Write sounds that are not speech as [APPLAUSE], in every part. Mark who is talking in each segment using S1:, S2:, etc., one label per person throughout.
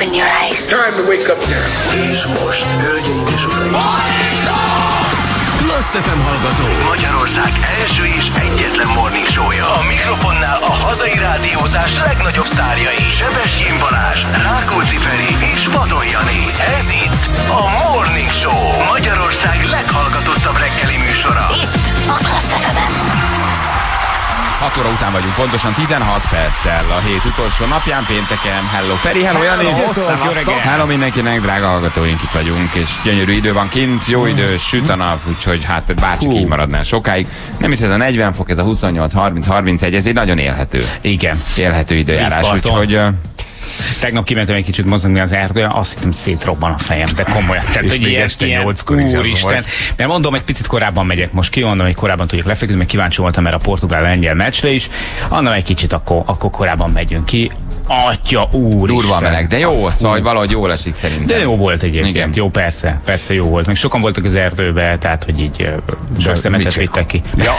S1: Open your eyes.
S2: Time to wake up now.
S3: És most, hölgyeim és uraim,
S4: Klassz FM hallgató.
S3: Magyarország első és egyetlen morning show-ja. A mikrofonnál a hazai rádiózás legnagyobb sztárjai. Sebestyén Balázs, Rákóczi Feri és Vadon Jani. Ez itt a Morning Show. Magyarország leghallgatottabb reggeli műsora.
S1: Itt a Klassz FM-en.
S5: 6 óra után vagyunk, pontosan 16 perccel a hét utolsó napján, pénteken. Hello Feri, hello Jani! Hello mindenkinek, drága hallgatóink, itt vagyunk, és gyönyörű idő van kint, jó idő, süt a nap, úgyhogy hát bárcsak így maradnál sokáig. Nem is ez a 40 fok, ez a 28, 30, 31, ez egy nagyon élhető,
S6: Igen.
S5: élhető időjárás, úgyhogy
S6: Tegnap kimentem egy kicsit mozogni az erdően, azt hittem szétrobban a fejem, de komolyan. Tehát,
S4: És
S6: hogy
S4: még
S6: ilyen,
S4: este
S6: ilyen,
S4: nyolckor is
S6: úristen. Mert mondom, egy picit korábban megyek most ki, mondom, hogy korábban tudjuk lefeküdni, mert kíváncsi voltam erre a portugál-lengyel meccsre is. Annál egy kicsit akkor, akkor korábban megyünk ki. Atya úr.
S5: durva meleg, de jó, szóval hogy valahogy jól esik szerintem.
S6: De jó volt egyébként.
S5: Igen.
S6: Jó, persze, persze jó volt. Meg sokan voltak az erdőbe, tehát hogy így [LAUGHS] [LAUGHS] sok szemetet vittek ki.
S4: Ja,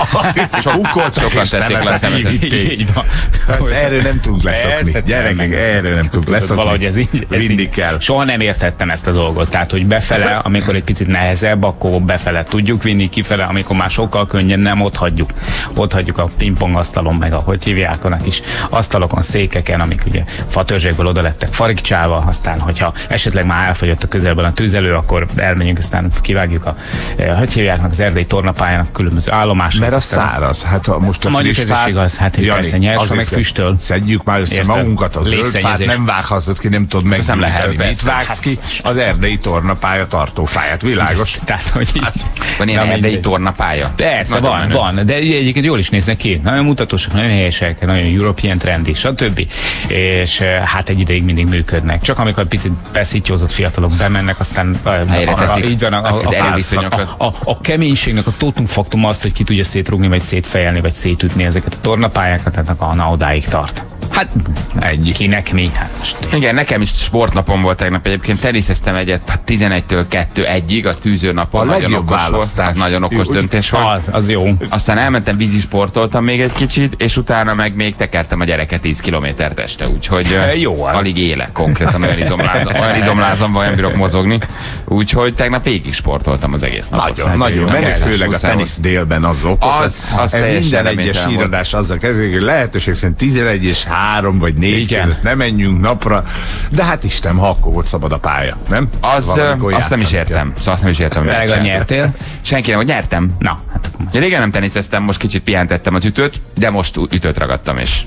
S4: és a kukoltak
S5: Sokan tették le a
S4: szemetet.
S6: Így van.
S4: Ez erről nem tudunk leszokni. Gyerekek, erről nem tudunk leszokni.
S6: Valahogy ez így. Így.
S4: kell.
S6: Soha nem értettem ezt a dolgot. Tehát, hogy befele, amikor egy picit nehezebb, akkor befele tudjuk vinni, kifele, amikor már sokkal könnyebb, nem ott hagyjuk. Ott hagyjuk a pingpong asztalon, meg ahogy hívják annak is, asztalokon, székeken, amik ugye fatörzsékből oda lettek farigcsálva, aztán, hogyha esetleg már elfogyott a közelben a tüzelő, akkor elmegyünk, aztán kivágjuk a, eh, hogy hívják az erdei tornapályának különböző állomások.
S4: Mert a száraz, hát a, most a
S6: Mondjuk
S4: friss fát,
S6: igaz, hát, hogy persze, nyers, meg füstöl.
S4: Szedjük már össze
S6: Érted?
S4: magunkat, a zöld fát nem vághatod ki, nem tudod
S5: nem
S4: meggyűjteni.
S5: lehet,
S4: Mit
S5: persze.
S4: vágsz
S6: Hát-
S4: ki? Az erdei tornapálya tartófáját, világos. [LAUGHS]
S6: Tehát, hogy így,
S5: Van ilyen erdei tornapálya? Ez
S6: Persze, van, van, de egyébként jól is néznek ki. Nagyon mutatósak, nagyon helyesek, nagyon European trendy, stb. És hát egy ideig mindig működnek. Csak amikor picit beszítjózott fiatalok bemennek, aztán
S5: Helyre teszik
S6: így van, a, a,
S5: az
S6: a, a, a, a keménységnek a tótumfaktum az, hogy ki tudja szétrugni, vagy szétfejelni, vagy szétütni ezeket a tornapályákat, tehát a na odáig tart. Hát
S4: Ennyi.
S6: kinek mi? Hát most
S5: Igen, nekem is sportnapom volt tegnap egyébként. Teniszeztem egyet hát 11-től 2-1-ig, a tűzőnapon.
S4: A
S5: nagyon okos volt,
S4: választás.
S5: tehát nagyon okos
S4: Jó,
S5: döntés volt.
S6: az, az jó.
S5: Aztán elmentem vízisportoltam még egy kicsit, és utána meg még tekertem a gyereket 10 kilométert este, úgyhogy [LAUGHS]
S6: Jó, az.
S5: alig élek konkrétan, olyan izomlázam, olyan izomlázam van, olyan bírok mozogni. Úgyhogy tegnap végig sportoltam az egész napot.
S4: Nagyon, nagyon,
S5: jó.
S4: mert főleg a tenisz délben az okos.
S5: Az- az
S4: Ez
S5: teljesen
S4: minden egyes híradás azzal kezdődik, hogy lehetőség szerint 11 és 3 vagy 4
S6: Igen.
S4: között nem menjünk napra, de hát Isten, ha akkor volt szabad a pálya, nem?
S5: Az,
S4: Valamikor
S5: azt nem is értem. Szóval azt nem is értem. miért
S6: nyertél?
S5: Senki nem, hogy nyertem.
S6: Na, hát akkor
S5: Ja, régen nem teniszeztem, most kicsit pihentettem az ütőt, de most ütőt ragadtam, és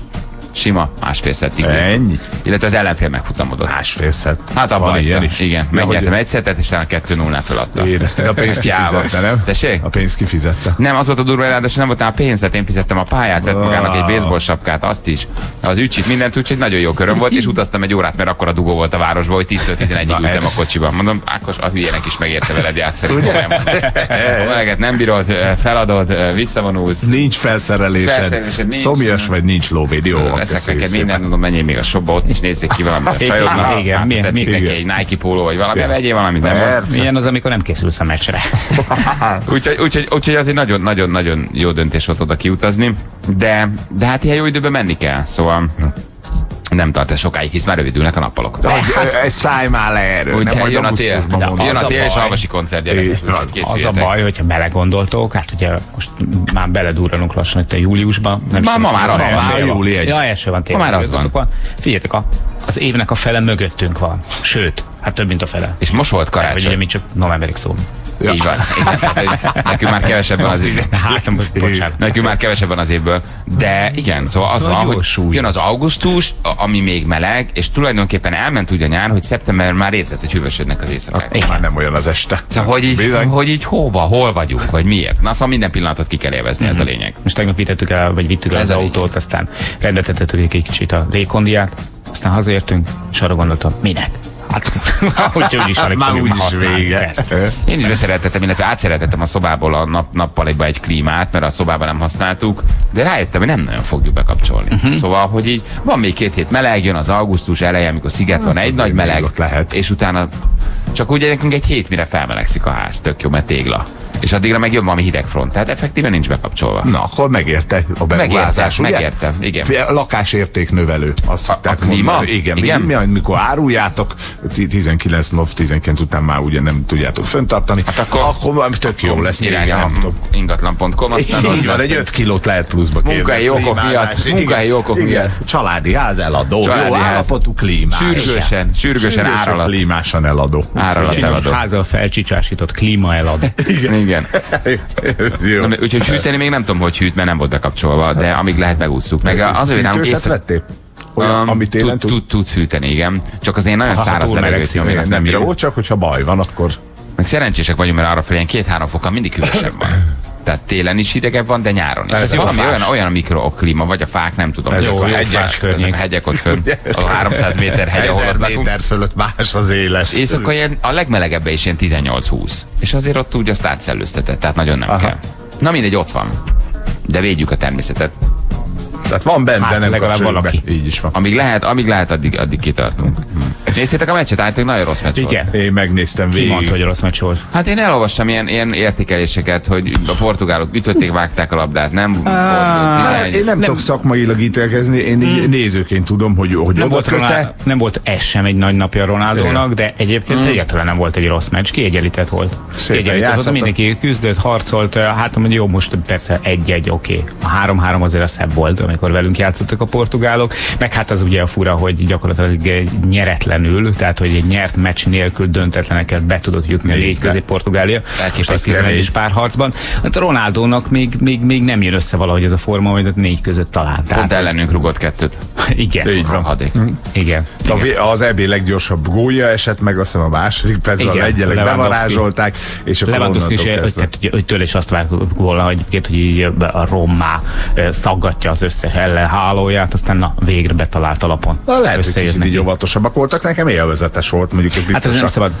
S5: sima másfél szettig.
S4: Ennyi?
S5: Illetve az ellenfél megfutamodott.
S4: Másfél szett.
S5: Hát abban
S4: Van ilyen is.
S5: Igen, megnyertem egy szettet, és utána 2-0-nál feladta.
S4: Érezted, a pénzt kifizette, nem?
S5: Tessék?
S4: A pénzt kifizette.
S5: Nem, az volt a durva, ráadásul nem volt nála pénz, tehát én fizettem a pályát, vett magának egy baseball sapkát, azt is, az ücsit, mindent, úgyhogy nagyon jó köröm volt, és utaztam egy órát, mert akkor a dugó volt a városban, hogy 10-től 11-ig
S4: Na
S5: ültem
S4: ez.
S5: a kocsiban. Mondom, Ákos, a hülyének is megérte veled játszani. A meleget nem bírod, feladod, visszavonulsz.
S4: Nincs felszerelésed,
S5: Felszerelésed nincs.
S4: szomjas vagy nincs lóvéd. Jó,
S5: Veszek
S4: köszönjük
S5: neked mindent, mondom, menjél még a shopba, ott is nézzék ki valamit. A csajodnak,
S6: Igen,
S5: hát,
S6: milyen-
S5: tetszik
S6: mi-
S5: neki
S4: igen.
S5: egy Nike póló, vagy valami,
S4: Igen.
S5: vegyél valamit, nem?
S4: Persze.
S6: Milyen az, amikor nem készülsz a meccsre? [LAUGHS]
S5: Úgyhogy, úgyhogy, úgyhogy az egy nagyon-nagyon-nagyon jó döntés volt oda kiutazni, de, de hát ilyen jó időben menni kell, szóval nem tart ez sokáig, hisz már rövidülnek a nappalok.
S4: Hát, egy száj már le erről, nem
S5: Úgyhogy jön a tél, jön
S6: Az
S5: a
S6: a
S5: tél és
S6: baj.
S5: alvasi koncert
S6: Az a baj, hogyha belegondoltok, hát ugye most már beledurranunk lassan itt a júliusba. Nem is
S5: Ma- már az van.
S4: júli egy.
S6: Ja, első van tényleg.
S5: Ma már az van.
S6: Figyeljetek, a, az évnek a fele mögöttünk van. Sőt, hát több, mint a fele.
S5: És most volt
S6: Vagy ugye
S5: karácsony.
S6: mi csak novemberig szólunk.
S4: Ja.
S5: Így van. Igen, hogy nekünk már kevesebben az év.
S6: Hát, bocsánat.
S5: Nekünk már kevesebben az évből. De igen, szóval az van,
S6: Nagyon
S5: hogy
S6: súly.
S5: jön az augusztus, ami még meleg, és tulajdonképpen elment úgy a nyár, hogy szeptember már érzed, hogy hűvösödnek az éjszakák.
S4: Már nem olyan az este.
S5: Szóval, hogy így,
S4: Bizony.
S5: hogy így hova, hol vagyunk, vagy miért. Na, szóval minden pillanatot ki kell élvezni, ez a lényeg.
S6: Most tegnap vitettük el, vagy vittük el az autót, aztán rendetetettük egy kicsit a légkondiát, aztán hazaértünk, és arra gondoltam, minek? Hát, [LAUGHS] hogy úgy is alig
S4: Már úgy is vége.
S6: persze.
S5: Én is beszereltettem, illetve átszereltettem a szobából a nap, nappaliba egy klímát, mert a szobában nem használtuk, de rájöttem, hogy nem nagyon fogjuk bekapcsolni.
S4: Mhm.
S5: Uh-huh. Szóval, hogy így van még két hét meleg, jön az augusztus eleje, amikor sziget van, egy nagy meleg,
S4: lehet.
S5: és utána csak ugye nekünk egy hét mire felmelegszik a ház, tök jó, mert tégla. És addigra meg jön valami hideg front. Tehát effektíven nincs bekapcsolva.
S4: Na, akkor megérte a beruházás, ugye?
S5: megérte, igen.
S4: Lakásérték növelő. Azt
S5: A- a klíma?
S4: mondani. Igen,
S5: Igen?
S4: igen. Mi, mikor áruljátok, ti- 19 nap, 19 után már ugye nem tudjátok föntartani,
S5: Hát akkor-
S4: akkor tök jó lesz.
S5: Irány a ingatlan.com, aztán
S4: Így van, egy 5 kilót lehet pluszba kérni.
S5: Munkahelyi okok miatt,
S4: igen,
S5: munkahelyi okok miatt.
S4: Családi ház eladó,
S5: Családi
S4: jó
S5: ház.
S4: állapotú klímás.
S5: Sürgősen, sürgősen ár alatt.
S4: klímásan eladó.
S5: Ár alatt
S6: Csinos
S5: eladó.
S6: házzal felcsicsásított klíma elad.
S5: Igen. Igen. [LAUGHS]
S4: Ez jó.
S5: Na, Úgyhogy hűteni még nem tudom, hogy hűt, mert nem volt bekapcsolva, de amíg lehet megúsztuk. Meg az, hogy nálunk észak-
S4: vettél? Olyan,
S5: Um,
S4: amit
S5: tud,
S4: tud,
S5: tud, fűteni, igen. Csak az én nagyon
S6: Ha
S5: száraz levegőt nyom, én azt
S4: nem
S5: nem
S4: jó, csak hogyha baj van, akkor
S5: Meg szerencsések vagyunk, mert arra felé két-három fokkal mindig hűvösebb van. Tehát télen is hidegebb van, de nyáron is.
S4: Ez
S5: Ez valami olyan, olyan a mikroklíma, vagy a fák, nem tudom.
S4: Ez jó,
S5: a hegyek,
S6: környék.
S5: ezek a hegyek ott fönn. [LAUGHS] A 300 méter hegy, ahol
S4: 1000
S5: ott lakunk.
S4: méter fölött más az élet.
S5: Éjszaka ilyen, a legmelegebben is ilyen 18-20. És azért ott úgy azt átszellőztetett, tehát nagyon nem
S4: Aha.
S5: kell. Na mindegy, ott van. De védjük a természetet.
S4: Tehát van benne,
S6: Hát
S4: de nem
S6: legalább
S4: kapcsoljuk be.
S6: valaki.
S4: Így is van.
S5: Amíg lehet, amíg lehet, addig, addig kitartunk. Néztétek a meccset? Állítólag nagyon rossz meccs volt.
S6: Igen.
S4: Én megnéztem
S6: Ki
S4: végig.
S6: mondta, hogy rossz meccs volt?
S5: Hát én elolvastam ilyen, ilyen értékeléseket, hogy a portugálok ütötték, vágták a labdát, nem?
S4: Hát,
S5: 11.
S4: én nem, tudok szakmailag ítélkezni, én így nézőként tudom, hogy, hogy
S6: Nem volt, Ronald, nem volt ez sem egy nagy napja Ronaldónak, de egyébként egyáltalán nem volt egy rossz meccs, kiegyenlített volt. Kiegyenlített volt, mindenki küzdött, harcolt, hát mondjuk jó, most persze egy-egy, oké. A három-három azért a szebb volt, amikor velünk játszottak a portugálok, meg hát az ugye a fura, hogy gyakorlatilag eh, nyeretlenül, tehát hogy egy nyert meccs nélkül döntetleneket be tudott jutni a négy
S4: Négybe.
S6: közé Portugália.
S5: Elképesztő
S6: Az 11
S4: kemény.
S6: es párharcban. Hát a Ronaldónak még, még, még nem jön össze valahogy ez a forma, hogy ott négy között talán.
S5: Pont
S6: Tehát,
S5: ellenünk rugott kettőt. [LAUGHS]
S6: igen.
S4: Így van.
S5: Rohadék.
S6: Igen.
S4: A vé- Az EB leggyorsabb gólja esett meg, azt hiszem a második percben a
S6: Igen,
S4: lengyelek bevarázsolták, és akkor
S6: Lewandowski is, tehát, hogy, hogy tőle is azt vártuk volna, hogy, hogy így a Rommá ö, szaggatja az összes ellenhálóját, aztán na, végre betalált alapon.
S4: Na, lehet, hogy kicsit így óvatosabbak voltak, nekem élvezetes volt, mondjuk egy
S6: Hát ez nem szabad.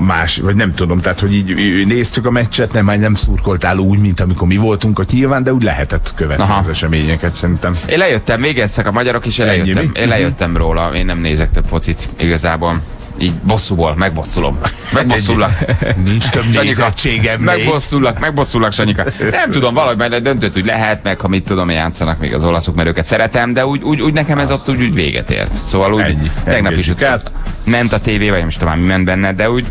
S4: más, vagy nem tudom, tehát hogy így néztük a meccset, nem, már nem szurkoltál úgy, mint amikor mi voltunk ott nyilván, de úgy lehetett követni
S5: Aha.
S4: az eseményeket szerintem.
S5: Én lejöttem, még egyszer a magyarok is, én lejöttem, én lejöttem róla, én nem nézek több focit igazából. Így bosszúból, megbosszulom. [LAUGHS] Megbosszulak.
S4: Nincs több nézettségem még.
S5: megbosszulak, megbosszulak, Sanyika. Nem tudom, valahogy majd döntött, hogy lehet, meg ha mit tudom, játszanak még az olaszok, mert őket szeretem, de úgy, úgy, úgy nekem ez ott úgy, úgy véget ért. Szóval úgy
S4: Ennyi.
S5: tegnap is
S4: el.
S5: ment a tévé, vagy nem is tudom mi ment benne, de úgy,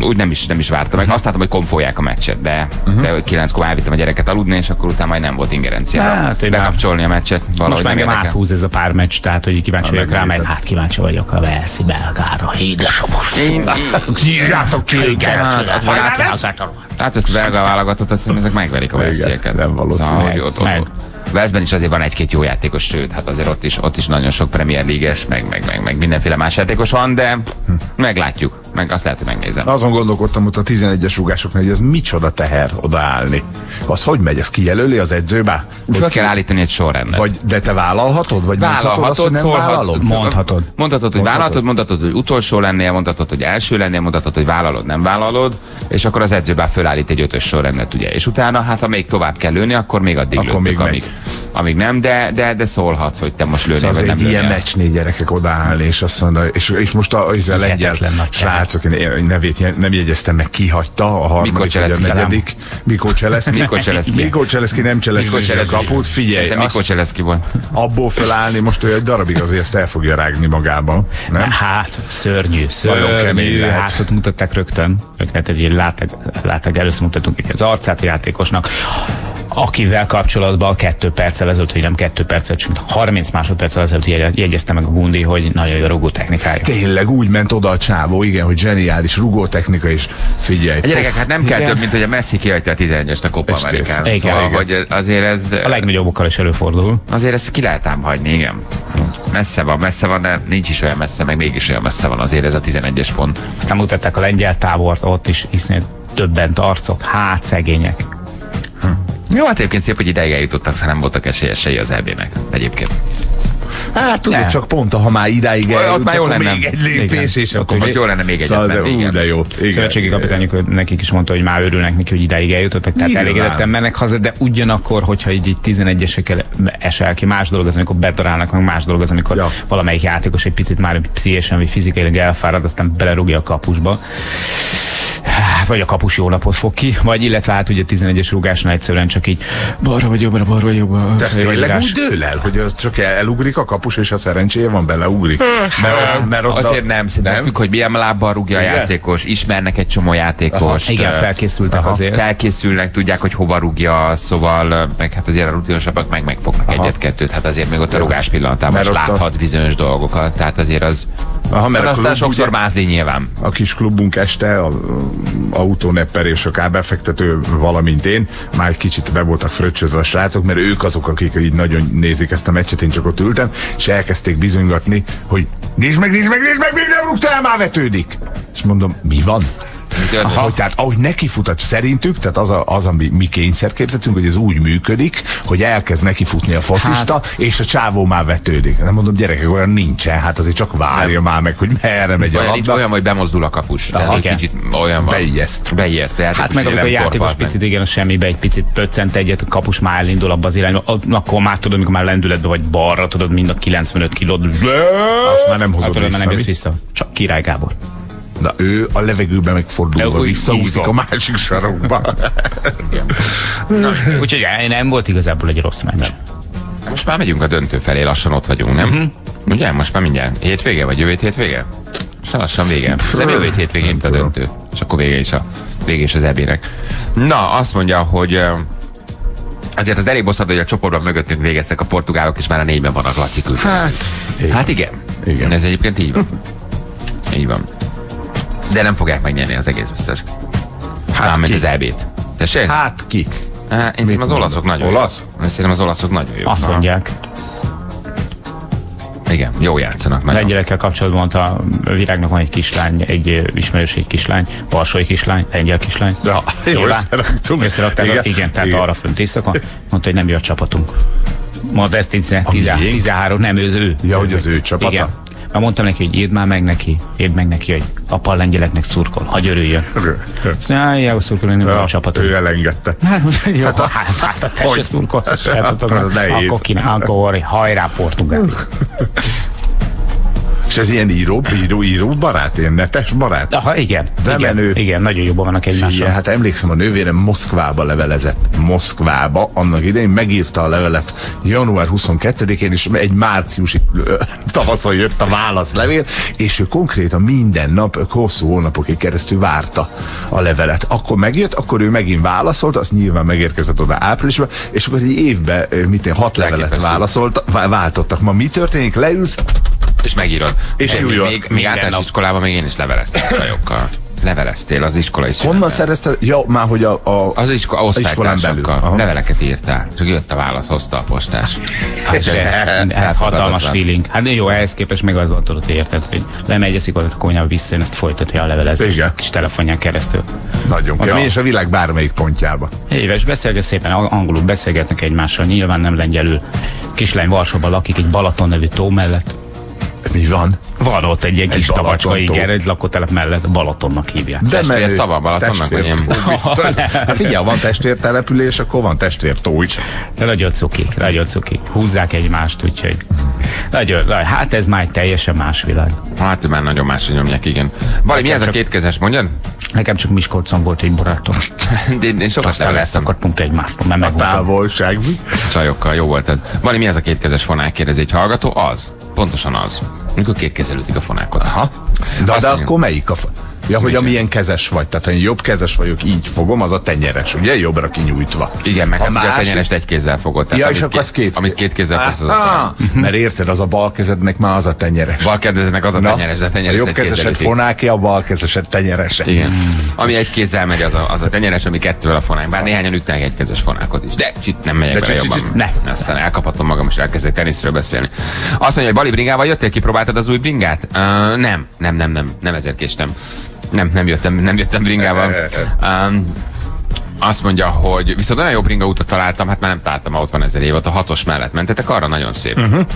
S5: úgy nem is, nem is vártam meg. Azt láttam, hogy konfolják a meccset, de,
S4: Mhm.
S5: de kilenckor elvittem a gyereket aludni, és akkor utána majd nem volt ingerencia.
S6: Hát,
S5: bekapcsolni a meccset.
S6: Most már engem áthúz ez a pár meccs, tehát hogy kíváncsi vagyok rá, meg hát kíváncsi vagyok a Velszi belgára. Édesapos.
S5: Én, én,
S4: Írjátok ki őket!
S5: Hát, az már át, hát ezt a belga válogatott, azt hiszem, ezek megverik a veszélyeket.
S4: nem valószínű.
S5: Velszben is azért van egy-két jó játékos, sőt, hát azért ott is, ott is nagyon sok Premier League-es, meg, meg, meg, meg mindenféle más játékos van, de meglátjuk. Meg azt lehet, hogy megnézem.
S4: Azon gondolkodtam ott a 11-es rúgásoknál, hogy ez micsoda teher odaállni. Az hogy megy? Ez kijelöli az edzőbe?
S5: Föl kell állítani egy sorrendet.
S4: Vagy, de te vállalhatod? Vagy mondhatod azt, hogy
S5: Vállalhatod,
S4: nem vállalod?
S6: Mondhatod.
S5: Mondhatod, hogy vállalhatod, mondhatod, hogy utolsó lennél, mondhatod, hogy első lennél, mondhatod, hogy vállalod, nem vállalod, és akkor az edzőbár fölállít egy ötös sorrendet, ugye. És utána, hát ha még tovább kell lőni, akkor még addig
S4: Akkor
S5: lőttök,
S4: még megy.
S5: Amíg, nem, de, de, de szólhatsz, hogy te most lőnél,
S4: Szóval
S5: vagy nem
S4: egy ilyen
S5: lőnél.
S4: meccsnél gyerekek odaállni, és azt mondja, és, és most a, az a lengyel srácok, én nevét nem jegyeztem meg, kihagyta a harmadik, vagy a
S5: Cseleszki,
S4: negyedik. Mikó Cseleszki.
S5: Mikó Cseleszki.
S4: Mikó Cseleszki nem Cseleszki, a
S5: Cseleszki.
S4: kaput, figyelj,
S5: Mikó Cseleszki volt.
S4: abból felállni most ő egy darabig azért ezt el fogja rágni magában. Nem?
S6: Hát, szörnyű,
S4: Nagyon kemény
S6: szörnyű.
S4: lehet.
S6: Hát ott mutatták rögtön. Őket egy látták, látták először mutattunk így az arcát a játékosnak, akivel kapcsolatban kettő perccel ezelőtt, vagy nem kettő perccel, csak 30 másodperccel ezelőtt jegy- jegyezte meg a Gundi, hogy nagyon jó rugó technikája.
S4: Tényleg úgy ment oda a csávó, igen, hogy zseniális rugótechnika, és figyelj.
S5: A gyerekek, hát nem kell
S6: Igen.
S5: több, mint hogy a Messi kihagyta a 11-est a Copa. Amerikán.
S6: Igen,
S5: Szóval,
S6: igen.
S5: hogy azért ez...
S6: A legnagyobbokkal is előfordul.
S5: Azért ezt ki lehet ám hagyni, igen. Messze van, messze van, de nincs is olyan messze, meg mégis olyan messze van azért ez a 11-es pont.
S6: Aztán mutatták a lengyel tábort, ott is iszonyat többent arcok, hát szegények.
S5: Jó, hát egyébként szép, hogy ideig eljutottak, szóval nem voltak esélyesei az EB-nek egyébként.
S4: Hát tudod,
S6: Nem.
S4: csak pont, ha már idáig
S5: Ott
S4: eljutsz,
S5: már jó lenne.
S4: még egy lépés,
S6: Igen.
S4: és
S5: Akkor
S4: akkor
S5: most jó lenne még egy
S4: szóval, de,
S5: igen.
S4: de jó. Igen,
S6: Szövetségi
S4: igen.
S6: kapitányuk nekik is mondta, hogy már örülnek neki, hogy idáig eljutottak, tehát
S4: Nyilván.
S6: elégedetten mennek haza, de ugyanakkor, hogyha így, így 11-esekkel esel ki, más dolog az, amikor bedarálnak, meg más dolog az, amikor
S4: ja.
S6: valamelyik játékos egy picit már pszichésen vagy fizikailag elfárad, aztán belerúgja a kapusba. Hát vagy a kapus jó napot fog ki, vagy illetve hát ugye 11-es rúgásnál egyszerűen csak így balra vagy jobbra, balra vagy jobbra.
S4: De ez tényleg úgy dől el, hogy csak el, elugrik a kapus, és a szerencséje van, beleugrik. Mert, mert ott
S5: Azért
S4: a,
S5: nem, szerintem függ, hogy milyen lábbal rúgja a játékos, ismernek egy csomó játékost.
S6: Igen, felkészültek
S5: aha,
S6: azért.
S5: Felkészülnek, tudják, hogy hova rúgja, szóval meg hát azért a rutinosabbak meg megfognak egyet-kettőt, hát azért még ott a rugás pillanatában is láthat bizonyos dolgokat, tehát azért az,
S4: Aha, mert a
S5: aztán sokszor mázli nyilván.
S4: a kis klubunk este, a, a autónepper és a kábelfektető, valamint én, már egy kicsit be voltak fröccsözve a srácok, mert ők azok, akik így nagyon nézik ezt a meccset, én csak ott ültem, és elkezdték bizonygatni, hogy nézd meg, nézd meg, nézd meg, még nem rúgtál, már vetődik. És mondom, mi van? Hogy tehát ahogy nekifutat szerintük, tehát az a, az a mi, kényszerképzetünk, hogy ez úgy működik, hogy elkezd nekifutni a focista, hát, és a csávó már vetődik. Nem mondom, gyerekek, olyan nincsen, hát azért csak várja már meg, hogy merre megy a
S5: Olyan, nincs
S4: labda.
S5: olyan, hogy bemozdul a kapus.
S6: Aha,
S5: egy
S6: igen.
S5: kicsit olyan van.
S4: Beijeszt.
S5: Beijeszt.
S6: Hát meg amikor a játékos picit igen, a semmibe egy picit pöccent egyet, a kapus már elindul abba az irányba, akkor már tudod, amikor már lendületbe vagy balra, tudod, mind a 95 kilód.
S4: Azt már nem hozod
S6: Hát már nem
S4: vissza.
S6: vissza. Csak Király Gábor.
S4: Na ő a levegőben megfordulva visszaúszik a másik sarokba.
S6: Úgyhogy eh, nem volt igazából egy rossz meccs.
S5: Most már megyünk a döntő felé, lassan ott vagyunk, nem?
S6: Mhm.
S5: Ugye? Most már mindjárt. Hétvége vagy jövő hét hétvége? Lassan, lassan vége. Nem jövő hét hétvégén a döntő. És akkor vége is a, vége is az ebének. Na, azt mondja, hogy azért az elég bosszant, hogy a csoportban mögöttünk végeztek a portugálok, és már a négyben vannak Laci küldve.
S4: Hát,
S5: Hát igen.
S4: Igen.
S5: Ez egyébként így van. [LAUGHS] így van. De nem fogják megnyerni az egész biztos. Hát Mármint
S4: ki?
S5: az EB-t. Tessék?
S4: hát ki?
S5: Én szerintem az olaszok nagyon
S4: Olasz?
S5: jó. Én szerintem az olaszok nagyon jó.
S6: Azt mondják.
S5: Igen, jó játszanak nagyon.
S6: Lengyelekkel kapcsolatban mondta, virágnak van egy kislány, egy ismerős egy kislány, balsói kislány, lengyel kislány.
S4: Ja, jó, összeraktunk.
S6: Összerakták, igen,
S4: Igen,
S6: tehát
S4: igen.
S6: arra fönt éjszakon, mondta, hogy nem jó a csapatunk. Mondta ezt 10,
S4: A miénk?
S6: 13, nem, ő az ő.
S4: Ja, hogy az ő csapata?
S6: Igen. Már mondtam neki, hogy írd már meg neki, írd meg neki, hogy apa a lengyeleknek szurkol, hagy örüljön. Azt mondja, "Á, jó, szurkolni nem a csapatunk.
S4: ő elengedte.
S6: Hát, jó, hát, a, hát a te se szurkolsz, se
S4: Hát,
S6: tudod, akkor hajrá Portugál. [LAUGHS]
S4: És ez ilyen író, író, író barát, ilyen netes barát.
S6: Aha, igen,
S4: De
S6: igen,
S4: menő.
S6: igen, nagyon jobban vannak egymással.
S4: Figyelj, hát emlékszem, a nővérem Moszkvába levelezett. Moszkvába, annak idején megírta a levelet január 22-én, és egy márciusi tavaszon jött a válaszlevél, és ő konkrétan minden nap, hosszú hónapokig keresztül várta a levelet. Akkor megjött, akkor ő megint válaszolt, az nyilván megérkezett oda áprilisban, és akkor egy évben, mit én, hat levelet válaszolt, vá- váltottak. Ma mi történik? Leülsz,
S5: És megírod.
S4: És
S5: még,
S4: New York.
S5: még, még általános
S6: nap.
S5: iskolában még én is leveleztem a csajokkal. Leveleztél az iskolai
S4: honnan
S5: szünetben.
S4: szerezted? Ja, már hogy a, a
S5: Az iskola,
S4: iskolán belül. Aha.
S5: Leveleket írtál. Csak jött a válasz, hozta a postás. Hát, ez [LAUGHS]
S6: Hát hatalmas
S5: elfogadhatatlan.
S6: feeling. Hát de jó, ehhez képest meg az tudod, hogy érted, hogy lemegy a szikorát, akkor konyhába visszajön, ezt folytatja a levelezést.
S4: Igen.
S6: Kis telefonján keresztül.
S4: nagyon kemény, és a világ bármelyik pontjába.
S6: Éves, beszélget szépen, ang- angolul beszélgetnek egymással, nyilván nem lengyelül. Kislány Varsóban lakik egy Balaton nevű tó mellett.
S4: Mi van?
S6: Van ott egy ilyen
S4: Egy
S6: kis tabacska, igen, egy lakótelep mellett Balatonnak hívják.
S4: De
S5: Testvér
S4: menő.
S5: tava Balatonnak, vagy ilyen? [LAUGHS]
S4: Hát figyelj, van testvértelepülés, akkor van testvértó is.
S6: De nagyon cukik, nagyon cukik. Húzzák egymást, úgyhogy nagyon, hát ez már egy teljesen más világ.
S5: Hát már nagyon másra nyomják, igen. Bali, mi ez a
S6: csak-
S5: kétkezes, mondjad?
S6: Nekem csak Miskolcon volt egy barátom. [LAUGHS]
S5: De én, én sokat
S6: Aztán
S5: leveleztem
S6: leszakadtunk egymástól, mert
S4: A
S6: megvoltam.
S4: távolság. mi?
S5: csajokkal, jó volt ez. Bali, mi ez a kétkezes fonák? Kérdezi egy hallgató. Az. Pontosan az. Mikor kétkezelődik a fonákot. Aha.
S4: De,
S5: Azt
S4: de akkor melyik a... Ja, hogy amilyen kezes vagy, tehát ha én jobb kezes vagyok, így fogom, az a tenyeres, ugye? Jobbra kinyújtva.
S5: Igen, meg
S4: a
S5: hát ugye a tenyerest egy kézzel fogod. Tehát
S4: Ja, és akkor az két...
S5: Amit két kézzel fogsz. [LAUGHS]
S4: Mert érted, az a bal kezednek már az a tenyeres.
S5: Bal kezeznek az a tenyeres, de a
S4: a
S5: tenyeres
S4: jobb
S5: ütik.
S4: fonákja, a bal kezesed tenyerese.
S5: Igen. Ami egy kézzel megy, az a, az a tenyeres, ami kettővel a fonák. Bár néhányan ütnek egy kezes fonákot is. De csit nem megyek bele jobban.
S6: ne.
S5: Aztán elkaphatom magam, és elkezdek teniszről beszélni. Azt mondja, hogy Bali bringával jöttél, kipróbáltad az új bringát? Uh, nem, nem, nem, nem, nem ezért késtem. Nem, nem jöttem, nem jöttem bringával. [LAUGHS] Um, azt mondja, hogy viszont olyan jó bringa utat találtam, hát már nem találtam, ott van ezer év, ott a hatos mellett mentetek, arra nagyon szép. Uh-huh.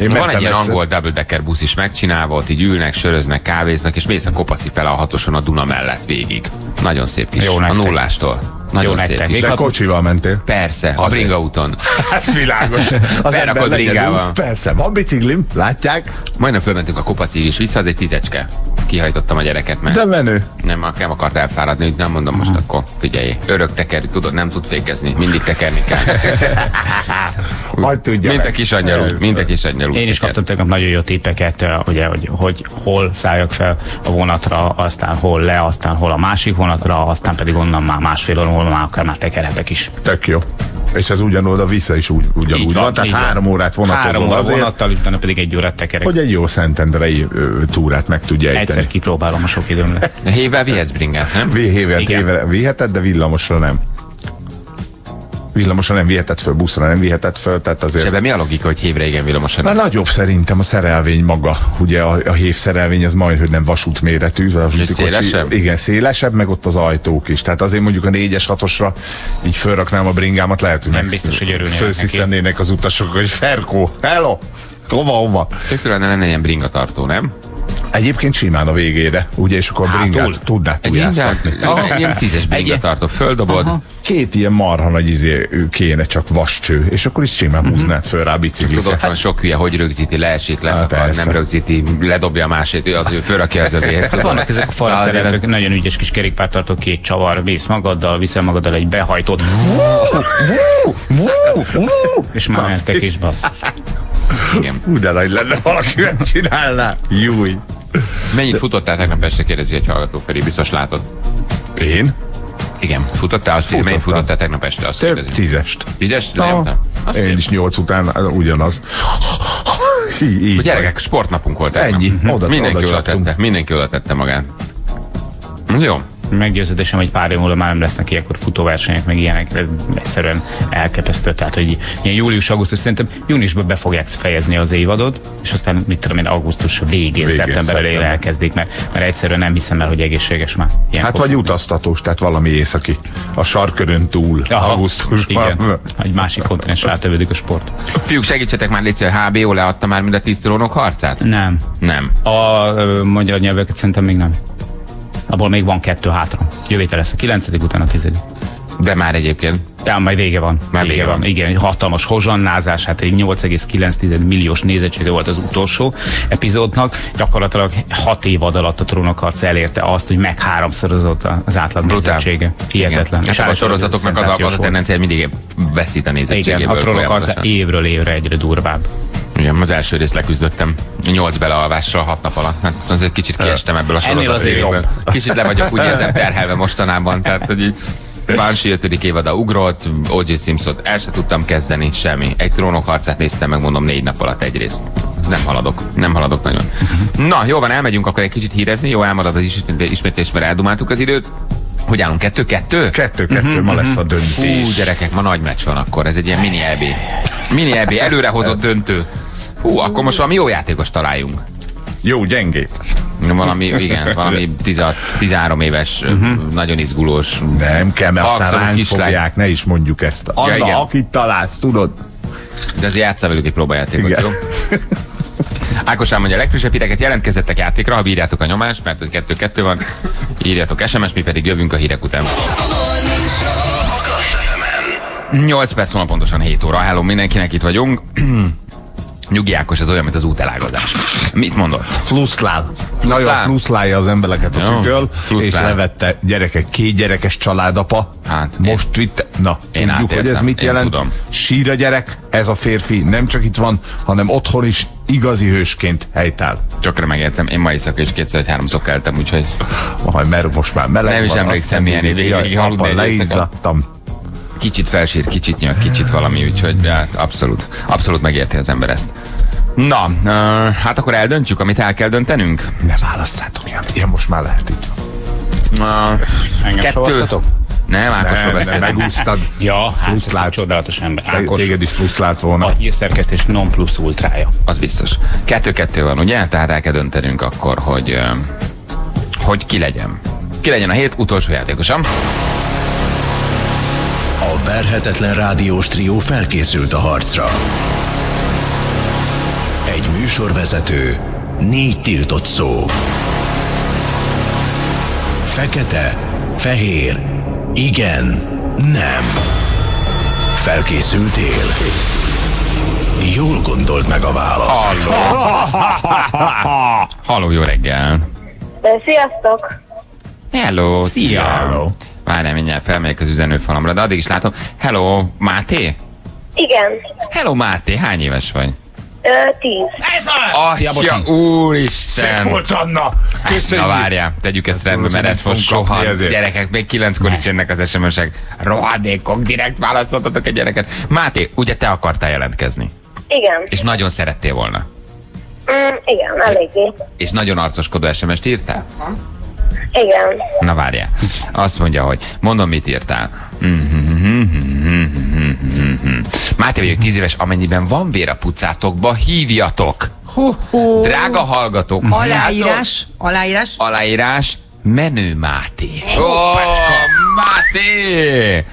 S4: Én
S5: Van egy ilyen
S4: egyszer.
S5: angol double-decker busz is megcsinálva, ott így ülnek, söröznek, kávéznak, és mész a kopaszi fel a hatoson a Duna mellett végig. Nagyon szép kis.
S6: Jó
S5: a
S6: nektek.
S5: nullástól. Nagyon
S6: Jó
S5: szép
S6: nektek. Még
S4: De
S6: ha-
S4: kocsival mentél?
S5: Persze, a
S4: Azért.
S5: bringaúton.
S4: Hát világos. [LAUGHS] Az legyen
S5: bringával.
S4: Persze, van biciklim, látják?
S5: Majdnem fölmentünk a kopaszig is vissza, az egy tízecske. Kihajtottam a gyereket, mert
S4: De menő.
S5: nem, nem akart elfáradni, úgy nem mondom most akkor figyelj. Örök tekerű, tudod, nem tud fékezni, mindig tekerni kell. [LAUGHS]
S4: Majd tudja
S5: Mint a kis angyalú, mint a kis angyalú.
S6: Én is kaptam tegnap nagyon jó tippeket, ugye, hogy, hogy hol szálljak fel a vonatra, aztán hol le, aztán hol a másik vonatra, aztán pedig onnan már másfél óra múlva már akár már tekerhetek is.
S4: Tök jó. És ez ugyanoda vissza is úgy, ugyanúgy
S6: Így
S4: van,
S6: van,
S4: Tehát
S6: van.
S4: három órát vonatozol
S6: Három óra
S4: azért,
S6: vonattal, utána pedig egy órát tekerek.
S4: hogy egy jó Szentendrei ö, túrát meg tudja ejteni.
S6: Egyszer kipróbálom a sok időmre.
S5: A hévvel vihetsz bringát, nem?
S4: Évre viheted, de villamosra nem. Villamosra nem viheted föl, buszra nem viheted föl, tehát
S5: És
S4: azért...
S5: ebben mi a logika, hogy hévre igen villamosan?
S4: Már nagyobb szerintem a szerelvény maga. Ugye a, a hév szerelvény az majd, hogy nem vasút méretű. Az a vasúti kocsi-
S5: szélesebb?
S4: Igen, szélesebb, meg ott az ajtók is. Tehát azért mondjuk a 4-es 6-osra így fölraknám a bringámat, lehet, hogy
S6: Nem
S4: meg
S6: biztos, hogy örülnének
S4: az utasok, hogy Ferkó, hello! Hova, hova?
S5: Tök lenne ilyen bringatartó, nem?
S4: Egyébként simán a végére, ugye, és akkor
S6: Hátul.
S4: bringát tudnád túljáztatni.
S5: egy ilyen tízes bringatartó, földobod,
S4: Két ilyen marha nagy izé kéne, csak vascső, és akkor is simán húznád föl rá a biciklit.
S5: Tudod, ott van sok hülye, hogy rögzíti, leesik, leszakad,
S4: persze.
S5: nem rögzíti, ledobja a másét, ő az, ő fölrakja az övét.
S6: Hát vannak ezek a
S5: Szóval
S6: falszerelők, nagyon ügyes kis kerékpártartó, két csavar, mész magaddal, viszel magaddal egy behajtót, és már mentek is bassz.
S5: Igen.
S4: Hú, de nagy lenne, valaki megcsinálná. Júj.
S5: Mennyit futottál tegnap este, kérdezi egy hallgató, Feri, biztos látod.
S4: Én?
S5: Igen, futottál, azt
S4: Futottam.
S5: mennyit futottál tegnap este, azt
S4: Több
S5: kérdezi.
S4: tízest.
S5: Tízest? Lejöttem.
S4: Én
S5: szép.
S4: is nyolc után uh, ugyanaz. Így, így
S5: A gyerekek, sportnapunk volt.
S4: Ennyi. Oda-
S5: mindenki
S4: oda
S5: oda tette, mindenki oda tette magát. Jó.
S6: Meggyőződésem, hogy pár év múlva már nem lesznek ilyenkor futóversenyek, meg ilyenek, egyszerűen elképesztő. Tehát, hogy ilyen július-augusztus, szerintem júniusban be fogják fejezni az évadot, és aztán, mit tudom én, augusztus végén,
S4: Végén,
S6: szeptember
S4: szeptember.
S6: elkezdik, mert, mert egyszerűen nem hiszem el, hogy egészséges már.
S4: Hát vagy
S6: fog-
S4: utaztatós, tehát valami északi. A sarkörön túl,
S6: Aha,
S4: augusztusban.
S6: Igen, egy másik kontinensre átövődik a sport.
S5: Fiúk, segítsetek már, Léci, a HBO leadta már mind a tíz trónok harcát?
S6: Nem.
S5: Nem.
S6: A ö, magyar nyelveket szerintem még nem. Abból még van kettő hátra. Jövő lesz a kilencedik, utána a tizedik.
S5: De már egyébként.
S6: De majd vége van.
S5: Már vége van.
S6: Igen, egy hatalmas hozsannázás, hát egy 8,9 milliós nézettsége volt az utolsó epizódnak. Gyakorlatilag hat évad alatt a trónokharc elérte azt, hogy meg háromszorozott az átlag
S5: Brutál.
S6: nézettsége. Hihetetlen.
S5: Igen. Hát a
S6: állítólag
S5: sorozatoknak az a, az a tendencia, mindig veszít a
S6: Igen,
S5: nézettségéből.
S6: a trónokharc évről évre egyre durvább.
S5: Igen, az első részt leküzdöttem. Nyolc belealvással hat nap alatt. Hát azért kicsit kiestem ebből a
S6: Ennél
S5: sorozat
S6: azért jobb.
S5: Kicsit le vagyok úgy érzem terhelve mostanában. Tehát, hogy így Banshee 5. évada ugrott, O.J. Simpsont el se tudtam kezdeni, semmi. Egy trónok harcát néztem meg, mondom, négy nap alatt egy részt. Nem haladok, nem haladok nagyon. Na, jó van, elmegyünk akkor egy kicsit hírezni. Jó, elmarad az ismétlés, mert eldumáltuk az időt. Hogy állunk? Kettő-kettő?
S4: Kettő-kettő, ma lesz a döntés.
S5: Hú, gyerekek, ma nagy meccs van akkor, ez egy ilyen mini EB. Mini EB, előrehozott döntő. Hú, akkor most valami jó játékos találjunk.
S4: Jó, gyengét.
S5: Valami, igen, valami 10, 13 éves, nagyon izgulós.
S4: Nem kell, mert aztán ránk
S5: kislány.
S4: fogják, ne is mondjuk ezt. Anna,
S5: igen.
S4: akit találsz, tudod?
S5: De azért játsszál velük egy próbajátékot,
S4: Igen.
S5: jó? Ákos elmondja, a legfrissebb híreket jelentkezzettek játékra, ha bírjátok a nyomást, mert hogy kettő-kettő van, írjatok SMS, mi pedig jövünk a hírek után. 8 perc van pontosan 7 óra. Hello mindenkinek, itt vagyunk. Nyugi Ákos, ez olyan, mint az útelágazás. Mit mondott?
S4: Fluszlál. Nagyon
S5: Fluszlál?
S4: fluszlálja az embereket a tüköl, és levette gyerekek, két gyerekes családapa.
S5: Hát,
S4: Most itt, na,
S5: én
S4: tudjuk, hogy ez mit jelent.
S5: tudom.
S4: Sír a gyerek, ez a férfi nem csak itt van, hanem otthon is igazi hősként helytáll.
S5: Tökre megértem, én ma éjszaka is kétszer vagy háromszor keltem, úgyhogy
S4: Majd, mert most már meleg
S5: Nem is
S4: van,
S5: emlékszem,
S4: azt
S5: milyen
S4: Jaj,
S5: aludni
S4: leizzadtam.
S5: Kicsit felsír, kicsit nyak, kicsit valami, úgyhogy hát abszolút, abszolút megérti az ember ezt. Na, uh, hát akkor eldöntjük, amit el kell döntenünk.
S4: Ne válasszátok ilyen. Ilyen most már lehet itt.
S5: Uh,
S6: Engem szavaztatok?
S5: Nem, Ákosról
S4: Nem, nem,
S5: beszéltem.
S4: megúsztad.
S6: Ja, hát ez egy csodálatos ember. Ákos,
S4: Téged is frusztrált volna.
S6: a hírszerkesztés non plus ultrája.
S5: Az biztos. Kettő-kettő van, ugye? Tehát el kell döntenünk akkor, hogy, hogy ki legyen. Ki legyen a hét utolsó játékosa.
S3: A verhetetlen rádiós trió felkészült a harcra. Egy műsorvezető, négy tiltott szó. Fekete, fehér, igen, nem. Felkészültél? Jól gondold meg a választ.
S5: Halló, [LAUGHS] jó reggel.
S1: Sziasztok!
S5: Hello,
S6: Szia.
S5: Hello. Várjál, mindjárt felmegyek az üzenőfalamra, de addig is látom. Hello, Máté?
S1: Igen,
S5: Hello, Máté, hány éves vagy?
S1: ö, tíz.
S5: Atya,
S6: bocsánat.
S5: úristen!
S4: Volt Anna! Köszönjük!
S5: Na várjál, tegyük ezt rendbe, mert ez
S4: kapni
S5: soha.
S4: ezért.
S5: Gyerekek, még kilenckor is jönnek az SMS-ek. Rohadékok, direkt válaszoltatok egy gyereket. Máté, ugye te akartál jelentkezni?
S1: Igen,
S5: És nagyon szerettél volna.
S1: mm, igen, eléggé.
S5: És nagyon arcoskodó SMS-t írtál?
S1: Igen,
S5: Na várjál. Azt mondja, hogy mondom, mit írtál. Máté vagyok, tíz éves, amennyiben van vér a pucátokba, hívjatok. Drága hallgatók,
S2: Aláírás, aláírás.
S5: aláírás, menő Máté. Ó, oh, Máté!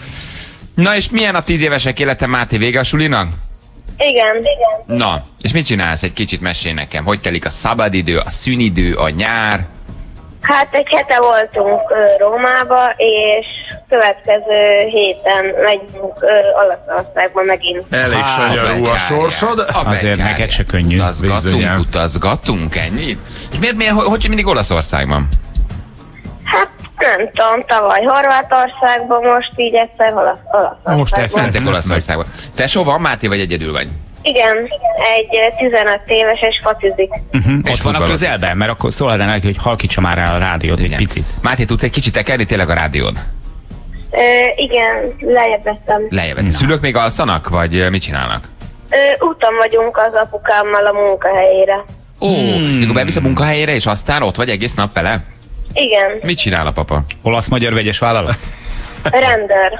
S5: Na és milyen a tíz évesek élete Máté vége a sulinak?
S1: igen, igen.
S5: Na, és mit csinálsz? Egy kicsit mesélj nekem. Hogy telik a szabadidő, a szünidő, a nyár?
S1: Hát egy hete voltunk Rómába, és következő héten megyünk Olaszországba megint.
S4: Elég
S6: Hát,
S4: sanyarú a sorsod.
S5: A
S6: Azért neked se könnyű.
S5: Utazgatunk,
S4: Bizonyám.
S5: utazgatunk, ennyit? És miért, miért, hogy, hogy mindig Olaszországban?
S1: Hát nem tudom, tavaly Horvátországban, most így egyszer Olasz- Olaszországban.
S6: Most ezt
S5: Mentek Olaszországba. Te van, Máté, vagy egyedül vagy?
S1: Igen, egy ö, 15 éves és focizik.
S6: Uh-huh. Ott van a közelben, mert akkor szólhatná neki, hogy halkítsa már el a rádiót egy
S5: Igen.
S6: picit.
S5: Máté, tudsz egy kicsit tekerni tényleg a rádiód?
S1: Ö, igen, lejjebb vettem.
S5: Lejjebb. Szülők még alszanak, vagy ö, mit csinálnak?
S1: Ö, úton vagyunk az apukámmal a munkahelyére.
S5: Ó, hmm. mikor bevisz a munkahelyére, és aztán ott vagy egész nap vele?
S1: Igen,
S5: Mit csinál a papa?
S6: Olasz-magyar vegyes vállalat?
S1: Rendőr.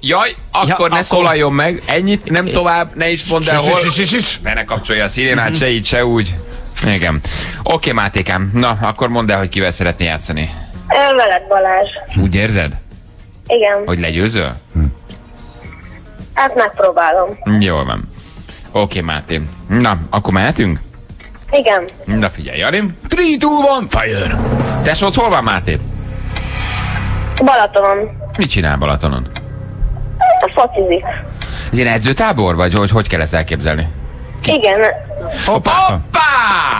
S5: Jaj, akkor
S6: Ja,
S5: ne
S6: akkor-
S5: szólaljon meg, ennyit, nem tovább, ne is mondd el hol. Ne ne kapcsolja a szirénát, se így, se úgy. Igen. Oké, Mátékám, na, akkor mondd el, hogy kivel szeretné játszani.
S1: Veled Balázs.
S5: Úgy érzed,
S1: Igen,
S5: hogy legyőző?
S1: hát megpróbálom.
S5: Jól van. Oké, Máté. Na, akkor mehetünk?
S1: Igen,
S5: Na figyelj, Jari. 3, 2, 1, fire! Tesód hol van, Máté?
S1: Balatonon.
S5: Mit csinál Balatonon?
S1: A focizik.
S5: Ez ilyen edzőtábor, vagy hogy, hogy kell ezt elképzelni?
S1: Igen,
S5: Hoppá! Hoppá!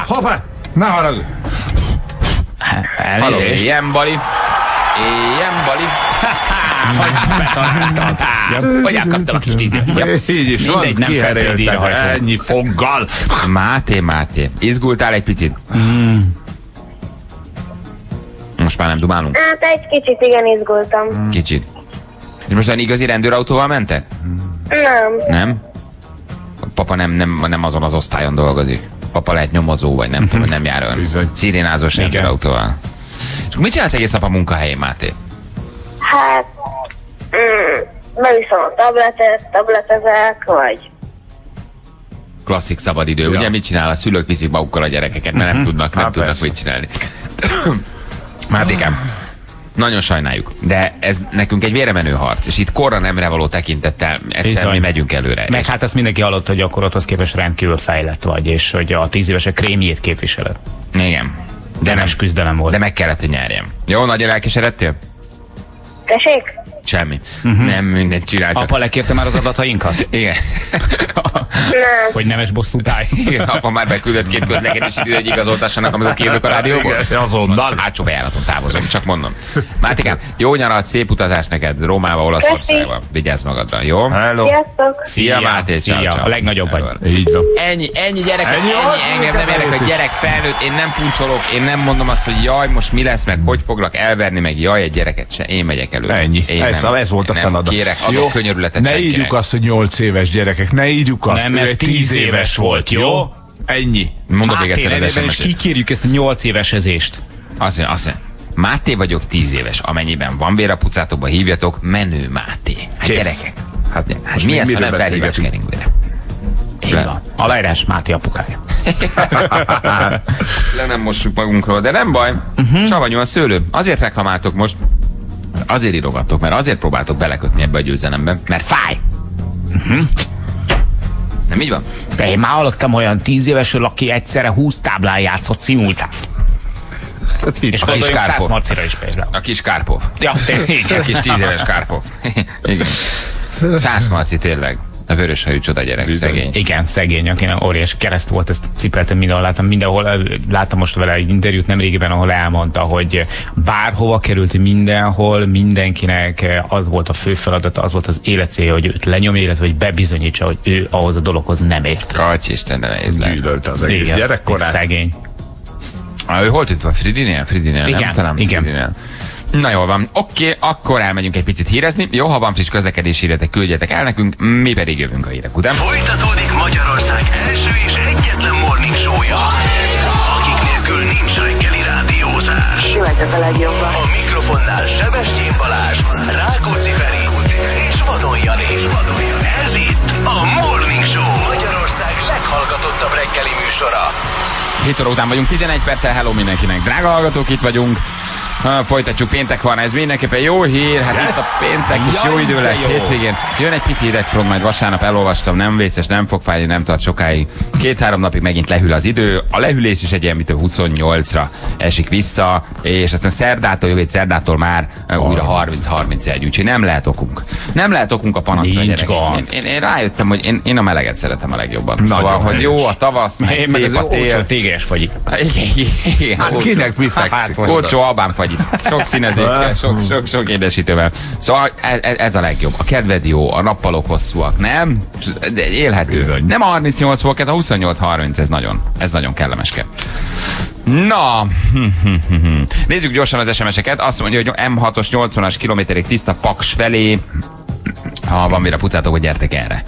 S4: Hoppá! Ne haragudj!
S6: Elnézést.
S5: ilyen bali. Ilyen bali. [LAUGHS] Hogy elkaptam a kis tízét. Ja.
S4: Így is van,
S6: írhajtó.
S4: ennyi foggal.
S5: Máté, Máté. Izgultál egy picit? Most már nem dumálunk?
S1: hát egy kicsit igen izgultam.
S5: Kicsit. És most olyan igazi rendőrautóval mentek?
S1: Nem,
S5: Nem? A papa nem, nem, nem azon az osztályon dolgozik. Papa lehet nyomozó, vagy nem tudom, nem jár olyan
S4: Bizony.
S5: szirénázós rendőrautóval. És akkor mit csinálsz egész nap a munkahelyén, Máté?
S1: hát mm, beviszem a tabletet, tabletezek, vagy
S5: Klasszik szabadidő. Ja. Ugye mit csinál? A szülők viszik magukkal a gyerekeket, mert nem tudnak, nem
S4: Hát
S5: tudnak
S4: persze.
S5: mit csinálni. Mátékám, nagyon sajnáljuk, de ez nekünk egy véremenő harc, és itt korra nemre való tekintettel egyszer
S6: Bizony.
S5: mi megyünk előre.
S6: Meg
S5: És
S6: hát ezt mindenki hallotta, hogy akkor otthoz képest rendkívül fejlett vagy, és hogy a tíz évesek krémjét képviseled.
S5: Igen. De nem,
S6: Nemes küzdelem volt.
S5: de meg kellett, hogy nyerjem. Jó, nagyon elkeseredtél?
S1: tessék?
S5: Semmi. Uh-huh. Nem, mindent csinál, csak...
S6: Apa lekérte már az adatainkat?
S5: Igen.
S1: Nem,
S6: Hogy nemes bosszút állj.
S5: Igen, apa már beküldött két közlekedési időt, hogy igazoltassanak, amikor kijövök a rádióból.
S4: Igen, azonnal.
S5: Hátsó bejáraton távozom, csak mondom. Mátikám, jó nyarat, szép utazás neked Rómába, Olaszországba. Vigyázz magadra, jó?
S4: Hello.
S1: sziasztok!
S5: Szia, Máté,
S6: szia,
S5: ciao, ciao.
S6: a legnagyobb vagy.
S4: Így van.
S5: Ennyi, ennyi gyerek,
S4: Ennyi
S5: ennyi, engem nem érdekel, hogy gyerek felnőtt, én nem puncsolok, én nem mondom azt, hogy jaj, most mi lesz, meg hogy foglak elverni, meg jaj, egy gyereket se, én megyek elő.
S4: Ennyi.
S5: Én
S4: Ez,
S5: nem,
S4: ez volt a
S5: nem
S4: feladat.
S5: Kérek, adok könyörületet
S4: Ne
S5: senkinek.
S4: írjuk azt, hogy 8 éves gyerekek. Ne írjuk azt,
S6: Nem,
S4: ő
S6: ez
S4: egy
S6: 10
S4: 10 éves volt, jó? Ennyi.
S5: Mondom még egyszer az SMS-et.
S6: kikérjük ezt a nyolc évesezést.
S5: Azt mondja, azt mondja, Máté vagyok 10 éves, amennyiben van vér a pucátokba, hívjatok Menő Máté. Hát
S4: Kész.
S5: gyerekek,
S4: Hát,
S5: hát mi ez, ha nem felhívás keringőre?
S6: Aláírás Máté apukája. [LAUGHS]
S5: Le nem mossuk magunkról, de nem baj. Uh-huh. Savanyú a szőlő. Azért reklamáltok most, azért írogattok, mert azért próbáltok belekötni ebbe a győzelembe, mert fáj. Uh-huh. Nem így van?
S6: De én már hallottam olyan tíz évesről, aki egyszerre húsz táblán játszott szimultán.
S4: Itt
S6: És
S5: A kis Kárpov.
S6: Marcira is például.
S5: A kis Kárpov.
S6: Ja, tényleg.
S5: A kis tíz éves Kárpov. Igen. Száz Marci tényleg. A vörös hajú csoda gyerek, szegény.
S6: Igen, szegény, akinek óriás kereszt volt, ezt cipeltem mindenhol, láttam mindenhol, láttam most vele egy interjút nem régiben, ahol elmondta, hogy bárhova került mindenhol, mindenkinek az volt a fő feladat, az volt az élet célja, hogy őt lenyomja, illetve hogy bebizonyítsa, hogy ő ahhoz a dologhoz nem ért.
S5: Aty Isten, de nehéz
S4: gyűlölte az egész
S6: Igen,
S4: gyerekkorát.
S6: Szegény.
S5: Ah, ő hol tűnt van? Fridinél? Fridinél, nem?
S6: Igen,
S5: Talán
S6: igen.
S5: Fridinél. Na jól van. Oké, akkor elmegyünk egy picit hírezni. Jó, ha van friss közlekedési híretek, küldjetek el nekünk, mi pedig jövünk a hírek után.
S3: Folytatódik Magyarország első és egyetlen morning show-ja, akik nélkül nincs reggeli rádiózás.
S1: a legjobban.
S3: A mikrofonnál Sebestyén Balázs, Rákóczi Feri és Vadon Jani. Ez itt a Morning Show Magyarország leghallgatottabb reggeli műsora.
S5: 7 óra után vagyunk, 11 perccel, hello mindenkinek. Drága hallgatók, itt vagyunk. Folytatjuk, péntek van, ez mindenképpen jó hír, hát itt a péntek is jó
S6: Jaj,
S5: idő
S6: de
S5: lesz
S6: jó.
S5: hétvégén. Jön egy pici idegfront, majd vasárnap elolvastam, nem vészes, nem fog fájni, nem tart sokáig. Két-három napig megint lehűl az idő, a lehűlés is egy ilyen, mint 28-ra esik vissza, és aztán szerdától, jövő szerdától már újra 30-31, úgyhogy nem lehet okunk. Nem lehet okunk a panaszra,
S6: Nincs gond.
S5: Én, én, én, rájöttem, hogy én, én a meleget szeretem a legjobban.
S4: Nagyon
S5: szóval, hogy jó a tavasz, meg
S6: Én meg az
S5: szép a tél.
S6: olcsó téges fagyik.
S5: Igen, igen,
S4: Hát kinek mi fekszik?
S5: Hát, olcsó albán fagyit. Sok színezékkel, sok, sok, sok édesítővel. Szóval ez, ez, a legjobb. A kedved jó, a nappalok hosszúak, nem? De élhető.
S4: Bizony.
S5: Nem a 38 fok, ez a 28-30, ez nagyon, ez nagyon kellemeske. Na, nézzük gyorsan az SMS-eket. Azt mondja, hogy M6-os 80-as kilométerig tiszta Paks felé. Ha van mire pucátok, hogy gyertek erre.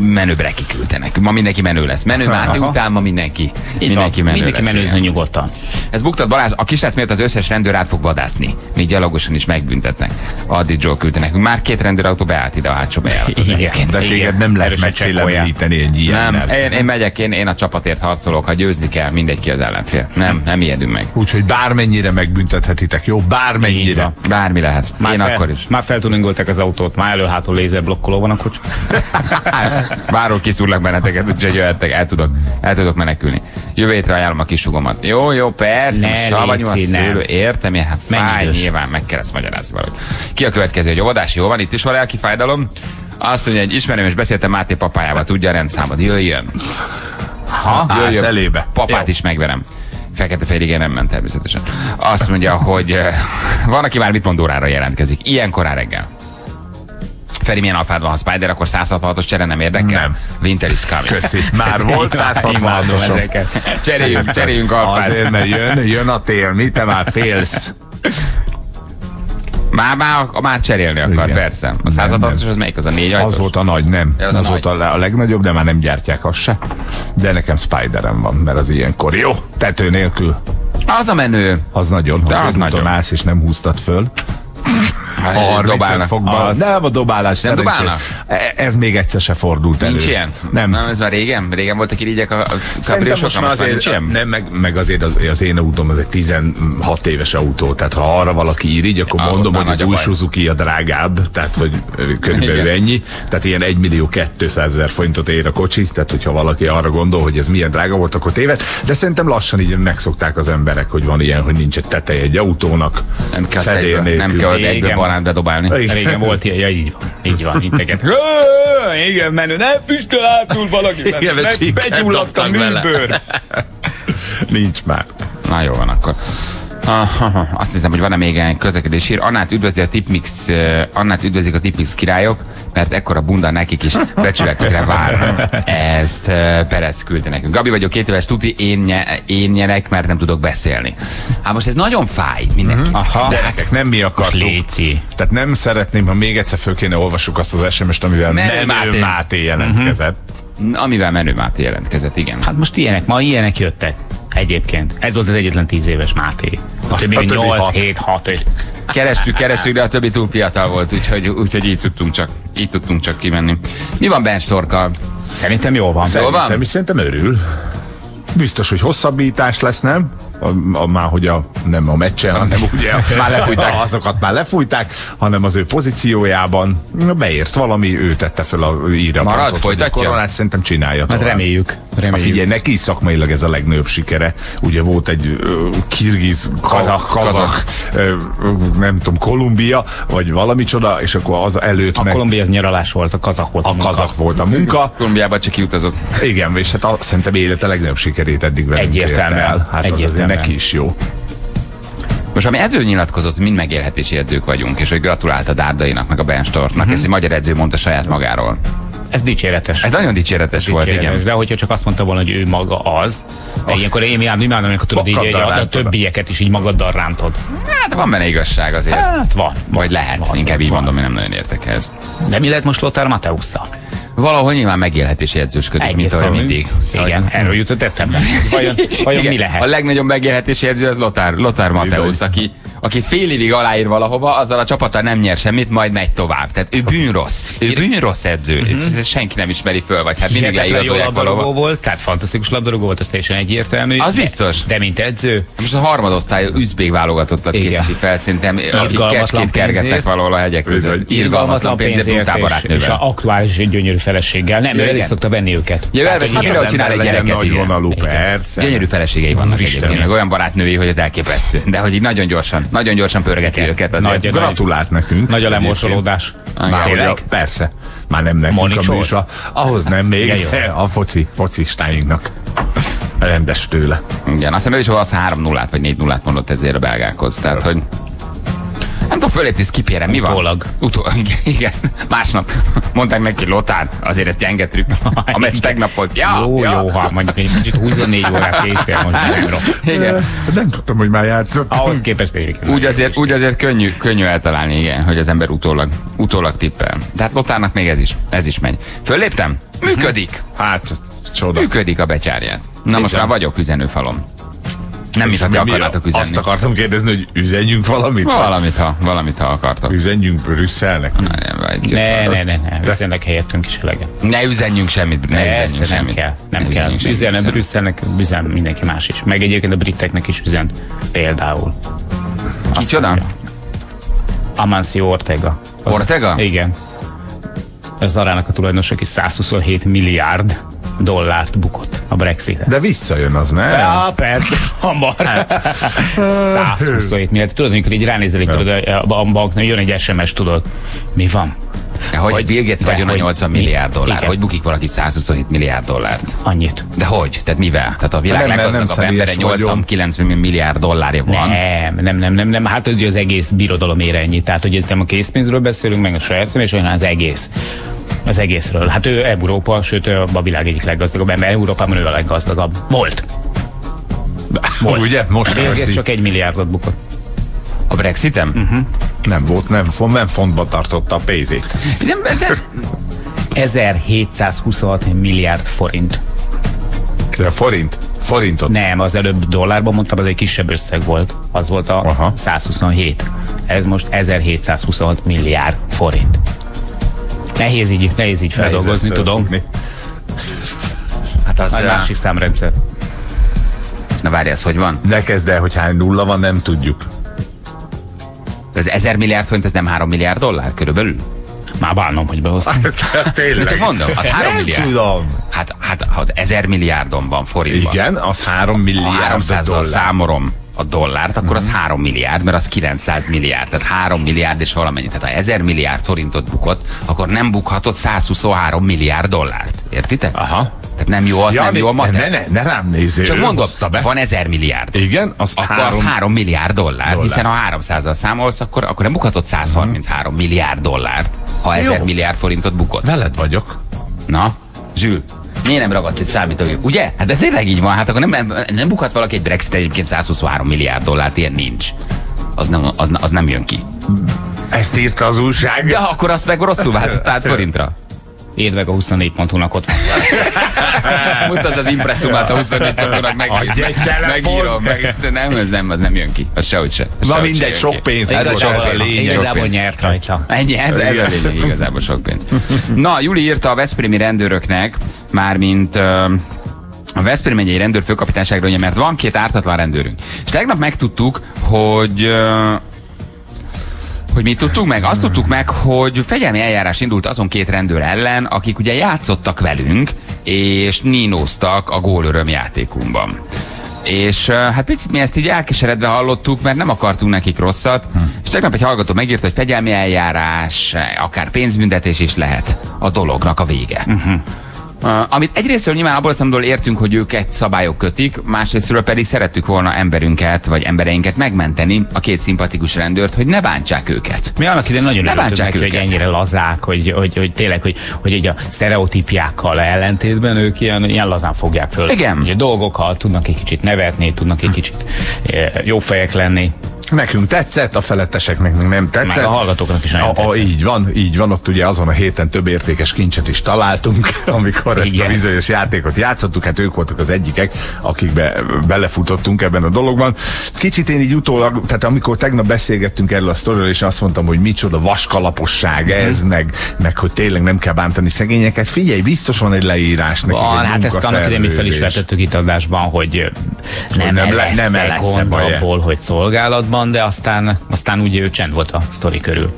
S5: Menőbre kiküldtenek. Ma mindenki menő lesz. Menő már, után ma mindenki.
S6: Itt
S5: mindenki
S6: van,
S5: menő
S6: mindenki
S5: lesz,
S6: menőzön nyugodtan.
S5: Ez buktad Balázs, a kisrác miatt az összes rendőr át fog vadászni. Még gyalogosan is megbüntetnek. Addig Joe küldte nekünk. Már két rendőrautó beállt ide a hátsó bejáratot.
S4: De
S6: Igen.
S4: téged nem lehet megfélemlíteni egy
S5: Nem,
S4: ilyennel.
S5: én, én megyek, én, én a csapatért harcolok, ha győzni kell, mindegy ki az ellenfél. Nem, nem ijedünk meg.
S4: Úgyhogy bármennyire megbüntethetitek, jó? Bármennyire.
S5: Bármi lehet.
S6: Már
S5: én
S6: fel,
S5: akkor is.
S6: Már feltuningolták az autót, már elő-hátul lézerblokkoló van a kocsi.
S5: Bárhol kiszúrlak benneteket, úgyhogy jöhettek, el tudok, el tudok menekülni. Jövő hétre ajánlom a kisugomat. Jó, jó, persze,
S6: Ne
S5: savanyú a szőlő, értem én, hát
S6: Mennyi
S5: fáj,
S6: idős?
S5: nyilván meg kell ezt magyarázni valahogy. Ki a következő, hogy óvodás, jó van, itt is van lelki fájdalom. Azt mondja, egy ismerőm, és beszéltem Máté papájával, tudja a rendszámot. Jöjjön.
S4: Ha, állsz
S5: Jöjjön.
S4: elébe.
S5: Papát is megverem. Fekete-fehér nem ment természetesen. Azt mondja, hogy eh, [LAUGHS] van, aki már mit mond órára jelentkezik. Ilyen korán reggel. Feri, milyen alfád van, ha Spider, akkor 166-os csere nem érdekel?
S4: Nem.
S5: Winter is coming.
S4: Köszi. Már [LAUGHS] volt
S6: Imádom
S4: 166-osom.
S6: ezeket.
S5: Cseréljünk, cseréljünk alfát.
S4: Azért, mert jön, jön a tél, mi? Te már félsz.
S5: Már, már, már cserélni akar,
S4: Igen.
S5: persze. A
S4: Nem,
S5: 166-os az melyik? Az a négy ajtós?
S4: Az volt a nagy, nem.
S5: Ja, az
S4: Az,
S5: a
S4: az
S5: nagy.
S4: volt a, le- a legnagyobb, de már nem gyártják azt se. De nekem Spiderem van, mert az ilyenkor jó. Tető nélkül.
S5: Az a menő.
S4: Az nagyon.
S5: De az
S4: közúton
S5: nagyon.
S4: állsz és nem húztad föl. A 35
S5: dobálnak.
S4: fokban.
S6: Az-
S4: Nem, a dobálás
S5: Nem dobálnak?
S4: E- Ez még egyszer se fordult elő.
S5: Nincs ilyen?
S4: Nem.
S5: Nem, ez már régen? Régen voltak irigyek a, a
S4: Szerintem most már
S5: most már
S4: azért,
S5: nincs ilyen?
S4: nem, meg, meg azért az, az én autóm az egy 16 éves autó, tehát ha arra valaki irigy, akkor
S5: Ah,
S4: mondom, hogy az új. Suzuki a drágább, tehát hogy körülbelül
S5: Igen.
S4: ennyi, tehát ilyen 1 millió 200 ezer forintot ér a kocsi, tehát hogyha valaki arra gondol, hogy ez milyen drága volt, akkor téved, de szerintem lassan így megszokták az emberek, hogy van ilyen, hogy nincs egy teteje egy autónak,
S5: Nem kell, nem
S4: nélkül.
S5: Kell
S6: Igen.
S5: egyből barát bedobálni.
S4: Igen.
S6: Régen volt ilyen, ja így van, így van, integet. Igen, menő, nem füstöl hátul valaki. [LAUGHS]
S4: Igen,
S6: begyulladt a műbőr. [LAUGHS]
S4: Nincs már.
S5: Na jó van akkor. Ah, Azt hiszem, hogy van-e még egy közlekedés hír. Annát üdvözli a Tipmix, eh, Annát üdvözlik a Tipmix királyok, mert ekkora bunda nekik is becsületükre vár. Ezt eh, Perec küldte nekünk. Gabi vagyok, két éves tuti, én, nye, én nyerek, mert nem tudok beszélni. Hát most ez nagyon fáj mindenki.
S6: Aha.
S4: Gyerekek, nem mi akartuk.
S6: Léci.
S4: Tehát nem szeretném, ha még egyszer föl kéne olvassuk azt az SMS-t, amivel
S5: Menő
S4: Menő
S5: Máté.
S4: Máté, jelentkezett.
S5: Amivel Menő Máté jelentkezett, igen.
S6: Hát most ilyenek, ma ilyenek jöttek. Egyébként. Ez volt az egyetlen tíz éves Máté. A többi
S4: a többi
S6: 8,
S4: hat.
S6: 7, 6, 5.
S5: Kerestük, kerestük, de a többi túl fiatal volt, úgyhogy, úgyhogy így, tudtunk csak, így tudtunk csak kimenni. Mi van Ben Storkkal?
S6: Szerintem jól van.
S5: Jól van?
S4: Szerintem szerintem örül. Biztos, hogy hosszabbítás lesz, nem? A, a, már hogy a, nem a meccsen, hanem ugye [LAUGHS]
S5: Már lefújták. [LAUGHS]
S4: azokat már lefújták, hanem az ő pozíciójában beért valami, ő tette fel a írja.
S5: Marad,
S4: pontot,
S5: folytatja?
S4: A koronát szerintem csinálja
S6: Hát
S4: tovább.
S6: reméljük.
S4: Hát
S6: reméljük.
S4: figyelj, neki szakmailag ez a legnagyobb sikere. Ugye volt egy ö, kirgiz, kazak, kazak, ö, nem tudom, Kolumbia, vagy valami csoda, és akkor az előtt
S6: A
S4: meg
S6: Kolumbia az nyaralás volt, a kazak volt.
S4: a
S6: munka.
S4: kazak volt a munka. [LAUGHS]
S5: Kolumbiában csak kiutazott.
S4: Igen, és hát a, szerintem élete legnagyobb sikerét eddig velünk
S6: Egyértelműen.
S4: érte el. Hát az
S6: Egyértelműen.
S4: neki is jó.
S5: Most ami edző nyilatkozott, mind megélhetési edzők vagyunk, és hogy gratulált a Dárdainak, meg a Ben Stortnak, uh-huh. ezt egy magyar edző mondta saját magáról.
S6: Ez dicséretes.
S5: Ez nagyon dicséretes volt,
S6: Dicséretes,
S5: igen.
S6: De hogyha csak azt mondta volna, hogy ő maga az, de ilyenkor én imádom, imádom, amikor tudod így, a, a többieket is így magaddal rántod.
S5: Hát van benne igazság azért.
S6: Hát van.
S5: Vagy lehet,
S6: van,
S5: inkább így
S6: van.
S5: mondom, én nem nagyon értek ehhez.
S6: De mi lett most Lothar Mateusszal?
S5: Valahol nyilván megélhetési edzősködik, mint olyan
S6: Egyértelmű.
S5: mindig. Szóval-
S6: Igen, erről jutott eszembe. [LAUGHS] Vajon, vajon
S5: Igen,
S6: mi lehet?
S5: A legnagyobb megélhetési edző az Lothar, Lothar Mateusz, aki, aki fél évig aláír valahova, azzal a csapattal nem nyer semmit, majd megy tovább. Tehát ő bűnrossz. Ő bűnrossz edző.
S6: Mhm.
S5: Ezt, ezt senki nem ismeri föl, vagy hát mindig leigazolják
S6: labdarúgó
S5: valahova.
S6: volt, tehát fantasztikus labdarúgó volt, ez teljesen egyértelmű.
S5: Az
S6: de-
S5: biztos.
S6: De mint edző,
S5: Most a harmadosztályú üzbék válogatottat
S6: Igen.
S5: készíti fel, szerintem, akik kecskét kergetnek valahol a hegyek között. Irgalmatlan pénzért, brutál
S6: és, és
S5: barátnővel.
S6: a aktuális gyönyörű feleséggel. Nem,
S5: Ja,
S6: ő el is szokta venni őket.
S5: Ja,
S6: Tehát,
S5: elveszi,
S6: hogy
S5: hát
S6: igen,
S5: például csinál egy gyereket,
S4: nagy vonalú, persze.
S5: Gyönyörű feleségei vannak egyébként, meg olyan barátnői, hogy ez elképesztő. De hogy így nagyon gyorsan, nagyon gyorsan pörgeti
S6: Igen.
S5: őket azért.
S6: Nagy-
S4: Gratulált nekünk.
S6: Nagy a.
S5: Igen.
S4: Hogy
S6: Tényleg?
S4: a, persze. Már nem nekünk
S6: Monicsor?
S4: a műsor. Ahhoz nem még,
S6: jó.
S4: a foci, focistáinknak. Rendes tőle.
S5: Igen, azt hiszem ő is az 3 0 vagy 4 0 mondott ezért a belgákhoz. Tehát, hogy nem tudom, fölépni Skipjére, mi van?
S6: Utólag.
S5: Utó, igen, [LAUGHS] igen, másnap mondták neki Lotár, azért ez gyenge trükk. A meccs tegnap volt. Ja,
S6: jó,
S5: ja.
S6: jó, ha mondjuk egy kicsit 24 órát késtél most nem rossz.
S5: Igen.
S4: Nem tudtam, hogy már játszottam.
S6: Ahhoz képest egyébként.
S5: Úgy azért, úgy azért könnyű, könnyű eltalálni, igen, hogy az ember utólag, utólag tippel. Tehát Lotárnak még ez is, ez is megy. Fölléptem? Működik.
S4: Hát, csoda.
S5: Működik a betyárját. Na most
S4: Bizony.
S5: már vagyok üzenőfalom. Nem, te
S4: mi-
S5: akarnátok üzenni.
S4: Azt akartam kérdezni, hogy üzenjünk valamit?
S5: Valamit, ha, valamit, ha akartok.
S4: Üzenjünk Brüsszelnek?
S5: Vagy-
S6: Ne, ne, ne, ne, üzennek helyettünk is eleget.
S5: Ne üzenjünk semmit, ne üzenjünk
S6: Persze, nem
S5: semmit.
S6: kell, nem
S5: Ne
S6: kell.
S5: üzenjünk
S6: Üzenem
S5: üzenjünk.
S6: Brüsszelnek, üzen mindenki más is. Meg egyébként a briteknek is üzent. Például.
S5: Kicsoda?
S6: Amancio Ortega. Az-
S5: Ortega?
S6: Igen. Ez arának a tulajdonos, aki 127 milliárd dollárt bukott a brexit
S4: De visszajön az, ne?
S6: Ja, persze, hamar. 127 milliárd. Tudod, amikor így ránézel, így tudod, a banknak jön egy SMS, tudod, mi van?
S5: Ja, hogy,
S6: Hogy-
S5: Bill Gates
S6: de
S5: vagyona
S6: hogy-
S5: 80
S6: mi-
S5: milliárd dollár.
S6: igen.
S5: Hogy bukik valaki 127 milliárd dollárt?
S6: Annyit.
S5: De hogy? Tehát mivel? Tehát a világ
S4: Nem, mert nem
S5: leggazdagabb embere
S4: személyes vagyon.
S5: 80-90 milliárd dollárja van.
S6: Nem, nem, nem, nem, nem. Hát hogy az egész birodalom ér ennyi. Tehát, hogy ez nem a készpénzről beszélünk, meg a saját személyes, hanem az egész. Az egészről. Hát ő Európa, sőt ő a világ egyik leggazdagabb ember. Európában ő a leggazdagabb. Volt. Volt.
S4: Ugye? Most
S6: Bill Gates csak egy milliárdot bukott.
S5: A Brexitem?
S6: Mhm.
S4: Nem volt, nem, nem fontba tartotta a pénzét.
S5: Nem, de,
S6: 1726 milliárd forint.
S4: De forint? Forintot?
S6: Nem, az előbb dollárban mondtam, az egy kisebb összeg volt. Az volt a
S4: Aha.
S6: 127. Ez most 1726 milliárd forint. Nehéz így, nehéz így feldolgozni,
S4: Nehéz
S6: tudom.
S4: felfogni.
S5: hát az...
S6: A másik számrendszer.
S5: Na várj, ez hogy van?
S4: Ne kezd el, hogy hány nulla van, nem tudjuk.
S5: Az 1000 milliárd forint, ez nem 3 milliárd dollár körülbelül?
S6: Már bánom, hogy behoztam. [LAUGHS]
S4: Tényleg.
S5: Csak mondom, az 3
S4: Nem
S5: milliárd.
S4: tudom.
S5: Hát, hát ha az 1000 milliárdon van forintban.
S4: Igen, az 3
S5: Ha
S4: milliárd
S5: 300
S4: dollár.
S5: számolom a dollárt, akkor
S6: Mhm.
S5: az 3 milliárd, mert az 900 milliárd. Tehát 3 milliárd és valamennyi. Tehát ha 1000 milliárd forintot bukott, akkor nem bukhatott 123 milliárd dollárt. Értitek?
S4: Aha.
S5: Tehát nem jó az,
S4: Ja,
S5: nem
S4: ne,
S5: jó a matek.
S4: ne, ne, ne rám nézzél.
S5: Csak mondom,
S4: be.
S5: van 1000 milliárd.
S4: Igen, az
S5: Akkor
S4: három,
S5: az 3 milliárd dollár,
S4: dollár.
S5: hiszen ha 300-al számolsz, akkor, akkor nem bukhatott 133 milliárd dollárt, ha 1000
S4: Jó.
S5: milliárd forintot bukott.
S4: Veled vagyok.
S5: Na, Zsül, miért nem ragadsz egy számítógép? Ugye? Hát de tényleg így van, hát akkor nem, nem, nem bukhat valaki egy Brexit egyébként 123 milliárd dollárt, ilyen nincs. Az nem, az, az nem jön ki.
S4: Ezt írta az újság.
S5: De akkor azt meg rosszul váltott át forintra.
S6: Írd meg a 24 pontunak ott van. [LAUGHS]
S5: Mutasd az impresszumát a 24 pontonak, meg,
S4: Adj egy
S5: megírom. Meg, de nem, ez nem, az nem jön ki. Az sehogy se. Az
S4: Na
S5: sehogy
S4: mindegy, sok pénz
S5: Ez
S4: ez a lényeg.
S6: Igazából nyert rajta.
S5: Ennyi, ez, ez a lényeg, igazából sok pénz. Na, Juli írta a Veszprémi rendőröknek, mármint a Veszprém megyei rendőr főkapitányságra, ugye, mert van két ártatlan rendőrünk. És tegnap megtudtuk, hogy hogy mit tudtuk meg? Azt tudtuk meg, hogy fegyelmi eljárás indult azon két rendőr ellen, akik ugye játszottak velünk, és nínóztak a gólöröm játékunkban. És hát picit mi ezt így elkeseredve hallottuk, mert nem akartunk nekik rosszat, hm. és tegnap egy hallgató megírt, hogy fegyelmi eljárás, akár pénzbüntetés is lehet a dolognak a vége. Uh-huh. Uh, amit egyrésztről nyilván abból a szempontból értünk, hogy őket szabályok kötik, másrésztről pedig szerettük volna emberünket, vagy embereinket megmenteni, a két szimpatikus rendőrt, hogy ne bántsák őket.
S6: Mi annak idején nagyon
S5: Ne
S6: örültünk neki, hogy
S5: őket.
S6: ennyire lazák, hogy, hogy, hogy tényleg, hogy, hogy így a sztereotípiákkal ellentétben ők ilyen, ilyen lazán fogják föl.
S5: Igen.
S6: Ugye dolgokkal tudnak egy kicsit nevetni, tudnak egy kicsit eh, jó fejek lenni.
S4: Nekünk tetszett, a feletteseknek nem tetszett.
S6: Meg a hallgatóknak is nagyon
S4: a, a,
S6: tetszett.
S4: Így van, így van. Ott ugye azon a héten több értékes kincset is találtunk, [LAUGHS] amikor ezt
S6: Igen.
S4: a bizonyos játékot játszottuk. Hát ők voltak az egyikek, akikbe belefutottunk ebben a dologban. Kicsit én így utólag, tehát amikor tegnap beszélgettünk erről a sztoriról, és azt mondtam, hogy micsoda vaskalaposság ez,
S6: Mhm.
S4: meg, meg hogy tényleg nem kell bántani szegényeket. Figyelj, biztos van egy leírás nekik.
S6: Van, hát ezt annak idején mi fel is vetettük itt adásban, hogy nem,
S4: nem le-
S6: nem,
S4: nem lesz-e
S6: gond
S4: baj-e.
S6: abból, hogy szolgálatban, de aztán, aztán ugye ő csend volt a sztori körül.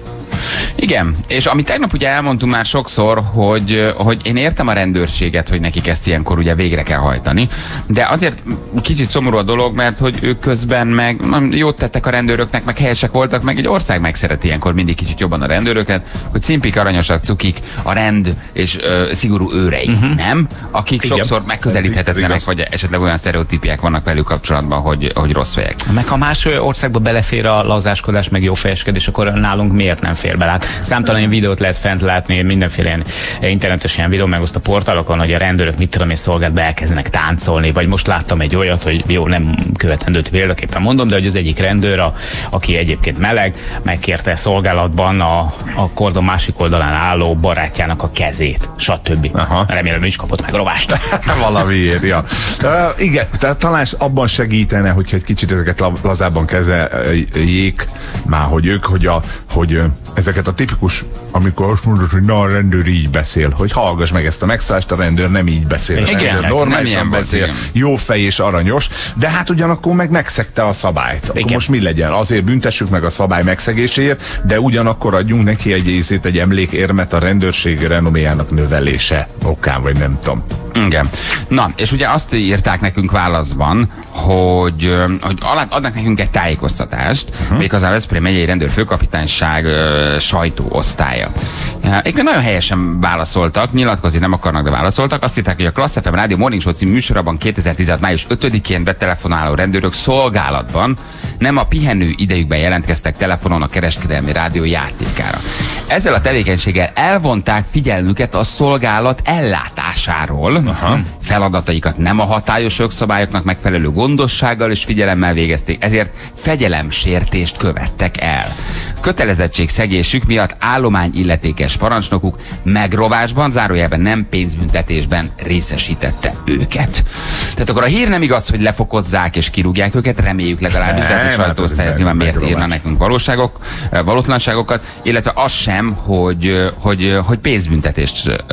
S5: Igen, és amit tegnap ugye elmondtunk már sokszor, hogy, hogy én értem a rendőrséget, hogy nekik ezt ilyenkor ugye végre kell hajtani, de azért kicsit szomorú a dolog, mert hogy ők közben meg jót tettek a rendőröknek, meg helyesek voltak, meg egy ország megszereti ilyenkor mindig kicsit jobban a rendőröket, hogy cimpik, aranyosak, cukik, a rend és ö, szigorú őrei, uh-huh. nem? Akik
S4: Igen.
S5: sokszor megközelíthetetlenek, vagy esetleg olyan sztereotípiák vannak velük kapcsolatban, hogy, hogy rossz fejek.
S6: Meg ha más országba belefér a lazáskodás, meg jó fejeskedés, akkor nálunk miért nem fér bele? Számtalan ilyen videót lehet fent látni, mindenféle ilyen internetes ilyen videó megoszt a portálokon, hogy a rendőrök mit tudom én szolgálatba elkezdenek táncolni, vagy most láttam egy olyat, hogy jó, nem követendő példaképpen mondom, de hogy az egyik rendőr, a, aki egyébként meleg, megkérte szolgálatban a, a kordon másik oldalán álló barátjának a kezét, stb.
S4: Aha.
S6: Remélem is kapott meg rovást. [LAUGHS]
S4: Valamiért, ja. Uh, igen, tehát talán abban segítene, hogyha egy kicsit ezeket la- lazábban kezeljék, már hogy ők, hogy, a, hogy ezeket a tipikus, amikor azt mondod, hogy na a rendőr így beszél, hogy hallgass meg ezt a megszállást, a rendőr nem így beszél. A
S6: Igen,
S4: rendőr
S6: nem
S4: normálisan
S5: ilyen
S4: beszél, jó fej és aranyos, de hát ugyanakkor meg megszegte a szabályt. Akkor
S6: Igen.
S4: most mi legyen? Azért büntessük meg a szabály megszegéséért, de ugyanakkor adjunk neki egy észét, egy emlékérmet a rendőrség renoméjának növelése okán, vagy nem tudom.
S5: Igen. Na, és ugye azt írták nekünk válaszban, hogy, hogy adnak nekünk egy tájékoztatást, uh-huh. méghozzá a Veszprém megyei rendőr főkapitányság ö, sajtóosztálya. Még nagyon helyesen válaszoltak, nyilatkozni nem akarnak, de válaszoltak. Azt írták, hogy a Klassz FM Rádió Morning Show című műsorában 2016. május 5-én betelefonáló rendőrök szolgálatban nem a pihenő idejükben jelentkeztek telefonon a kereskedelmi rádió játékára. Ezzel a tevékenységgel elvonták figyelmüket a szolgálat ellátásáról, Aha. feladataikat nem a hatályos jogszabályoknak megfelelő gondossággal és figyelemmel végezték, ezért fegyelemsértést követtek el. Kötelezettség szegésük miatt állomány illetékes parancsnokuk megrovásban, zárójelben nem pénzbüntetésben részesítette őket. Tehát akkor a hír nem igaz, hogy lefokozzák és kirúgják őket, reméljük legalábbis, de hát a
S4: hát ez
S5: sajtóosztály nyilván miért írna nekünk valóságok, eh, valótlanságokat, illetve az sem, hogy, eh, hogy, eh, hogy pénzbüntetést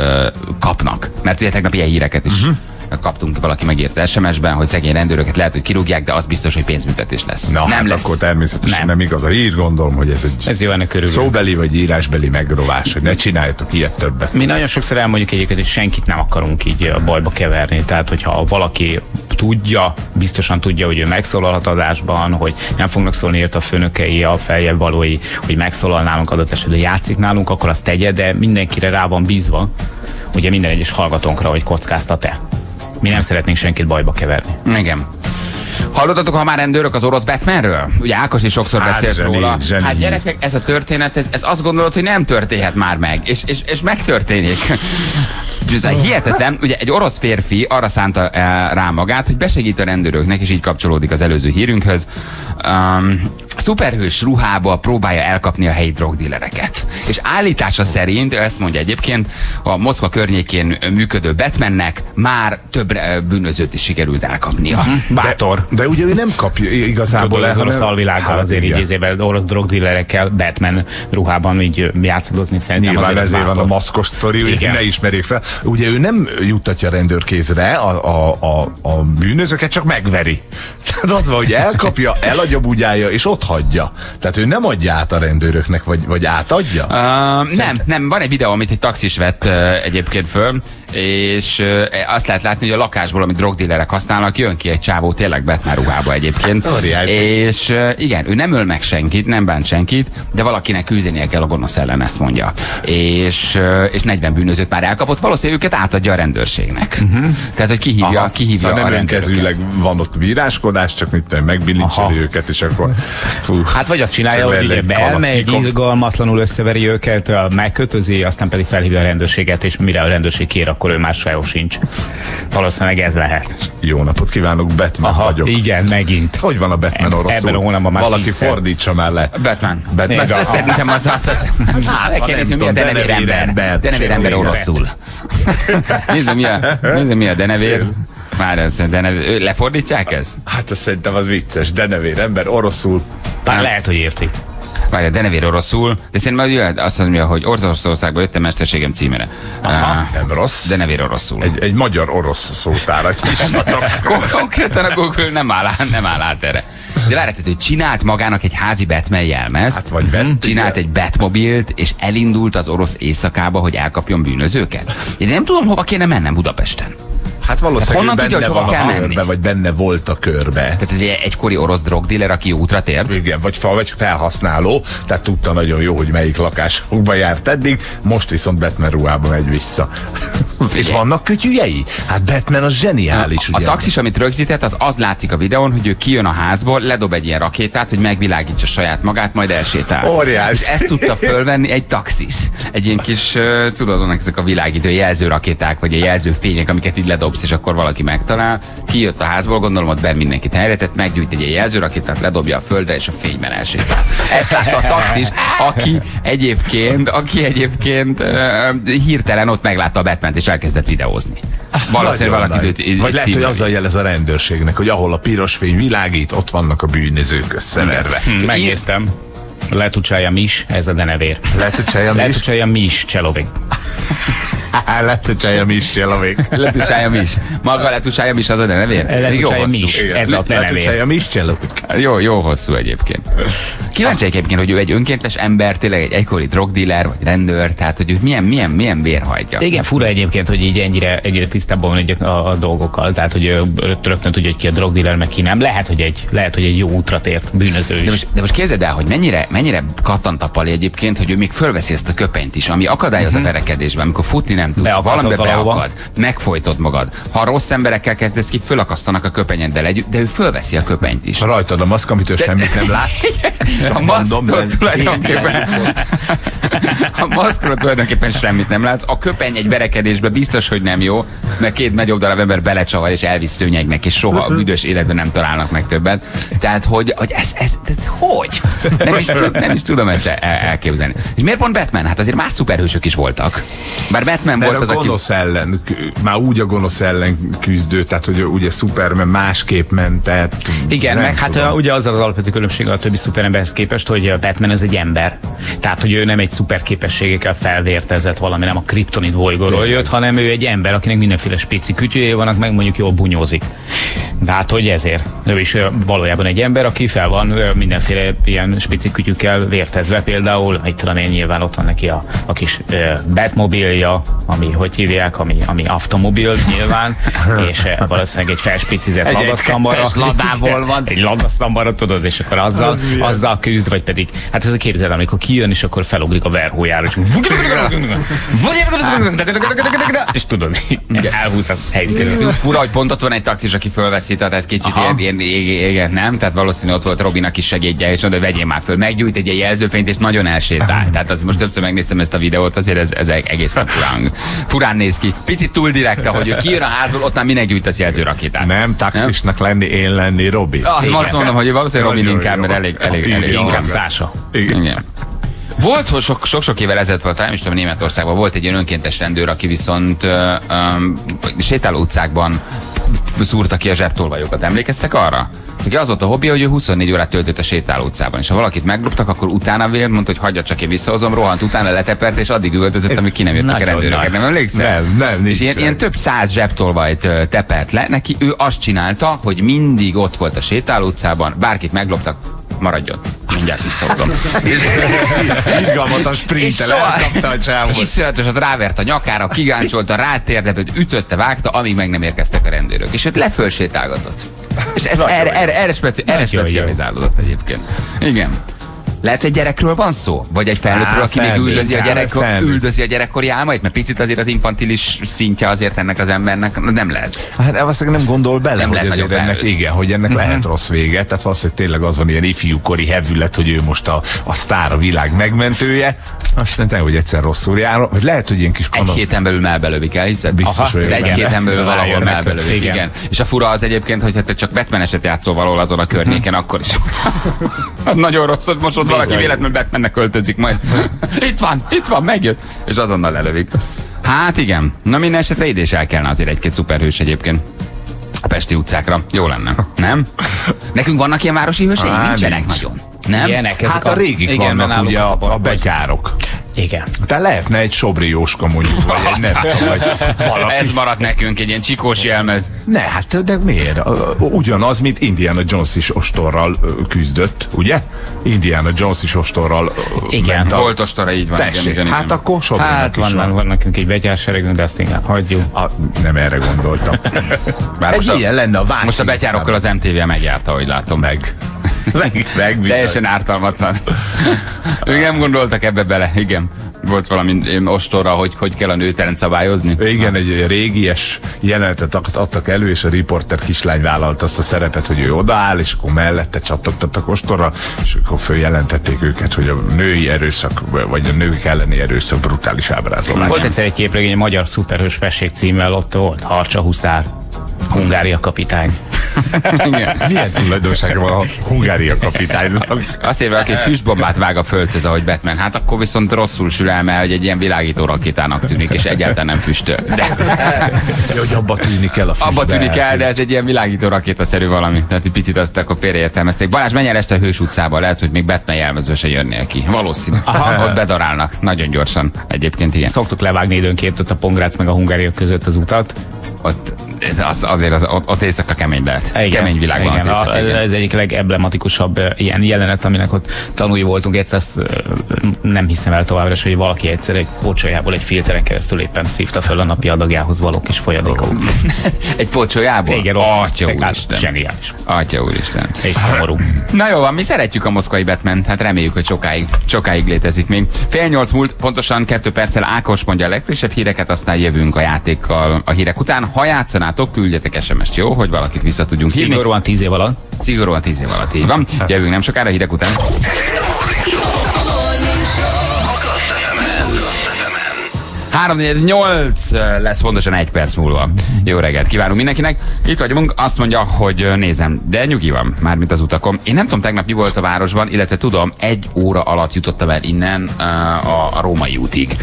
S5: kapnak. Mert ugye tegnap ilyen híreket is uh-huh. Kaptunk, valaki megírta SMS-ben, hogy szegény rendőröket lehet, hogy kirúgják, de az biztos, hogy pénzbüntetés lesz.
S4: Na,
S5: nem
S4: hát
S5: lesz.
S4: akkor természetesen nem.
S6: Nem.
S4: igaz a hír, gondolom, hogy ez egy
S6: Ez jó ennek körül.
S4: szóbeli vagy írásbeli megrovás, hogy ne csináljatok ilyet többet.
S6: Mi nagyon sokszor elmondjuk egyébként, hogy senkit nem akarunk így a bajba keverni. Tehát, hogyha valaki tudja, biztosan tudja, hogy ő megszólalhat adásban, hogy nem fognak szólni ért a főnökei, a feljebb valói, hogy megszólal nálunk adott esetben játszik nálunk, akkor azt tegye, de mindenkire rá van bízva, ugye minden egyes hallgatónkra, hogy kockáztat-e. Mi nem szeretnénk senkit bajba keverni.
S5: Igen. Hallottatok, ha már rendőrök az orosz Batmanről? Ugye Ákos is sokszor
S4: Hát,
S5: beszélt
S4: zseni,
S5: róla.
S4: zseni.
S5: Hát gyerekek, ez a történet, ez, ez azt gondolod, hogy nem történhet már meg. És, és, és megtörténik. Hihetetlen, ugye egy orosz férfi arra szánta eh, rá magát, hogy besegít a rendőröknek, és így kapcsolódik az előző hírünkhöz. Um, szuperhős ruhába próbálja elkapni a helyi drogdílereket. És állítása szerint, ő ezt mondja egyébként, a Moszkva környékén működő Batmannek már több bűnözőt is sikerült elkapnia.
S6: Bátor.
S4: De ugye ő nem kapja igazából
S6: Tudod,
S4: el,
S6: az orosz alvilággal
S4: Hát,
S6: azért így
S4: igen.
S6: izével, orosz drogdillerekkel, Batman ruhában így játszadozni szerintem
S4: Nyilván ezért van a
S6: bátor.
S4: maszkos sztori, hogy
S6: Igen.
S4: ne ismerjék fel. Ugye ő nem juttatja rendőrkézre a, a, a, a bűnözőket, csak megveri. [LAUGHS] Tehát az van, hogy elkapja, eladja bugyája, és ott hagyja. Tehát ő nem adja át a rendőröknek, vagy, vagy átadja?
S5: Uh, nem, nem, van egy videó, amit egy taxis vett uh, egyébként föl, és uh, azt lehet látni, hogy a lakásból, amit drogdílerek használnak, jön ki egy csávó tényleg Batman ruhába egyébként.
S4: Óriási.
S5: És igen, ő nem öl meg senkit, nem bánt senkit, de valakinek küzdenie kell a gonosz ellen, ezt mondja. És, és 40 bűnözőt már elkapott, valószínűleg őket átadja a rendőrségnek. Uh-huh. Tehát, hogy kihívja.
S4: Aha.
S5: kihívja
S4: szóval
S5: a
S4: nem
S5: rendőröket.
S4: önkezőleg van ott bíráskodás, csak mit tudom, megbilincseli őket, és akkor fú,
S6: Hát vagy azt csinálja, hogy
S4: vele
S6: ugye
S4: egy
S6: beelmegy,
S4: Kalashnikov.
S6: irgalmatlanul összeveri őket, megkötözi, aztán pedig felhívja a rendőrséget, és mire a rendőrség kér, akkor ő már sehol sincs. Valószínűleg ez lehet.
S4: Jó napot kívánok, Batman
S6: Aha,
S4: vagyok.
S6: igen, megint.
S4: Hogy van a Batman oroszul?
S6: ebben a hónapban már
S4: Valaki
S6: tízszer.
S4: fordítsa már le.
S5: Batman.
S4: Batman.
S5: Hát,
S4: Aha.
S5: Szerintem az az. az
S4: hát, [LAUGHS] ha
S5: a
S4: nem tudom,
S5: denevér ember. Denevér ember oroszul. [LAUGHS] Nézd mi a, nézd mi a denevér. Már ez a denevér. ő- Lefordítják ez?
S4: Hát azt szerintem az vicces, de nevér ember oroszul.
S6: Bár lehet, hogy érti.
S5: Várja, denevér oroszul, de szerintem jöhet azt mondja, hogy Oroszországból jöttem mesterségem címére. Aha.
S4: Nem rossz.
S5: Denevér oroszul.
S4: Egy, egy magyar orosz szótárat is [LAUGHS]
S5: Konkrétan a Google nem áll, nem áll át erre. De várj, tehát ő csinált magának egy házi Batman jelmezt,
S4: Hát vagy vett,
S5: csinált
S4: igen.
S5: egy Batmobilt, és elindult az orosz éjszakába, hogy elkapjon bűnözőket. Én nem tudom, hova kéne mennem Budapesten.
S4: Hát valószínűleg
S5: honnan
S4: ő
S5: tudja,
S4: benne
S5: hogy hova
S4: van a körbe, vagy benne volt a körbe.
S5: Tehát ez egy egykori orosz drogdíler, aki útra tért.
S4: Igen, vagy, fa, vagy felhasználó, tehát tudta nagyon jó, hogy melyik lakásokba járt eddig, most viszont Batman ruhába megy vissza. [LAUGHS] És vannak kötyűjei? Hát Batman az zseniális,
S5: A
S4: ugye?
S5: taxis, amit rögzített, az az látszik a videón, hogy ő kijön a házból, ledob egy ilyen rakétát, hogy megvilágítsa saját magát, majd elsétál.
S4: Óriás.
S5: És ezt tudta fölvenni egy taxis. Egy ilyen kis, uh, tudod, ezek a világító jelző rakéták, vagy a jelző fények, amiket így ledobsz, és akkor valaki megtalál. Kijött a házból, gondolom ott benn mindenkit helyretett, meggyújt egy ilyen jelző rakétát, ledobja a földre, és a fényben elsétál. Ezt látta a taxis, aki egyébként, aki egyébként uh, hirtelen ott meglátta a batman és elkezdett videózni. Valószínűleg
S4: Nagyon
S5: valaki
S4: nagy.
S5: őt- így-
S4: Vagy lehet, hogy azzal jelez a rendőrségnek, hogy ahol a piros fény világít, ott vannak a bűnözők összeverve.
S6: Hm, Megnéztem. Letucsája Mis, ez a denevér.
S4: Letucsája mi is?
S6: Letucsája Mis, Cselovik. [LAUGHS]
S4: Letucsája mi is, Jelovék.
S5: Letusáljam is. Maga letusáljam is az a
S6: Letucsája
S5: hosszú.
S6: Mis, ez a denevér.
S4: Letucsája mi is, Jelovék.
S5: Jó, jó hosszú egyébként. Kíváncsi egyébként, hogy ő egy önkéntes ember, tényleg egy egykori drogdíler, vagy rendőr, tehát hogy ő milyen, milyen, milyen vér hagyja.
S6: Igen, fura egyébként, hogy így ennyire, ennyire tisztában van a, a dolgokkal, tehát hogy ő rögtön tudja, hogy ki a drogdíler, meg ki nem. Lehet, hogy egy, lehet, hogy egy jó útra tért bűnöző
S5: De
S6: is.
S5: most, de most képzeld el, hogy mennyire, mennyire kattant a pali egyébként, hogy ő még fölveszi ezt a köpenyt is, ami akadályoz a verekedésben, amikor futni nem tudsz,
S6: Beakadtad
S5: valamibe
S6: valahova.
S5: beakad, megfojtod magad. Ha rossz emberekkel kezdesz ki, fölakasztanak a köpenyeddel együtt, de ő fölveszi a köpenyt is.
S4: Ha rajtad a maszk, amitől semmit nem látsz. [LAUGHS]
S5: A
S4: mondom,
S5: maszkról
S4: de-
S5: tulajdonképpen [LAUGHS] a maszkról tulajdonképpen semmit nem látsz. A köpeny egy verekedésben biztos, hogy nem jó, mert két nagyobb darab ember belecsavar és elvisz szőnyegnek, és soha a büdös életben nem találnak meg többet. Tehát, hogy, hogy ez, ez, ez hogy? Nem is, nem is tudom ezt el, elképzelni. És miért pont Batman? Hát azért más szuperhősök is voltak. Bár Batman
S4: Mert
S5: volt
S4: a
S5: az, aki...
S4: gonosz ellen, k- már úgy a gonosz ellen küzdő, tehát hogy ugye Superman másképp mentett.
S6: Igen,
S4: nem
S6: meg hát
S4: tudom.
S6: ugye az az alapvető különbség a többi szuperemberhez képest, hogy a Batman ez egy ember. Tehát, hogy ő nem egy szuper képességekkel felvértezett valami, nem a kriptonit bolygóról jött, hanem ő egy ember, akinek mindenféle spici kütyüjé vannak, meg mondjuk jól bunyózik. De hát, hogy ezért. Ő is valójában egy ember, aki fel van mindenféle ilyen spici kütyükkel vértezve. Például, mit tudom én, nyilván ott van neki a, a kis ö, Batmobilja, ami, hogy hívják, ami, ami automobil nyilván, [LAUGHS] és valószínűleg egy felspicizett
S4: Egy
S6: ladaszambara.
S4: ladából van.
S6: Egy ladaszambara, tudod, és akkor azzal,
S4: Az
S6: azzal küzd, vagy pedig, hát ez a képzeld, el, amikor kijön, és akkor felugrik a verhójára, és, [LAUGHS] [LAUGHS] és tudod, elhúz a helyszínről.
S5: Fura, hogy pont ott van egy taxis, aki fölveszi taszított, ez kicsit
S6: Aha.
S5: ilyen, ilyen, igen, nem? Tehát valószínű ott volt Robinak is segédje, és mondta, vegyél már föl, meggyújt egy ilyen jelzőfényt, és nagyon elsétál. Tehát az most többször megnéztem ezt a videót, azért ez, ez egészen furán, furán néz ki. Picit túl direkt, ahogy ő kijön a házból, ott már minek gyújt az jelzőrakétát.
S4: Nem, taxisnak lenni, én lenni Robi.
S5: Azt azt mondom, hogy valószínűleg Robin inkább, mert elég, elég,
S4: Igen,
S5: elég
S6: Inkább. Szása.
S4: Igen.
S5: Volt, hogy sok, sok-sok évvel ezelőtt volt, nem is tudom, Németországban volt egy ilyen önkéntes rendőr, aki viszont ö, ö, sétáló utcákban szúrta ki a zsebtolvajokat. Emlékeztek arra? Neki az volt a hobbi, hogy ő 24 órát töltött a sétáló utcában, és ha valakit megloptak, akkor utána vélt, mondta, hogy hagyja csak én visszahozom, rohant utána letepert, és addig üvöltözött, amíg ki nem jöttek a rendőrök. Nem emlékszel?
S4: Nem, nem, nincs
S5: És ilyen, ilyen több száz zsebtolvajt tepert le, neki ő azt csinálta, hogy mindig ott volt a sétáló utcában, bárkit megloptak, maradjon. Mindjárt visszahozom. [LAUGHS]
S4: Izgalmasan sprintel, elkapta a csávot.
S5: Iszonyatosat rávert a nyakára, kigáncsolta, rátérdepült, ütötte, vágta, amíg meg nem érkeztek a rendőrök. És őt lefölsétálgatott. És ez erre, erre, erre, speci- erre specializálódott egyébként. Igen. Lehet, hogy gyerekről van szó? Vagy egy felnőttről, aki még üldözi a, gyerek, üldözi a gyerekkori álmait? Mert picit azért az infantilis szintje azért ennek az embernek nem lehet.
S4: Hát valószínűleg nem gondol bele,
S5: Nem
S4: hogy
S5: lehet
S4: azért ennek, igen, hogy ennek lehet rossz vége. Tehát valószínűleg tényleg az van ilyen ifjúkori hevület, hogy ő most a, a sztár, a világ megmentője. Aztán te, hogy egyszer rosszul jár, vagy lehet, hogy ilyen kis
S5: Egy
S4: kanon.
S5: héten belül melbelövik el, hiszed?
S4: Biztos
S5: Aha, de egy héten belül valahol melbelövik, igen.
S6: igen.
S5: És a fura az egyébként, hogy hát te csak Batman eset játszol valahol azon a környéken, akkor is. [LAUGHS] az nagyon rossz, hogy most ott valaki véletlenül Batmannek költözik majd. [LAUGHS] itt van, itt van, megjött. És azonnal lelövik. Hát igen. Na minden esetre ide is el kellene azért egy-két szuperhős egyébként. A Pesti utcákra. Jó lenne. Nem? Nekünk vannak ilyen városi hőseink? Nincsenek
S4: nincs.
S5: nagyon. Nem?
S6: Ilyenek, ezek
S4: Hát a régik
S6: igen,
S4: vannak ugye a, a betyárok.
S6: Igen.
S4: Tehát lehetne egy Sobri Jóska mondjuk, vagy egy nem tudom, vagy valaki.
S5: Ez maradt nekünk, egy ilyen csikós jelmez.
S4: Ne, hát de miért? Ugyanaz, mint Indiana Jones is ostorral küzdött, ugye? Indiana Jones is ostorral
S6: Igen,
S4: ment a...
S5: Volt ostora, így van.
S4: Tessék,
S5: igen, igen,
S4: hát
S5: igen.
S4: akkor Sobrinak
S6: Hát van, van, van nekünk egy betyárseregünk, de azt inkább hagyjuk.
S4: A, nem erre gondoltam.
S5: Bár
S4: Egy
S5: most a-
S4: ilyen lenne a
S5: Most a betyárokkal az MTV megjárta, ahogy látom.
S4: Meg. [LAUGHS] Meg, meg
S5: Teljesen ártalmatlan. [LAUGHS] ők nem gondoltak ebbe bele, igen. Volt valami ilyen ostorra, hogy hogy kell a nőtelen szabályozni.
S4: Igen, egy régies jelenetet ad- adtak elő, és a riporter kislány vállalta azt a szerepet, hogy ő odaáll, és akkor mellette csattogtattak ostorra, és akkor följelentették őket, hogy a női erőszak, vagy a nők elleni erőszak brutális ábrázolás.
S6: Volt egyszer egy képregény, egy magyar szuperhős fesség címmel, ott volt Harcsa Huszár, Hungária kapitány. [LAUGHS]
S5: Igen.
S4: Milyen tulajdonsága van a Hungária kapitánynak?
S5: Azt érve, aki egy füstbombát vág a földhöz, ahogy Batman, hát akkor viszont rosszul sül el, mert hogy egy ilyen világító rakétának tűnik, és egyáltalán nem füstöl. De
S4: Ja, hogy abba tűnik el a füstbe.
S5: abba tűnik el, de ez egy ilyen világító rakétaszerű valami. Tehát egy picit azt akkor félreértelmezték. Balázs, menj el este a Hős utcába, lehet, hogy még Batman jelmezbe se jönnél ki. Valószínű. Aha. Ott bedarálnak. Nagyon gyorsan. Egyébként igen.
S6: Szoktuk levágni időnként ott a Pongrác meg a Hungária között az utat.
S5: Ott, ez az, azért az, ott, ott éjszaka kemény lehet.
S6: Igen,
S5: kemény világ van
S6: igen,
S5: ott éjszaka.
S6: Ez egyik legemblematikusabb ö, ilyen jelenet, aminek ott tanulni voltunk. Egyszer azt, ö, nem hiszem el továbbra, hogy valaki egyszer egy pocsolyából egy filteren keresztül éppen szívta föl a napi adagjához való kis folyadékot. [LAUGHS]
S5: Egy pocsolyából?
S6: Igen,
S5: Atya
S6: hát
S5: úristen.
S6: zseniális.
S5: Atya úristen.
S6: És szomorú. [LAUGHS]
S5: Na jó van, mi szeretjük a moszkvai batman hát reméljük, hogy sokáig, sokáig létezik még. Fél nyolc múlt, pontosan kettő perccel Ákos mondja a legfrissebb híreket, aztán jövünk a játékkal a hírek után. Ha játszanátok, küldjetek SMS-t, jó, hogy valakit vissza tudjunk hívni.
S6: Szigorúan tíz év alatt.
S5: Szigorúan tíz év alatt, így van. Jövünk nem sokára hírek után.
S3: FM-en.
S5: 348 lesz pontosan egy perc múlva. Jó reggelt kívánunk mindenkinek. Itt vagyunk, azt mondja, hogy nézem, de nyugi van, mármint az utakon. Én nem tudom tegnap mi volt a városban, illetve tudom, egy óra alatt jutottam el innen uh, a, a római útig.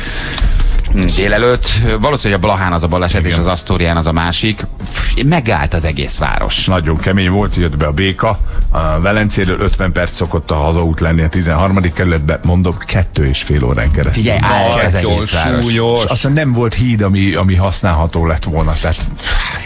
S5: Hm, Délelőtt, valószínűleg a Blahán az a baleset, és az Asztórián az a másik. Megállt az egész város.
S4: Nagyon kemény volt, jött be a béka. A Velencéről 50 perc szokott a hazaút lenni a 13. kerületbe, mondom, kettő és fél órán keresztül.
S5: Figyelj, állt az egész város.
S6: súlyos.
S4: És aztán nem volt híd, ami, ami használható lett volna. Tehát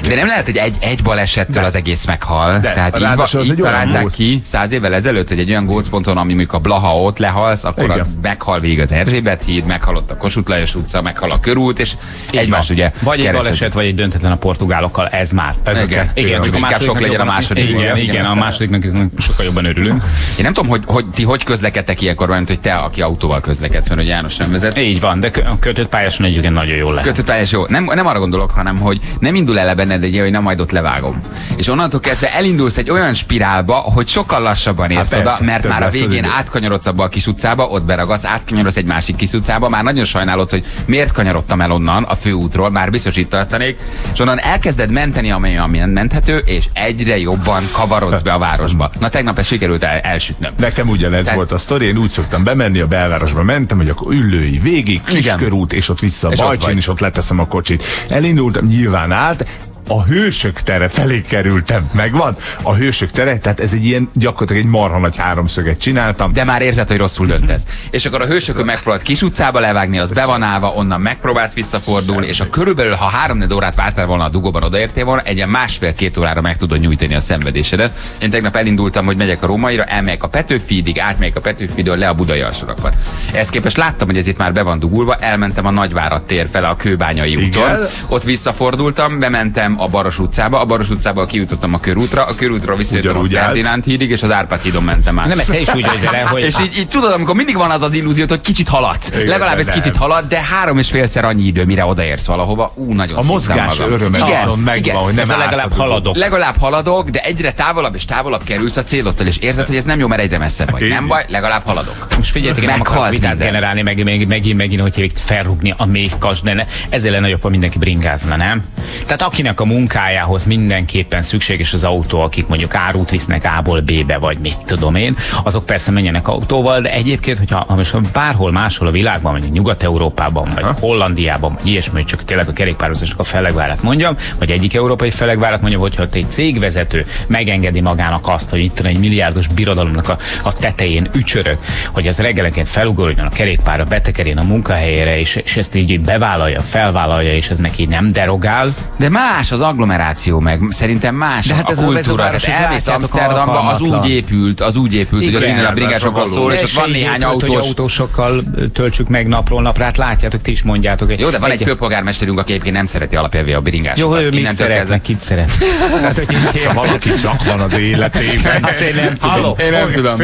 S5: De nem lehet, hogy egy, egy balesettől az egész meghal.
S4: De,
S5: Tehát így, így
S4: egy olyan
S5: találták ki száz évvel ezelőtt, hogy egy olyan gócponton, ami mondjuk a Blaha ott lehalsz, akkor a, meghal végig az Erzsébet híd, meghalott a Kossuth Lajos utca, meghal a körút, és egymás ugye
S6: Vagy egy baleset, vagy egy döntetlen a portugálokkal, ez már.
S4: Ez a
S5: Igen,
S4: kettő,
S5: igen, csak inkább sok legyen a második.
S6: Igen, igen, igen, a másodiknak is sokkal jobban örülünk.
S5: Én nem tudom, hogy, hogy ti hogy közlekedtek ilyenkor, mert hogy te, aki autóval közlekedsz, mert hogy János nem vezet.
S6: Így van, de kö- a kötött pályáson egyébként nagyon jól lehet.
S5: Kötött pályás jó. Nem, nem arra gondolok, hanem hogy nem indul el benned egy hogy na majd ott levágom. És onnantól kezdve elindulsz egy olyan spirálba, hogy sokkal lassabban érsz
S4: Hát
S5: oda, mert már a végén átkanyarodsz abba a kis utcába, ott beragadsz, átkanyarodsz egy másik kis utcába, már nagyon sajnálod, hogy miért kanyarodtam el onnan a főútról, már biztos itt tartanék, és onnan elkezded menteni, amely amilyen menthető, és egyre jobban kavarodsz be a városba. Na tegnap ez sikerült el, elsütnöm.
S4: Nekem ugyanez
S5: Tehát-
S4: volt a sztori, én úgy szoktam bemenni a belvárosba, mentem, hogy akkor üllői végig, kiskörút, és ott vissza a
S5: És ott
S4: Balcsin,
S5: vagy.
S4: és ott leteszem a kocsit. Elindultam, nyilván állt, a hősök tere felé kerültem, megvan? A hősök tere, tehát ez egy ilyen gyakorlatilag egy marha nagy háromszöget csináltam.
S5: De már érzed, hogy rosszul döntesz. És akkor a hősökön megpróbáld kis utcába levágni, az be van állva, onnan megpróbálsz visszafordulni, és a körülbelül, ha három órát vártál volna a dugóban, odaértél volna, egy másfél-két órára meg tudod nyújtani a szenvedésedet. Én tegnap elindultam, hogy megyek a rómaira, elmegyek a Petőfidig, átmegyek a Petőfidől le a budai alsórakon. Ezt képest láttam, hogy ez itt már be van dugulva, elmentem a Nagyvárad tér fele a Kőbányai úton.
S4: Igen.
S5: Ott visszafordultam, bementem a Baros utcába, a Baros utcából kijutottam a körútra, a körútról visszajöttem a. Ferdinánd hídig, és az Árpád hídon mentem át.
S6: Nem, mert te is úgy vagy hogy
S5: És így, így tudod, amikor mindig van az az illúziót, hogy kicsit haladsz.
S4: Igen,
S5: Legalább ez
S4: nem.
S5: kicsit halad, de három és félszer annyi idő, mire odaérsz valahova. Ú, nagyon
S4: A mozgás öröme
S5: Igen,
S4: azon megvan,
S5: igen.
S4: hogy nem
S6: ez legalább haladok.
S5: Legalább haladok, de egyre távolabb és távolabb kerülsz a célottól, és érzed, hogy ez nem jó, mert egyre messzebb vagy. Nem baj, legalább haladok.
S6: Most figyeljetek, én nem akarok vitát
S5: minden.
S6: generálni, meg, meg, megint, megint, hogy hívják felrúgni a méhkas, de ne, ezzel lenne jobb, ha mindenki bringázna, nem? Tehát akinek a munkájához mindenképpen szükséges az autó, akik mondjuk árut visznek A-ból B-be, vagy mit tudom én, azok persze menjenek autóval, de egyébként, hogyha ha most bárhol máshol a világban, mondjuk Nyugat-Európában, vagy Hollandiában, vagy ilyesmi, csak tényleg a kerékpározásnak a fellegvárát mondjam, vagy egyik európai fellegvárát mondjam, hogyha egy cégvezető megengedi magának azt, hogy itt egy milliárdos birodalomnak a, a tetején ücsörög, hogy az reggelenként felugorjon a kerékpára, betekerjen a munkahelyére, és, és ezt így bevállalja, felvállalja, és ez neki nem derogál.
S5: De más az agglomeráció meg, szerintem más
S6: De hát
S5: a
S6: ez a- ez a
S5: kultúra.
S6: város,
S5: Tehát
S6: ez
S5: elmész Amsterdamba, az úgy épült, az úgy épült, hogy
S6: Igen,
S5: minden a
S4: ez
S5: bringásokról
S4: a
S5: szól, és ott van néhány
S6: épült, hogy
S5: autós.
S6: autósokkal töltsük meg napról napra, hát látjátok, ti is mondjátok. hogy
S5: Jó, de van egy főpolgármesterünk, aki egyébként nem szereti alapelvé a bringásokat.
S6: Jó, ő mit szeret, meg kit szeret. [LAUGHS] Hogy
S4: Csak valaki csak van az életében.
S6: Hát én nem tudom.
S5: Én nem tudom.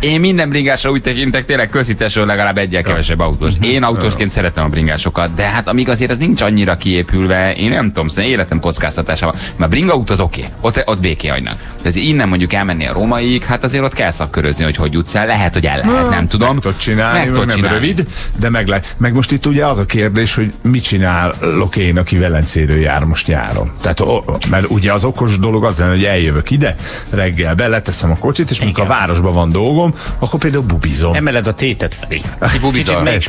S5: Én minden bringásra úgy tekintek, tényleg közítesről legalább egyel kevesebb autós. Én autósként szeretem a bringásokat, de hát amíg azért ez nincs annyira kiépülve, én nem tudom, szerintem életem kockáztatásával. Mert bringaút az oké, ott, ott béké hagynak. De azért innen mondjuk elmenni a rómaig, hát azért ott kell szakkörözni, hogy hogy jutsz el. Lehet, hogy el lehet, nem tudom.
S4: Meg tudod csinálni,
S5: Meg tudod
S4: nem
S5: csinálni.
S4: rövid, de meg, le, meg most itt ugye az a kérdés, hogy mit csinálok én, aki Velencéről jár most nyáron. Tehát, o, mert ugye az okos dolog az lenne, hogy eljövök ide, reggel beleteszem a kocsit, és amikor a városban van dolgom, akkor például bubizom.
S6: Emeled a tétet felé. Kicsit lesz.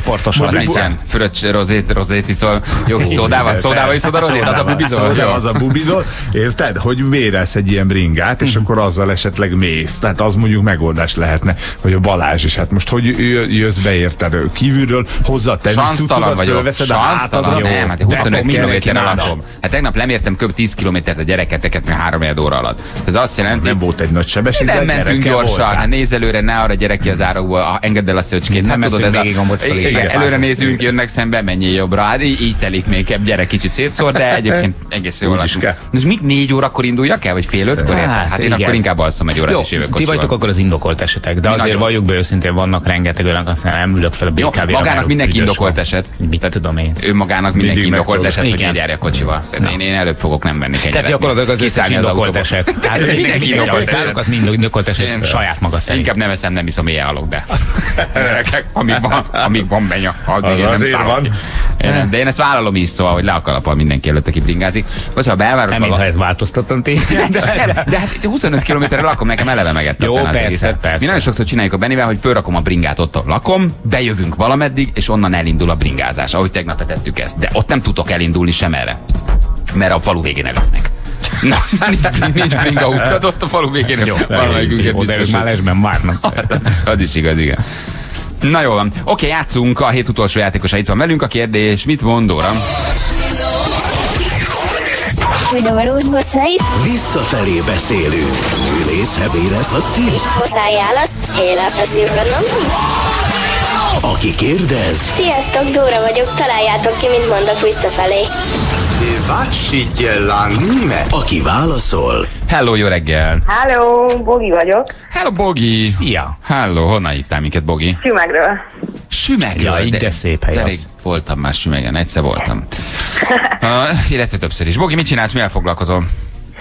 S5: mit jelent? Fröccs, rozét, rozét iszol. Jó kis szódával, szódával iszod a rozét, az a bubizol.
S4: Az a bubizol, érted? Hogy vérelsz egy ilyen bringát, és akkor azzal esetleg mész. Tehát az mondjuk megoldás lehetne, hogy a Balázs is. Hát most hogy jö- jössz be, érted? Kivirről, hozza a tenisztucodat, fölveszed a hátadra.
S5: nem, hát
S4: De
S5: 25
S4: akkor mindenki
S5: kilométerre
S4: más.
S5: lakom. Hát tegnap lemértem kb. 10 kilométert a gyereketeket, mert 3 óra alatt. Ez azt jelenti,
S4: Nem volt egy nagy sebesség,
S5: nem mentünk gyorsan, hát néz előre, ne arra gyerek ki az árokból, ah, engedd el a szöcskét.
S6: Nem
S5: Hát tudod, ez a, igen, előre nézünk, jönnek szembe, menjél jobbra. Hát így, így telik még, gyerek kicsit szétszór, de egyébként egész jól lakunk. Most mit négy órakor induljak el, vagy fél ötkor?
S6: Hát,
S5: Hát, hát én
S6: igen.
S5: akkor inkább alszom egy órát,
S6: Jó,
S5: és jövök
S6: ti
S5: kocsival.
S6: vagytok akkor az indokolt esetek, de azért
S5: nagyon.
S6: valljuk be őszintén, vannak rengeteg olyan, aztán nem ülök fel a BKV-ra.
S5: magának mindenki indokolt eset.
S6: Mit tudom én.
S5: ő magának mindenki indokolt eset, hogy járja kocsival. Én, én előbb fogok nem venni kenyeret.
S6: Tehát gyakorlatilag az összes
S5: Kiszállni [LAUGHS]
S6: indokolt eset. Tehát
S5: Mindenki indokolt eset.
S6: az mind indokolt eset saját maga szerint.
S5: Inkább nem eszem, nem iszom, éjjel halok, de. Gyerekek, amíg van, amíg van benya, addig
S4: Az
S5: én nem
S4: azért van.
S5: De én ezt vállalom is, szóval, hogy le a kalappal mindenki előtt, aki bringázik. Vagy ha a
S6: Nem,
S5: belvárosban
S6: mintha ez változtatlan tényleg.
S5: de, nem, de hát 25 kilométerre lakom, nekem eleve megette
S6: Jó,
S5: a
S6: persze,
S5: egészet.
S6: persze.
S5: Mi nagyon sokszor csináljuk a Benivel, hogy fölrakom a bringát ott, ahol lakom, bejövünk valameddig, és onnan elindul a bringázás, ahogy tegnap tettük ezt. De ott nem tudok elindulni sem erre, mert a falu végén elütnek. Na, nincs, [LAUGHS] nincs bringa tehát ott a falu végén
S6: Jó,
S5: valamelyikünket biztos.
S6: már lesben várnak. [LAUGHS]
S5: Az is igaz, igen. Na jól van. Oké, játszunk. A hét utolsó játékosa itt van velünk. A kérdés, mit mond Dóra?
S3: Visszafelé beszélünk. Ülész, hebélet, a szív.
S7: tájálat, élet a szívben,
S3: Aki kérdez,
S7: Sziasztok, Dóra vagyok, találjátok ki, mit mondok visszafelé.
S3: Aki válaszol,
S5: Hello, jó reggel.
S1: Háló, Bogi vagyok,
S5: Hello, Bogi.
S6: Szia!
S5: Hello, honnan hívtál minket, Bogi?
S1: Sümegről.
S5: Sümeg.
S6: Ja, így de szép hely
S5: de
S6: az.
S5: rég voltam már Sümegen, egyszer voltam. uh, [LAUGHS] illetve többször is. Bogi, mit csinálsz, mivel foglalkozol?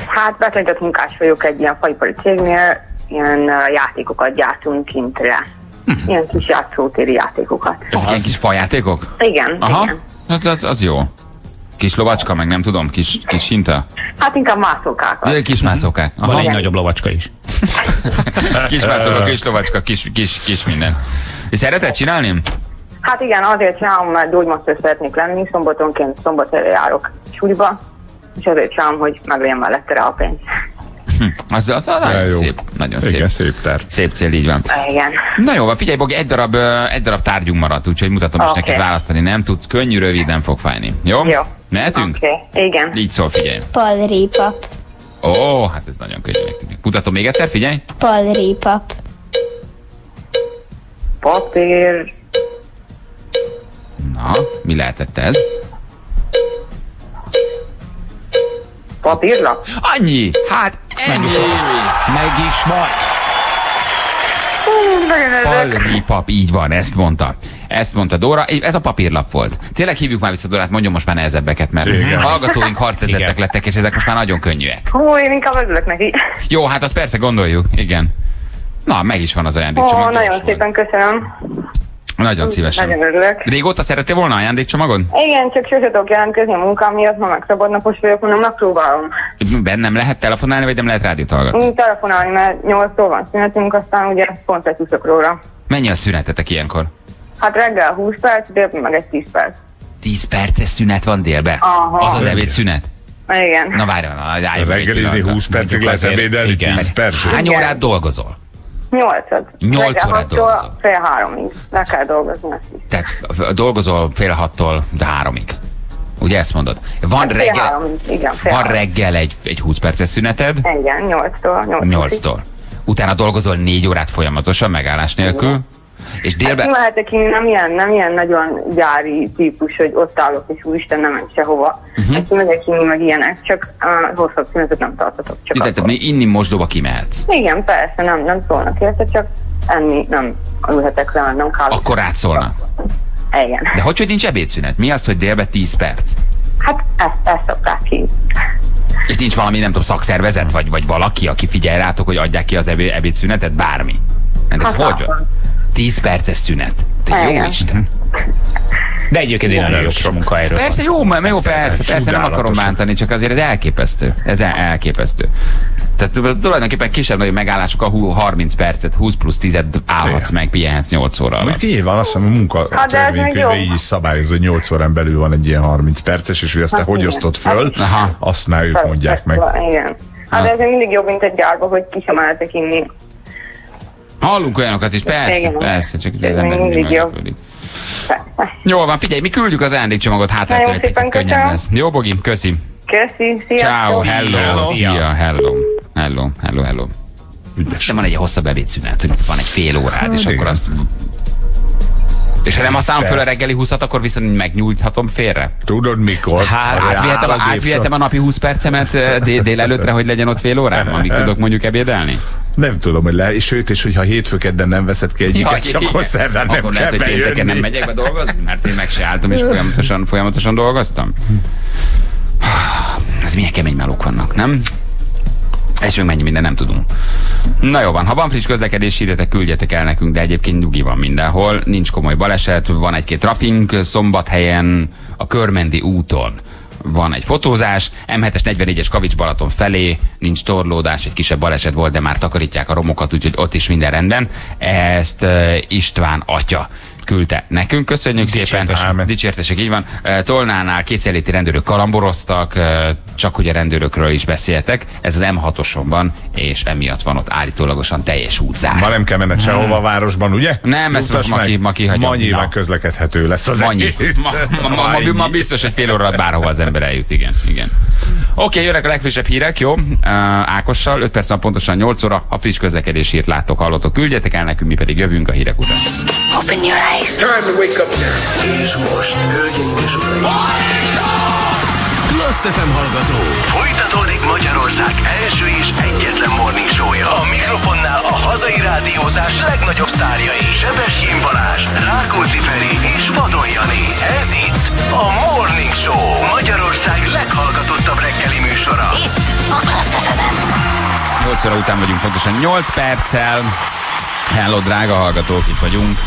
S8: Hát betöltött munkás vagyok egy ilyen faipari cégnél, ilyen uh, játékokat gyártunk kintre.
S5: Hm.
S8: Ilyen kis játszótéri játékokat.
S5: Ezek ilyen kis fajátékok?
S8: Igen,
S5: Aha,
S8: igen.
S5: hát az, az jó. Kis lovacska, meg nem tudom, kis, kis sinta.
S8: Hát inkább mászókákat.
S5: Jaj, Kis mászókák.
S6: Van
S5: Aha.
S6: egy nagyobb lovacska is. [LAUGHS]
S5: Kis mászóka, kis lovacska, kis, kis, kis minden. És szereted csinálni?
S8: Hát igen, azért csinálom, mert gyógymaster szeretnék lenni, szombatonként szombaton járok suliba, és azért csinálom, hogy meglegyen mellette rá a pénz.
S5: Az, az, az nagyon
S4: jó.
S5: szép, nagyon szép.
S4: Igen, szép terv.
S5: Szép cél, így van.
S8: Igen.
S5: Na jó, van, figyelj, Bogi, egy darab, egy darab tárgyunk maradt, úgyhogy mutatom is
S8: Oké.
S5: neked választani. Nem tudsz, könnyű, rövid, nem fog fájni. Jó?
S8: Jó.
S5: Mehetünk?
S8: Okay. igen.
S5: Így szól, figyelj.
S7: Polripap.
S5: Ó, hát ez nagyon könnyű tűnik. Mutatom még egyszer, figyelj.
S7: Polripap.
S8: Papír,
S5: Na, mi lehetett ez?
S8: papírlap?
S5: Annyi! Hát ennyi!
S6: Meg is vagy.
S5: Palripap, így van, ezt mondta. Ezt mondta Dóra, ez a papírlap volt. Tényleg hívjuk már vissza Dórát, mondjon most már nehezebbeket, mert
S4: Igen.
S5: hallgatóink harcezettek
S6: Igen.
S5: lettek, és ezek most már nagyon könnyűek.
S8: Hú, én inkább örülök neki.
S5: Jó, hát azt persze gondoljuk, igen. Na, meg is van az
S8: Ó,
S5: ajándékcsomag.
S8: nagyon
S5: gyors volt.
S8: szépen köszönöm.
S5: Nagyon szívesen.
S8: Nagyon örülök.
S5: Régóta szerettél volna ajándékcsomagon?
S8: Igen, csak sose tudok jelentkezni a munkám miatt, ma meg szabadnapos vagyok, mondom, megpróbálom.
S5: Bennem lehet telefonálni, vagy nem lehet rádiót hallgatni?
S8: Én telefonálni, mert 8 van szünetünk, aztán ugye pont egy 20 óra.
S5: Mennyi a szünetetek ilyenkor?
S8: Hát reggel 20 perc, délben meg egy 10 perc.
S5: 10 perces szünet van délbe?
S8: Aha.
S5: Az az ebéd szünet?
S8: Igen.
S5: Na várj, na, egy
S4: Reggelizni
S5: pillanatra.
S4: 20 percig lehet ebédelni,
S6: igen.
S4: 10 percig.
S5: Hány
S8: Igen.
S5: órát dolgozol?
S8: 8-at.
S5: Nyolc órát dolgozol.
S8: Fél háromig. Le kell dolgozni.
S5: Tehát dolgozol fél hattól, de háromig. Ugye ezt mondod? Van
S8: Hát fél
S5: reggel,
S8: háromig, igen, fél
S5: van reggel egy, egy 20 perces szüneted,
S8: Igen, 8-tól. 8
S5: 8-tól. Utána dolgozol 4 órát folyamatosan, megállás nélkül, és
S8: Hát
S5: délben...
S8: mehetek inni, nem ilyen, nem ilyen nagyon gyári típus, hogy ott állok, és úristen nem megy sehova. Uh-huh. Hát megyek inni, meg ilyenek, csak uh, hosszabb szünetet nem tartatok. Csak
S5: Tehát
S8: akkor.
S5: mi inni mosdóba kimehetsz.
S8: Igen, persze, nem, nem szólnak érte, csak enni nem ülhetek le, nem kell.
S5: Akkor rátszólnak.
S8: Igen.
S5: De hogy, hogy nincs ebédszünet? Mi az, hogy délben 10 perc?
S8: Hát ezt, ezt szokták ki.
S5: És nincs valami, nem tudom, szakszervezet, vagy, vagy valaki, aki figyel rátok, hogy adják ki az ebé- ebédszünetet? Bármi. Hát ez
S8: Hát
S5: hogy van?
S8: Van.
S5: 10 perces szünet. Te jó
S8: Igen.
S5: Isten.
S6: De egyébként egy nagyon jó munkahelyről
S5: Persze, jó, mert jó, persze, persze, nem akarom bántani, csak azért ez elképesztő. Ez el- elképesztő. Tehát tulajdonképpen kisebb-nagyobb megállások a hú- 30 percet, 20 plusz 10 állhatsz meg, pihenhetsz 8 óra alatt.
S4: Mondjuk nyilván azt hiszem a munka
S8: Hát ez még
S4: törvénykönyve így is szabályozza, hogy 8 órán belül van egy ilyen 30 perces, és hogy azt te
S8: Hát
S4: hogy osztod föl,
S5: Aha.
S4: azt már ők mondják meg.
S8: Igen. Hát de ez még mindig jobb, mint egy gyárba, hogy ki sem inni.
S5: Hallunk olyanokat is, persze,
S8: Igen.
S5: persze, csak ez az ember mindig
S8: mindig jó.
S5: meglepődik.
S8: Persze.
S5: Jó van, figyelj, mi küldjük az ajándékcsomagot, hát ettől egy picit könnyebb lesz. Jó, Bogi, köszi.
S8: Köszi,
S5: Ciao,
S8: sziasztok!
S5: hello,
S6: Szia.
S5: szia, hello, hello, hello, hello. Nem van egy hosszabb ebédszünet, hogy van egy fél órád, és
S4: igen.
S5: akkor azt... És ha nem használom föl a reggeli 20 akkor viszont megnyújthatom félre.
S4: Tudod mikor?
S5: Hát átvihetem,
S4: évszak-
S5: a napi 20 percemet eh, dél, délelőtre, hogy legyen ott fél órám, [LAUGHS] amíg tudok mondjuk ebédelni?
S4: Nem tudom, hogy le, és sőt, és hogyha hétfőkedden nem veszed ki egyiket, [LAUGHS]
S5: igen.
S4: akkor szerdán nem
S5: Akkor
S4: kell
S5: lehet, hogy pénteken nem megyek be dolgozni, mert én meg se álltam, és folyamatosan, folyamatosan dolgoztam. [SIGHS] Ez milyen kemény melók vannak, nem? És még mennyi minden nem tudunk. Na jó van, ha van friss közlekedés, írjatok, küldjetek el nekünk, de egyébként nyugi van mindenhol. Nincs komoly baleset, van egy-két trafink, szombathelyen, a Körmendi úton van egy fotózás, M7-es 44-es Kavics Balaton felé, nincs torlódás, egy kisebb baleset volt, de már takarítják a romokat, úgyhogy ott is minden rendben. Ezt István atya küldte nekünk. Köszönjük szépen.
S4: Ámen.
S5: Dicsértesek, így van. Eh, Tolnánál kétszeléti rendőrök kalamboroztak, eh, csak hogy a rendőrökről is beszéltek. Ez az M6-oson van, és emiatt van ott állítólagosan teljes útzár.
S4: Ma nem kell menned sehova a városban, ugye?
S5: Nem, ezt
S4: Utasd
S5: ma- ki- ma kihagyom.
S4: Ma nyilván
S5: Na.
S4: közlekedhető lesz az
S5: Annyi.
S4: egész.
S5: Ma, ma, ma, ma, ma, biztos, hogy fél óra bárhova az ember eljut, igen. igen. Oké, okay, jönnek a legfrissebb hírek, jó? Uh, Ákossal, 5 perc pontosan 8 óra. Ha friss közlekedés hírt láttok, hallottok, küldjetek el nekünk, mi pedig jövünk a hírek után.
S7: Open your eyes.
S3: Time to wake up now. És most, hölgyeim és uraim. Klassz FM hallgató. Folytatódik Magyarország első és egyetlen morning showja. A mikrofonnál a hazai rádió Rádiózás legnagyobb sztárjai. Sebestyén Balázs, Rákóczi Feri és Vadon Jani. Ez itt a Morning Show. Magyarország leghallgatottabb reggeli műsora.
S7: Itt a Klassz FM-en.
S5: 8 óra után vagyunk pontosan 8 perccel. Hello, drága hallgatók, itt vagyunk.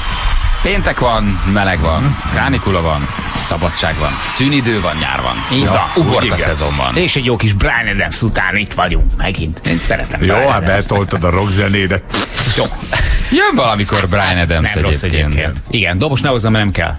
S5: Péntek van, meleg van, kánikula van, szabadság van, szünidő van, nyár van.
S6: Így van.
S5: Ugorka szezon van.
S6: És egy jó kis Brian Adams után itt vagyunk megint. Én szeretem
S4: Jó, hát betoltad a rockzenédet.
S6: Jó,
S5: Jön valamikor Brian Adams
S6: nem rossz
S5: egyébként.
S6: egyébként. Igen, dobos ne hozzam, nem kell.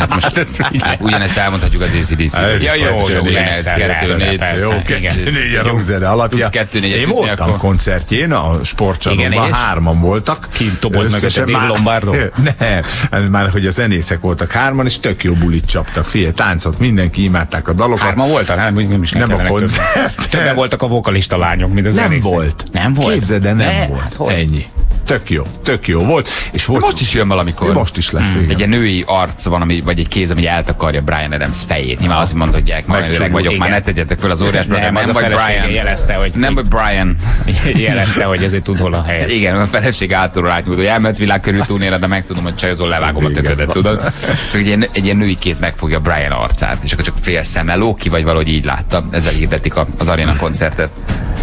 S5: Hát most
S4: Hát ez figyelj.
S5: ugyanezt elmondhatjuk az ACDC.
S6: Ja, jó, jó, persze,
S5: kettő, négy.
S4: Jó, kettő, négy a rockzene alapja. Én voltam koncertjén a sportcsarnokban, hárman voltak.
S6: Ki tobolt meg a Dave
S4: már-
S6: Lombardo? [LAUGHS]
S4: Ne, hát már hogy a zenészek voltak hárman, és tök jó bulit csaptak. Figyelj, táncot, mindenki imádták a dalokat.
S6: Hárman voltak? Nem, nem is
S4: Nem a koncert.
S6: Többen voltak a vokalista lányok, mint az
S4: Nem volt.
S6: Nem volt?
S4: Képzeld el, nem
S6: Ne,
S4: volt.
S6: hát?
S4: Ennyi. Tök jó, tök jó volt. És volt
S5: Most is jön valamikor.
S4: Most is lesz, igen.
S5: Egy ilyen női arc van, ami, vagy egy kéz, ami eltakarja Brian Adams fejét. Nyilván azt mondják, ma
S4: Megcsúgul.
S5: öreg vagyok, már
S6: Igen.
S5: ne tegyetek fel az óriás
S6: Nem,
S5: nem, vagy Brian.
S6: jelezte, hogy-
S5: Nem vagy Brian. [LAUGHS]
S6: Jelezte, hogy ezért tud hol a helye.
S5: Igen, a feleség átról átnyújt, hogy elmehetsz világ körül túlnéra, de megtudom, hogy csajozol, levágom a tetedet, tudod? Csak egy ilyen, egy ilyen női kéz megfogja Brian arcát, és akkor csak fél szeme lóg ki, vagy valahogy így láttam. Ezzel hirdetik az arena koncertet.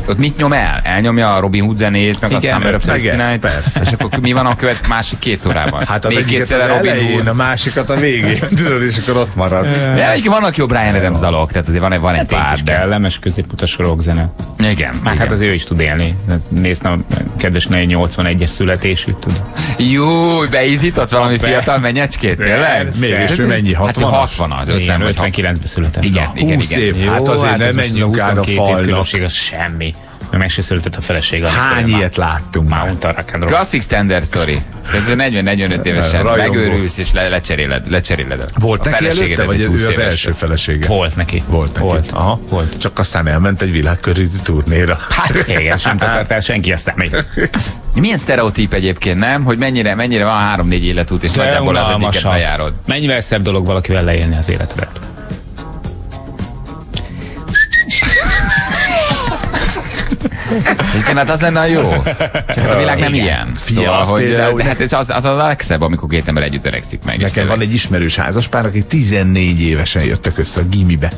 S5: Ott mit nyom el? Elnyomja a Robin Hood zenét, meg
S6: Igen,
S5: a Summer of 69
S4: persze.
S5: És akkor mi van a követ másik két órában?
S4: Hát az
S5: Még
S4: egyiket az
S5: kétszer a Robin
S4: elején,
S5: Hood.
S4: a másikat a végén, [LAUGHS] tudod, és akkor ott maradsz.
S5: De egyébként vannak jó Brian Adams dalok, tehát azért van, van egy
S6: Hát egy
S5: pár, de...
S6: kellemes középutas rockzene.
S5: Igen,
S6: Már
S5: igen.
S6: hát az ő is tud élni. Nézd a kedves 81-es születésű, tud.
S5: Jó, beízított valami
S6: Be.
S5: fiatal menyecskét, tényleg?
S4: És ő mennyi?
S5: Hát ő
S4: 60-as?
S5: 60 50
S6: Igen,
S5: vagy
S6: 59-ben született.
S5: Igen, igen,
S4: 20
S5: igen.
S4: év. Hát azért nem
S6: most
S4: menjünk át a
S6: 22 év
S4: falnak.
S6: különbség, az semmi. Mert meg se született a felesége.
S4: Hány ilyet láttunk
S6: Már
S4: már?
S6: rock.
S5: Classic standard story. Tehát 40-45 évesen megőrülsz és le, lecseréled, lecseréled.
S4: Volt
S5: a
S4: neki előtte, vagy
S5: egy 20
S4: ő az első felesége?
S6: Volt neki.
S4: Volt neki.
S6: Volt.
S4: Aha.
S6: Volt.
S4: Csak aztán elment egy világkörüli turnéra.
S6: Hát igen, sem takart el senki azt nem még. [LAUGHS]
S5: Milyen sztereotíp egyébként, nem? Hogy mennyire, mennyire van három-négy életút, és nagyjából az egyiket bejárod.
S6: Mennyivel szebb dolog valakivel leélni az életedet.
S5: Egyébként hát az lenne a jó. Csak hát a világ nem
S6: Igen.
S5: ilyen.
S4: Figyelj,
S5: Szóval,
S4: az
S5: hogy,
S4: például
S5: de hát ez az, az a legszebb, amikor két ember együtt öregszik meg.
S4: Nekem van egy ismerős házaspár, akik 14 évesen jöttek össze a gimibe.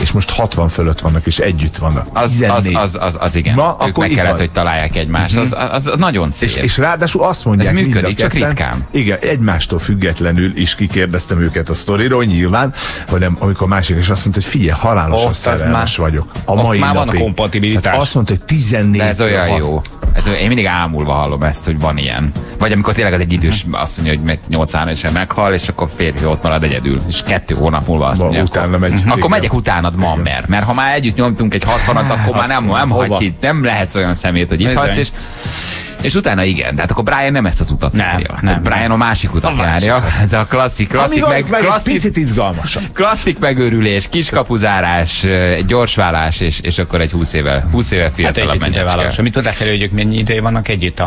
S4: És most 60 fölött vannak, és együtt vannak.
S5: az, az,
S4: 14.
S5: az, az, az, igen.
S4: Na,
S5: ők
S4: akkor
S5: meg kellett,
S4: van.
S5: hogy találják egymást. Az, az, az nagyon szép.
S4: És, és ráadásul azt mondják
S5: Ez
S4: mind a
S5: működik, csak
S4: ketten-
S5: ritkán.
S4: Igen, egymástól függetlenül is kikérdeztem őket a sztoriról, nyilván, hanem amikor a másik is azt mondta, hogy figyelj, halálosan
S5: az
S4: szerelmes
S5: már-
S4: vagyok. A mai
S6: már van a
S4: napig.
S6: kompatibilitás.
S4: Tehát azt mondta, hogy 14
S5: De ez olyan jó. Ez, én mindig ámulva hallom ezt, hogy van ilyen. Vagy amikor tényleg az egy idős azt mondja, hogy 80 évesen meghal, és akkor férfi ott marad egyedül. És kettő hónap múlva azt mondja,
S4: utána megy.
S5: akkor megyek utánad ma, mert, mert ha már együtt nyomtunk egy 60-at, akkor már nem, nem,
S4: Hova?
S5: hagyj, itt, nem lehetsz olyan szemét, hogy itt hagysz, és és utána igen, tehát akkor Brian nem ezt az utat
S6: Nem,
S5: járja.
S6: nem,
S5: Brian a másik utat
S4: A másik.
S5: járja. Ez a klasszik, klasszik, meg,
S4: meg,
S5: klasszik,
S4: picit izgalmasabb.
S5: klasszik megőrülés, kiskapuzárás, egy gyorsválás, és, és akkor egy 20 évvel, 20 évvel
S6: Hát egy
S5: fiatalabb
S6: picit
S5: menyecske.
S6: Mit fel, hogy ők mennyi ideje vannak együtt a,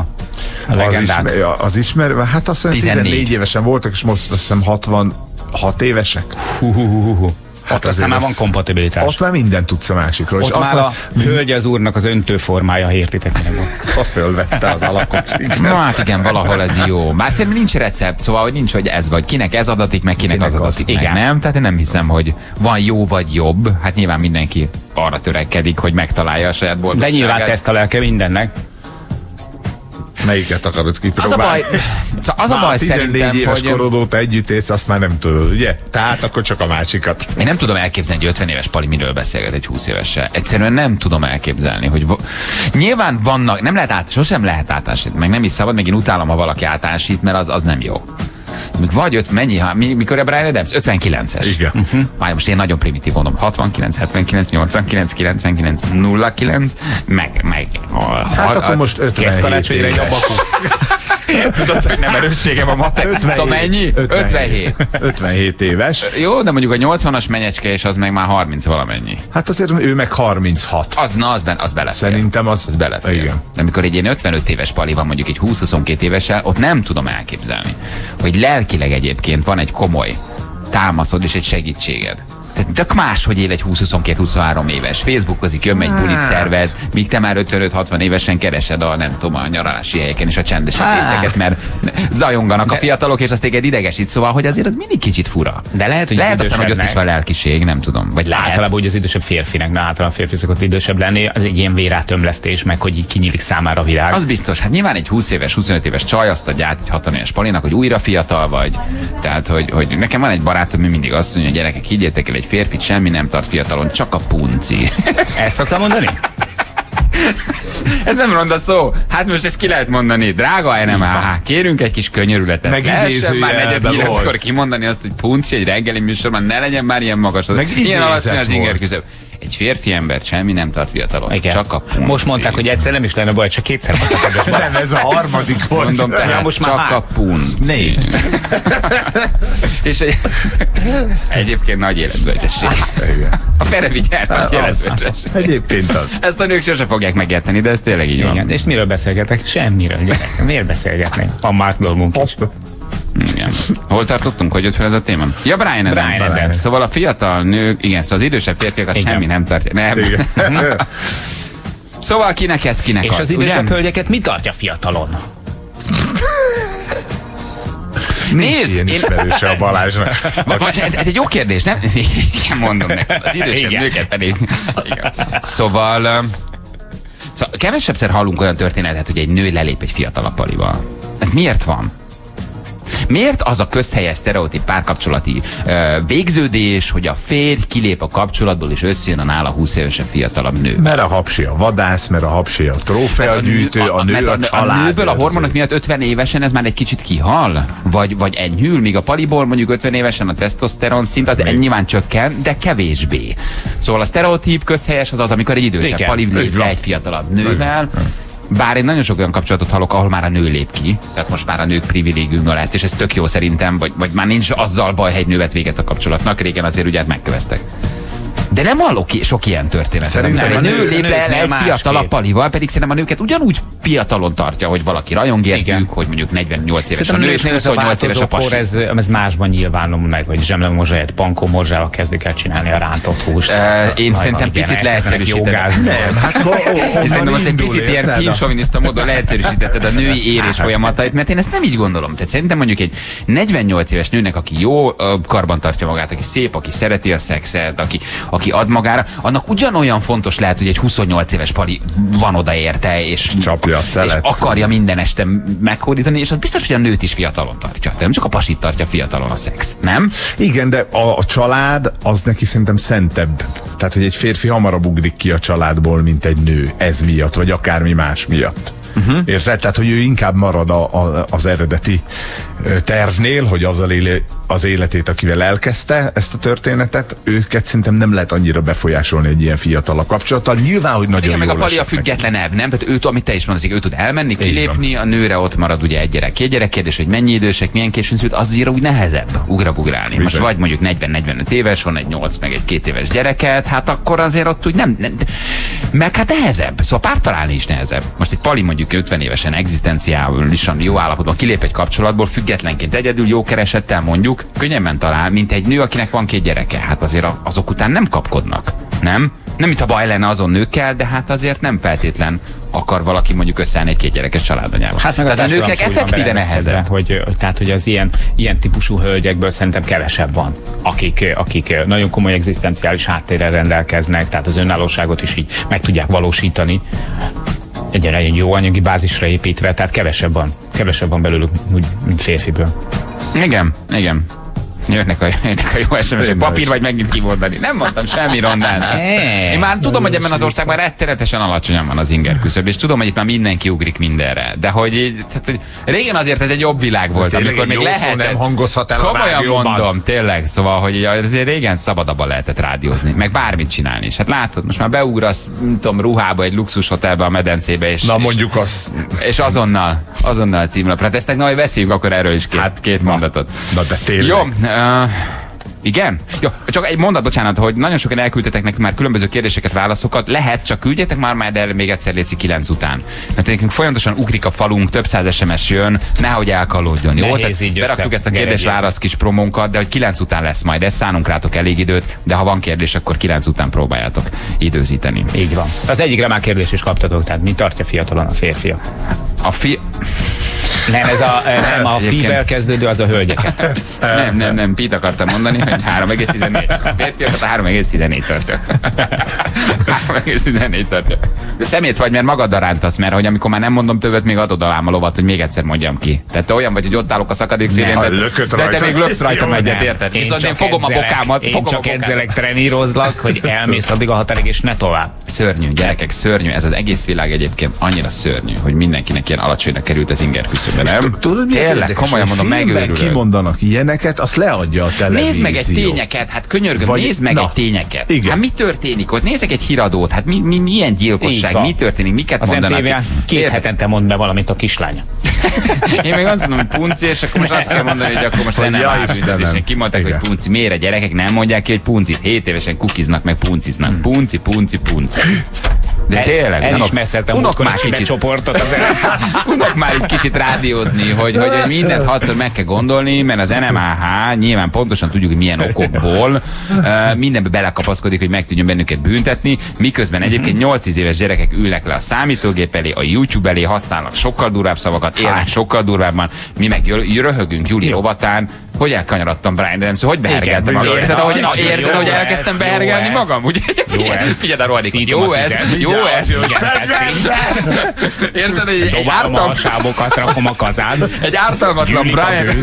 S6: a
S4: Az,
S6: legendák?
S4: ismer, az ismerve, hát azt mondja,
S5: 14.
S4: 14 évesen voltak, és most azt hiszem 66 évesek.
S6: Hú, hú, hú, hú, hú.
S4: Hát
S6: Ott aztán már van kompatibilitás.
S4: Ott már mindent tudsz a másikról.
S6: Ott
S4: azt
S6: már a hölgy az úrnak az öntő formája, ha értitek meg. [LAUGHS]
S4: ha fölvette az alakot. Igen.
S5: Na hát igen, valahol ez jó. Már szerintem nincs recept, szóval hogy nincs, hogy ez vagy kinek ez adatik, meg kinek,
S4: Kinek
S5: az
S4: az.
S5: adatik meg,
S6: Igen.
S5: nem? Tehát én nem hiszem, hogy van jó vagy jobb. Hát nyilván mindenki arra törekedik, hogy megtalálja a saját
S6: De
S5: boldogságát.
S6: nyilván teszt a lelke mindennek.
S4: Melyiket akarod
S5: Az a
S4: kipróbálni?
S5: baj, szóval az a baj
S4: 14
S5: szerintem,
S4: éves
S5: hogy
S4: korod óta együtt élsz, azt már nem tudod, ugye? Tehát akkor csak a másikat.
S5: én nem tudom elképzelni, hogy 50 éves Pali miről beszélget egy 20 évessel. Egyszerűen nem tudom elképzelni, hogy nyilván vannak, nem lehet át, sosem lehet átásítani, meg nem is szabad, meg én utálom, ha valaki átásít, mert az, az nem jó. Még vagy öt, mennyi, ha, mi, mikor a Brian Adams? 59-es.
S4: Igen.
S5: Uh-huh. Várj, most én nagyon primitív mondom. 69, 79, 89, 99, 09, meg, meg. A,
S4: Hát
S5: a,
S4: akkor most
S6: Kész
S4: 57
S6: karácsonyra egy
S4: éves.
S6: abakusz. [LAUGHS] [LAUGHS]
S5: Tudod, hogy nem erősségem a matek.
S4: 57.
S5: Szóval mennyi? 57.
S4: 57 éves.
S5: Jó, de mondjuk a 80-as menyecske, és az meg már 30 valamennyi.
S4: Hát azért ő meg 36.
S5: Az, na, az, ben, az belefér.
S4: Szerintem az-
S5: az belefér.
S4: igen.
S5: De amikor egy ilyen 55 éves pali van mondjuk egy 20-22 évessel, ott nem tudom elképzelni, hogy lelkileg egyébként van egy komoly támaszod és egy segítséged. Tehát tök más, hogy él egy 20-22-23 éves. Facebookozik, jön, megy bulit szervez, míg te már 55-60 évesen keresed a, nem tudom, a nyaralási helyeken és a csendesebb részeket, mert zajonganak a fiatalok, és azt téged idegesít, szóval, hogy azért az mindig kicsit fura.
S6: De lehet, hogy
S5: lehet aztán, hogy ott is van lelkiség, nem tudom. Vagy lehet.
S6: Általában úgy az idősebb férfinek, mert általában a férfi szokott idősebb lenni, az egy ilyen vérátömlesztés, meg hogy így kinyílik számára a világ.
S5: Az biztos, hát nyilván egy 20 éves, 25 éves csaj azt adja át egy 60 éves palinak, hogy újra fiatal vagy. Tehát, hogy, hogy nekem van egy barátom, mi mindig azt mondja, hogy gyerekek, higgyétek el, egy férfit semmi nem tart fiatalon, csak a punci. [LAUGHS]
S6: Ezt szoktam mondani?
S5: Ez nem ronda szó. Hát most ezt ki lehet mondani. Drága NMH, kérünk egy kis könyörületet.
S4: Meg
S5: Lehessen már negyed kilenckor kimondani azt, hogy punci egy reggeli műsorban, ne legyen már ilyen magas.
S4: Meg
S5: ilyen alacsony az inger küszöb. Egy férfi embert semmi nem tart fiatalon.
S6: Igen.
S5: Csak a punci.
S6: Most mondták, hogy egyszer nem is lenne baj, csak kétszer barát. [LAUGHS]
S4: Nem, ez a harmadik volt.
S5: Mondom, tehát
S6: Ja,
S5: most
S6: most
S5: csak
S6: már
S5: a punc.
S4: Négy. [LAUGHS]
S5: És egy, egyébként nagy életbölcsesség. A Ferevi gyár nagy életbölcsesség.
S4: Egyébként az.
S5: Ezt a nők sose fogják megérteni, de ez tényleg így van.
S6: Igen. És miről beszélgetek? Semmiről, gyerek. Miért beszélgetnénk? Van más dolgunk is.
S5: Igen. Hol tartottunk, hogy jött fel ez a téma? Ja, Brian Adams.
S6: Bryan Adams.
S5: Szóval a fiatal nők, igen, szóval az idősebb férfiakat
S6: Igen.
S5: semmi nem tartja. Nem.
S4: Igen. [LAUGHS]
S5: Szóval kinek ez, kinek
S6: És az idősebb
S5: ugye?
S6: hölgyeket mi tartja fiatalon? [LAUGHS]
S4: Nincs
S5: Nézd,
S4: ilyen
S5: én-
S4: ismerőse a Balázsnak. [LAUGHS]
S5: Vagy ez, ez egy jó kérdés, nem? Igen, mondom neked. Az idősebb
S6: Igen.
S5: nőket pedig. Igen. Szóval, szóval kevesebbszer hallunk olyan történetet, hogy egy nő lelép egy fiatalabb palival. Ez miért van? Miért az a közhelyes sztereotíp párkapcsolati ö, végződés, hogy a férj kilép a kapcsolatból és összejön a nála 20 évesen fiatalabb nő?
S4: Mert a hapsi a vadász, mert a hapsi a trófea gyűjtő, a nő
S5: mert
S4: a,
S5: a,
S4: család.
S5: a nőből a hormonok miatt 50 évesen ez már egy kicsit kihal? Vagy, vagy enyhül, míg a paliból mondjuk 50 évesen a tesztoszteron szint az nyilván csökken, de kevésbé. Szóval a sztereotíp közhelyes az az, amikor egy idősebb
S6: Igen,
S5: pali egy fiatalabb nővel, bár én nagyon sok olyan kapcsolatot hallok, ahol már a nő lép ki, tehát most már a nők privilégiuma lett, és ez tök jó szerintem, vagy, vagy már nincs azzal baj, ha egy nő vett véget a kapcsolatnak, régen azért ugye hát megköveztek. De nem hallok sok ilyen történetet.
S4: Szerintem
S5: nem,
S4: a
S5: egy nő lép
S6: nőknél
S5: egy fiatalabb palival, pedig szerintem a nőket ugyanúgy fiatalon tartja, hogy valaki rajong értük,
S6: Igen.
S5: hogy mondjuk 48 éves
S6: Szerintem a
S5: nő, és
S6: nőknél ez a
S5: 28 éves a pasi.
S6: ez, ez másban nyilvánul meg, hogy zsemle morzsáját pankó morzsával kezdik el csinálni a rántott húst.
S5: Eh, én szerintem picit leegyszerűsítettem.
S4: Nem, hát
S5: És szerintem most egy picit ilyen filmsoviniszta módon leegyszerűsítetted a női érés folyamatait, mert én ezt nem így gondolom. Tehát szerintem mondjuk egy 48 éves nőnek, aki jó karban tartja magát, aki szép, aki szereti a szexet, aki, aki ad magára, annak ugyanolyan fontos lehet, hogy egy 28 éves pali van oda érte, és,
S4: Csapja a
S5: és
S4: szelet.
S5: akarja minden este meghódítani, és az biztos, hogy a nőt is fiatalon tartja. Nem csak a pasit tartja fiatalon a szex, nem?
S4: Igen, de a, a család az neki szerintem szentebb. Tehát, hogy egy férfi hamarabb ugrik ki a családból, mint egy nő. Ez miatt, vagy akármi más miatt. Uh-huh. Érted? Tehát, hogy ő inkább marad a, a, az eredeti tervnél, hogy azzal éli az életét, akivel elkezdte ezt a történetet, őket szerintem nem lehet annyira befolyásolni egy ilyen fiatal kapcsolattal. Nyilván, hogy nagyon
S5: Igen, meg a
S4: jól
S5: pali a
S4: neki.
S5: függetlenebb, nem? Tehát őt, amit te is mondasz, ő tud elmenni, kilépni, a nőre ott marad ugye egy gyerek. Két gyerek kérdés, hogy mennyi idősek, milyen későn szült, az azért úgy nehezebb ugrabugrálni. Most vagy mondjuk 40-45 éves, van egy 8 meg egy két éves gyereket, hát akkor azért ott úgy nem, nem meg hát nehezebb. Szóval párt találni is nehezebb. Most egy pali mondjuk 50 évesen egzisztenciálisan jó állapotban kilép egy kapcsolatból, függetlenként egyedül jó keresettel mondjuk, könnyebben talál, mint egy nő, akinek van két gyereke. Hát azért azok után nem kapkodnak. Nem? Nem, mint a baj lenne azon nőkkel, de hát azért nem feltétlen akar valaki mondjuk összeállni egy két gyerekes családanyával.
S6: Hát meg
S5: tehát a nőknek
S6: társadalom súly van
S5: effektíve
S6: berendezkedve,
S5: nehezebb.
S6: Hogy- tehát, hogy az ilyen, ilyen típusú hölgyekből szerintem kevesebb van, akik, akik nagyon komoly egzisztenciális háttérrel rendelkeznek, tehát az önállóságot is így meg tudják valósítani. Egy egy jó anyagi bázisra építve, tehát kevesebb van. Kevesebb van belőlük, mint férfiből.
S5: Igen, igen. Jönnek a, jönnek a jó.
S4: Én
S5: Papír vagy megint kimondani. Nem mondtam semmi rondán. [LAUGHS] Én már tudom, hogy ebben az országban rettenetesen alacsonyan van az inger küszöb, és tudom, hogy itt már mindenki ugrik mindenre. De hogy, tehát, hogy régen azért ez egy jobb világ volt,
S4: Tényleg
S5: amikor még lehetett.
S4: nem hangozhat el a
S5: Komolyan
S4: rádióban.
S5: mondom, tényleg, szóval, hogy azért régen szabadabban lehetett rádiózni, meg bármit csinálni. És hát látod, most már beugrasz, nem tudom, ruhába, egy luxus hotelbe a medencébe, és,
S4: Na mondjuk az...
S5: és azonnal, azonnal a címlapra tesznek. Na, majd beszéljünk akkor erről is két, hát, két mondatot.
S4: Na de tényleg.
S5: Jó, uh, Igen? Jó, csak egy mondat, bocsánat, hogy nagyon sokan elküldtetek nekünk már különböző kérdéseket, válaszokat. Lehet, csak küldjetek már már, de még egyszer léci 9 után. Mert nekünk folyamatosan ugrik a falunk, több száz SMS jön, nehogy elkalódjon. Jó,
S6: Nehéz így
S5: beraktuk ezt a kérdés-válasz kis promónkat, de hogy 9 után lesz majd. Ez szánunk rátok elég időt, de ha van kérdés, akkor 9 után próbáljátok időzíteni.
S6: Így van. Az egyik remák kérdés is kaptatok, tehát mi tartja fiatalon a férfi?
S5: A fi...
S6: Nem, ez a, nem, a fivel kezdődő, az a hölgyeket.
S5: Nem, nem, nem, Pete akartam mondani, hogy 3,14. Férfiakat a 3,14 tartja. 3,14 tartja. De szemét vagy, mert magaddal rántasz, mert hogy amikor már nem mondom többet, még adod alám a lovat, hogy még egyszer mondjam ki. Tehát te olyan vagy, hogy ott állok a szakadék szélén, de, de te még löksz rajtam egyet, érted? Viszont én fogom a
S6: edzelek,
S5: bokámat,
S6: Én
S5: fogom a
S6: csak
S5: bokámat.
S6: edzelek, trenírozlak, hogy elmész addig a határig, és ne tovább.
S5: Szörnyű, gyerekek, szörnyű. Ez az egész világ egyébként annyira szörnyű, hogy mindenkinek ilyen alacsonyra került az inger küszöbe, nem?
S4: Tudod, mi az
S5: Tényleg, komolyan mondom, megőrülök.
S4: kimondanak ilyeneket, azt leadja a televízió.
S5: Nézd meg egy tényeket, hát könyörgöm,
S4: Vagy-
S5: nézd meg
S4: na,
S5: egy tényeket.
S4: igen.
S5: Hát mi történik ott? Nézzek egy híradót, hát mi, mi, milyen gyilkosság, mi történik, miket
S6: Az
S5: mondanak.
S6: MTV két hetente mond be valamit a kislánya. [LAUGHS]
S5: Én még azt mondom, hogy punci, és akkor most azt kell mondani, hogy akkor most
S4: Hogy
S5: nem
S4: ja,
S5: büntetésen. Kimondták, hogy punci. Miért a gyerekek nem mondják ki, hogy punci? 7 évesen kukiznak, meg punciznak. Punci, punci, punci. De tényleg.
S6: El is messzeltem [LAUGHS]
S5: unok már kicsit.
S6: csoportot az
S5: Unok már itt kicsit rádiózni, hogy, hogy hogy mindent hatszor meg kell gondolni, mert az NMHH nyilván pontosan tudjuk, hogy milyen okokból uh, mindenbe belekapaszkodik, hogy meg tudjon bennünket büntetni, miközben egyébként 8-10 éves gyerekek ülnek le a számítógép elé, a YouTube elé, használnak sokkal durvább szavakat, élnek sokkal durvábban, mi meg röhögünk Juli rovatán, hogy elkanyarodtam Brian Adams, hogy behergeltem
S6: bizony.
S5: Érzed, ahogy,
S6: Na,
S5: érzed, ahogy
S6: ez,
S5: elkezdtem behergelni
S6: ez.
S5: magam? Ugye? [LAUGHS] Figyeld a rohadékot. Jó ez, jó ez.
S6: Igen. [LAUGHS]
S5: Érted, hogy egy
S6: Dobálom a hasábokat, rakom a kazán.
S5: egy ártalmatlan Brian.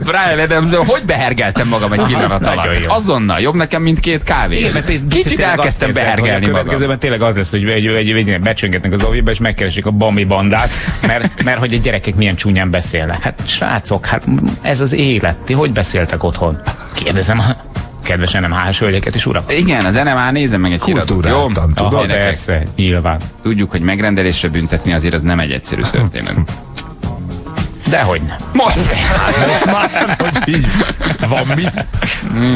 S5: Brian adams hogy behergeltem magam egy pillanat alatt? Azonnal, jobb nekem, mint két kávé.
S6: Igen,
S5: Kicsit elkezdtem behergelni
S6: A
S5: magam.
S6: következőben tényleg az lesz, hogy egy, egy, egy, becsöngetnek az oviba, és megkeresik a Bami bandát, mert, mert hogy a gyerekek milyen csúnyán beszélnek. Hát srácok, hát ez az élet. Ti hogy beszéltek otthon? Kérdezem a kedves nem hás hölgyeket is, urak.
S5: Igen, az NMA nézem meg egy híradót, jó?
S4: Kultúráltan, tudod?
S6: Aha, persze, nyilván.
S5: Tudjuk, hogy megrendelésre büntetni azért az nem egy egyszerű történet. [LAUGHS]
S6: Dehogy nem.
S5: Most
S4: Most már, hogy így van mit?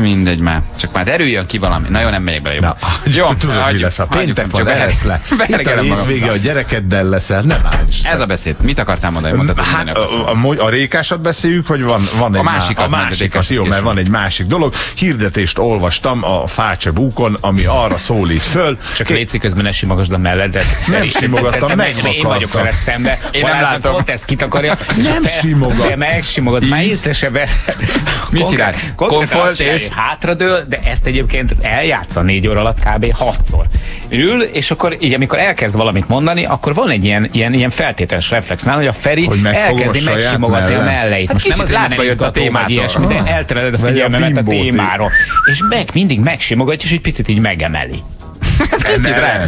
S5: Mindegy már. Csak már derüljön ki valami. Na jó, nem megyek bele. Jó,
S4: Na,
S5: jó
S4: tudod, mi
S5: hagyjuk,
S4: lesz a péntek van, lesz le. Itt a hétvége, a gyerekeddel leszel, nem áll Isten.
S5: Ez a beszéd. Mit akartál mondani? Mondtad,
S4: Hát a, a, a, rékásat beszéljük, vagy van, van egy
S5: másikat,
S4: a
S5: mondj, a
S4: másikat, jó, mert van
S5: mondj.
S4: egy másik dolog. Hirdetést olvastam a Fácse búkon, ami arra szólít föl.
S6: Csak létszik közben ne simogasd a melledet.
S4: Nem simogattam,
S6: te- Én vagyok veled szembe.
S5: Én nem látom.
S6: Pont ezt kitakarja.
S4: Nem
S6: a fel-
S4: simogat.
S6: De megsimogat. Már észre se vesz.
S5: Mit csinál? Konfolt és-
S6: hátradől, de ezt egyébként eljátsza négy óra alatt kb. hatszor. Ül, és akkor így, amikor elkezd valamit mondani, akkor van egy ilyen, ilyen, ilyen feltételes reflex nála, hogy a Feri
S4: Hogy a
S6: elkezdi megsimogatni a melleit.
S5: Hát
S6: Most nem mert
S5: lázba jött a témától.
S6: ilyesmi, de eltereled a
S4: a
S6: figyelmemet a
S4: bimbóti.
S6: témáról. És meg mindig megsimogatja, és egy picit így megemeli.
S5: Kicsit rá.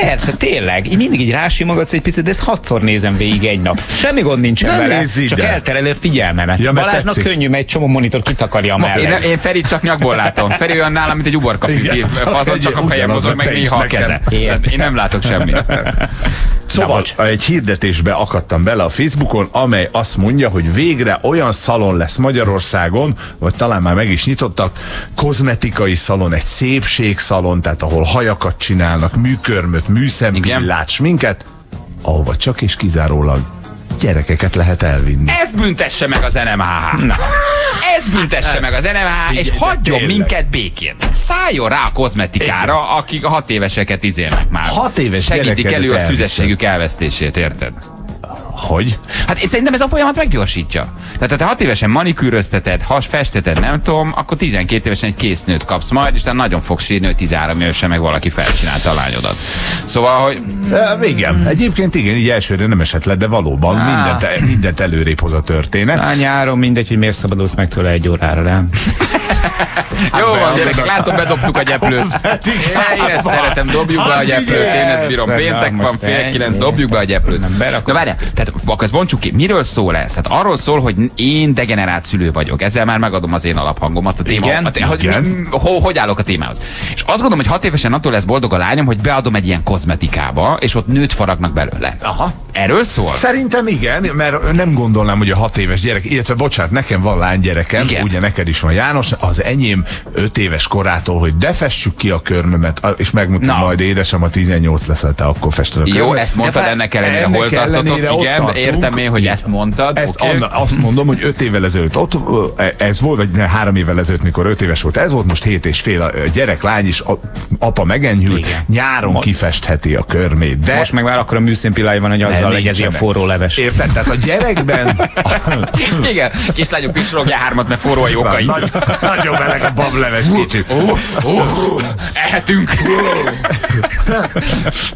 S6: Persze, tényleg. Így mindig így rásimogatsz egy picit, de ezt hatszor nézem végig egy nap. Semmi gond nincsen
S4: Ne
S6: vele, csak elterelő figyelmemet.
S4: Ja,
S6: Balázsnak
S4: tetszik.
S6: könnyű, mert egy csomó monitor kitakarja a
S5: Én,
S6: mellett.
S5: én Ferit csak nyakból látom. Feri olyan nálam, mint egy uborka
S4: csak
S5: fazon, csak a fejem
S4: ugyanaz,
S5: mozog, meg néha a keze. Én nem látok semmit. [LAUGHS]
S4: Szóval egy hirdetésbe akadtam bele a Facebookon, amely azt mondja, hogy végre olyan szalon lesz Magyarországon, vagy talán már meg is nyitottak, kozmetikai szalon, egy szépségszalon, tehát ahol hajakat csinálnak, műkörmöt, műszempillát, sminket, ahova csak és kizárólag gyerekeket lehet elvinni.
S5: Ez büntesse meg az NMH. Ez büntesse meg az NMH, és
S4: Figyelj, de
S5: hagyjon
S4: tényleg.
S5: minket békén. Szálljon rá a kozmetikára, akik a hat éveseket izélnek már.
S4: Hat éves
S5: Segítik elő a szüzességük elvesztését, érted?
S4: Hogy?
S5: Hát én szerintem ez a folyamat meggyorsítja. Tehát ha te hat évesen manikűrözteted, has festeted, nem tudom, akkor 12 évesen egy késznőt kapsz majd, és nagyon fogsz sírni, hogy 13 évesen meg valaki felcsinálta a lányodat. Szóval, hogy
S4: E, igen, egyébként igen, így elsőre nem esett le, de valóban mindent, mindent előrébb hoz a történet.
S6: Á, nyáron mindegy, hogy miért szabadulsz meg tőle egy órára, nem?
S5: Jó van,
S4: beadod
S5: gyerekek,
S4: a-
S5: látom, bedobtuk a gyeplőt.
S4: Hát
S5: Én ezt szeretem, dobjuk be a gyeplőt, én ezt bírom. Péntek van, fél kilenc, dobjuk be a gyeplőt. Na várjál, tehát akkor ezt bontsuk ki. Miről szól ez? Hát arról szól, hogy én degenerált szülő vagyok. Ezzel már megadom az én alaphangomat. A téma,
S6: Igen,
S5: a té- hogy,
S4: igen.
S5: mi- ho, hogy állok a témához. És azt gondolom, hogy hat évesen attól lesz boldog a lányom, hogy beadom egy ilyen kozmetikába, és ott nőt faragnak belőle.
S6: Aha.
S5: Erről szól?
S4: Szerintem igen, mert nem gondolnám, hogy a hat éves gyerek, illetve bocsánat, nekem van lánygyerekem,
S5: Igen.
S4: ugye neked is van János, az enyém öt éves korától, hogy de fessük ki a körmömet, és megmondtam
S6: Na.
S4: majd édesem, a 18 leszel, te akkor fested a
S5: Jó,
S4: körmömet.
S5: ezt mondtad,
S4: De
S5: ennek ellenére hol tartotok?
S4: ellenére
S5: Igen,
S4: tartunk.
S5: értem én, hogy ezt mondtad.
S4: Ezt
S5: oké.
S4: Anna, azt mondom, hogy öt évvel ezelőtt ott, ez volt, vagy ne, három évvel ezelőtt, mikor öt éves volt, ez volt, most hét és fél, a gyerek, lány is, a, apa megenyhül,
S6: Igen.
S4: nyáron
S6: Most-
S4: kifestheti a körmét, de
S6: Most meg már akkor a műszínpillája van, hogy azzal legyezi a forró leves.
S4: Érted? Tehát a gyerekben [LAUGHS]
S5: Igen, kislányok pislogja hármat, mert forró a jókai.
S4: Nagy, nagyon meleg a bableves kicsit.
S5: Ehetünk.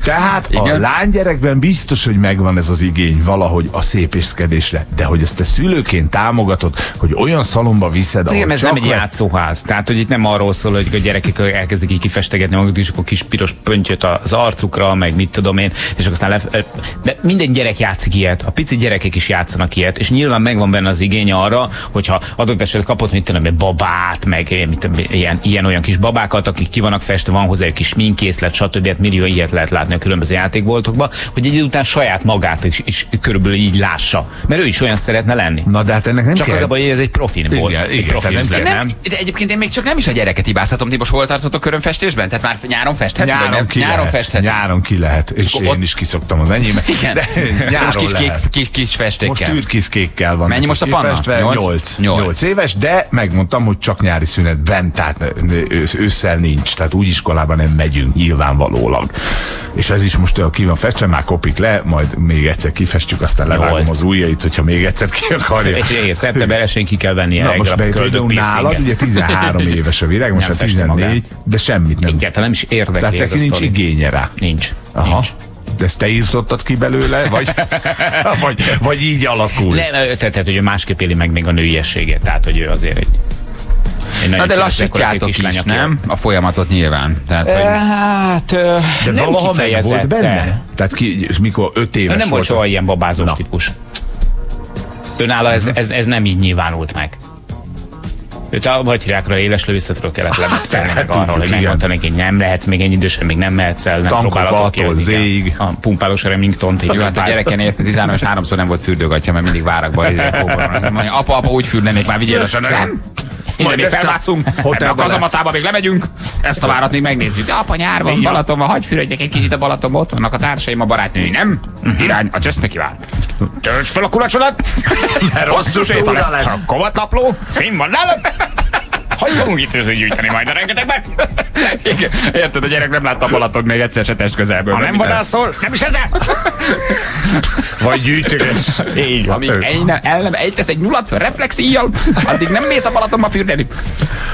S4: Tehát a
S5: Igen.
S4: lánygyerekben biztos, hogy megvan ez az igény valahogy a szépészkedésre, de hogy ezt te szülőként támogatod, hogy olyan szalomba viszed,
S6: Igen, ez nem egy játszóház. Tehát, hogy itt nem arról szól, hogy a gyerekek elkezdik így kifestegetni magukat, és akkor kis piros pöntjöt az arcukra, meg mit tudom én, és akkor aztán lef... De minden gyerek játszik ilyet, a pici gyerekek is játszanak ilyet, és nyilván megvan benne az igény arra, hogyha adott esetben kapott, mit tudom, babát, meg mit tudom, én, ilyen, ilyen olyan kis babákat, akik ki vannak festve, van hozzá egy kis sminkészlet, stb. Hát millió ilyet lehet látni a különböző játékboltokban, hogy egy idő után saját magát is, is körülbelül így lássa. Mert ő is olyan szeretne lenni.
S4: Na de hát ennek nem
S6: Csak
S4: kell.
S6: az a baj, hogy ez egy profin volt.
S4: Igen,
S6: egy
S4: igen,
S6: profi
S4: tehát nem kell-
S6: nem?
S5: De egyébként én még csak nem is a gyereket hibázhatom. Ti most hol tartotok körömfestésben? Tehát már nyáron festhet? vagy
S4: Nyáron
S5: nem?
S4: ki
S5: nyáron
S4: lehet.
S5: festhet.
S4: Nyáron ki lehet. És
S5: Akkor
S4: én
S5: ott-
S4: is kiszoktam az enyémet.
S5: Igen. [LAUGHS]
S4: De nyáron
S5: most kis, kék, kis, kis festékkel.
S4: Most tűrkis kékkel van.
S5: Mennyi most a panna?
S4: Kifestve
S5: Nyolc?
S4: 8,
S5: Nyolc.
S4: 8 éves, de megmondtam, hogy csak nyári szünetben, tehát ősszel nincs, tehát úgy iskolában nem megyünk nyilvánvalólag. És ez is most ki van festve, már kopik le, majd még egyszer kifestjük, aztán levágom
S6: Nyolc.
S4: az ujjait, hogyha még egyszer ki akarja.
S6: És igen, szeptember esén ki kell venni
S4: Na most például nálad, ugye 13 [LAUGHS] éves a virág, most
S6: Nem
S4: már
S6: festi
S4: 14,
S6: magát.
S4: de semmit nem.
S6: Egyáltalán nem is érdekli
S4: Tehát
S6: ez
S4: nincs
S6: sztori.
S4: igénye rá.
S6: Nincs.
S4: Aha.
S6: Nincs.
S4: De ezt te írtottad ki belőle, vagy, [LAUGHS] vagy, vagy így alakul?
S6: Ne, ne, tehát, tehát, hogy ő másképp éli meg még a nőiességet, tehát, hogy ő azért egy...
S5: Na de lassítjátok is,
S6: aki-
S5: nem? A folyamatot nyilván. Tehát, hogy...
S6: Hát,
S4: De
S6: nem
S4: valaha meg volt benne? Tehát ki, mikor öt éves
S6: Ő nem volt soha ilyen babázós
S4: Na.
S6: típus. Őnála ez, ez, ez nem így nyilvánult meg. Őt a hagyhirákra éles lőszetről kellett lebeszélni,
S4: hát
S6: meg arról,
S4: tudjuk,
S6: hogy megmondta neki, hogy nem lehetsz még ennyi idősen, még nem mehetsz el, nem igen.
S4: Z-ig.
S6: A pumpálós Remington-t.
S5: Jó, hát a gyereken érte 13 és háromszor nem volt fürdőgatja, mert mindig várakba. Mondja, Apa, apa, úgy fürdenék már, vigyél a Nem. Innen még felmászunk, a kazamatába még lemegyünk, ezt a várat még megnézzük. De apa, nyár van, Balaton van, hagyj fürödjek egy kicsit a Balatonba, ott vannak a társaim, a barátnői, nem? Irány, a csösz neki vár. Töltsd fel a kulacsodat! [LAUGHS] Hosszú séta lesz. A kovatlapló, szín van nálam.
S6: Hogy fogunk itt gyűjteni majd a rengetegben? [LAUGHS]
S5: Igen, érted, a gyerek nem látta a Balaton még egyszer se test közelből.
S6: Ha nem vadászol, nem is ezzel. [LAUGHS]
S4: Vagy gyűjtöges.
S6: Így van.
S5: Amíg egy, nem, el nem ejtesz egy nyulat reflexíjjal, addig nem mész a Balatonba fürdeni.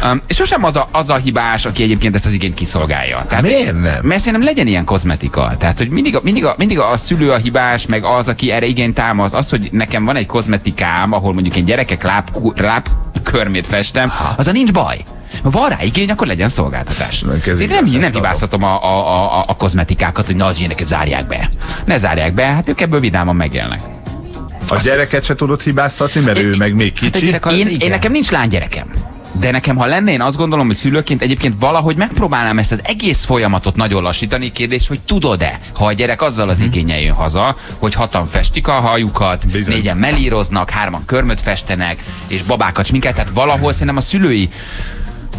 S5: Um, és sosem az a, az a hibás, aki egyébként ezt az igényt kiszolgálja. Tehát,
S4: Miért nem?
S5: Mert szerintem legyen ilyen kozmetika. Tehát, hogy mindig a, mindig, a, mindig a szülő a hibás, meg az, aki erre igényt támaszt. Az, hogy nekem van egy kozmetikám, ahol mondjuk egy gyerekek láb, láb körmét festem, az a nincs baj. Ha van rá igény, akkor legyen szolgáltatás. Én nem, nem hibáztatom a, a, a, a kozmetikákat, hogy na, az ilyeneket zárják be. Ne zárják be, hát ők ebből vidáman megélnek.
S4: A gyereket se tudod hibáztatni, mert ő meg még
S5: Hát a
S4: kicsi.
S5: gyerek, én, én nekem nincs lánygyerekem. De nekem, ha lenne, én azt gondolom, hogy szülőként egyébként valahogy megpróbálnám ezt az egész folyamatot nagyon lassítani. Kérdés, hogy tudod-e, ha a gyerek azzal az igényel jön haza, hogy hatan festik a hajukat,
S4: Bizony.
S5: négyen melíroznak, hárman körmöt festenek, és babákat sminket, tehát valahol szerintem a szülői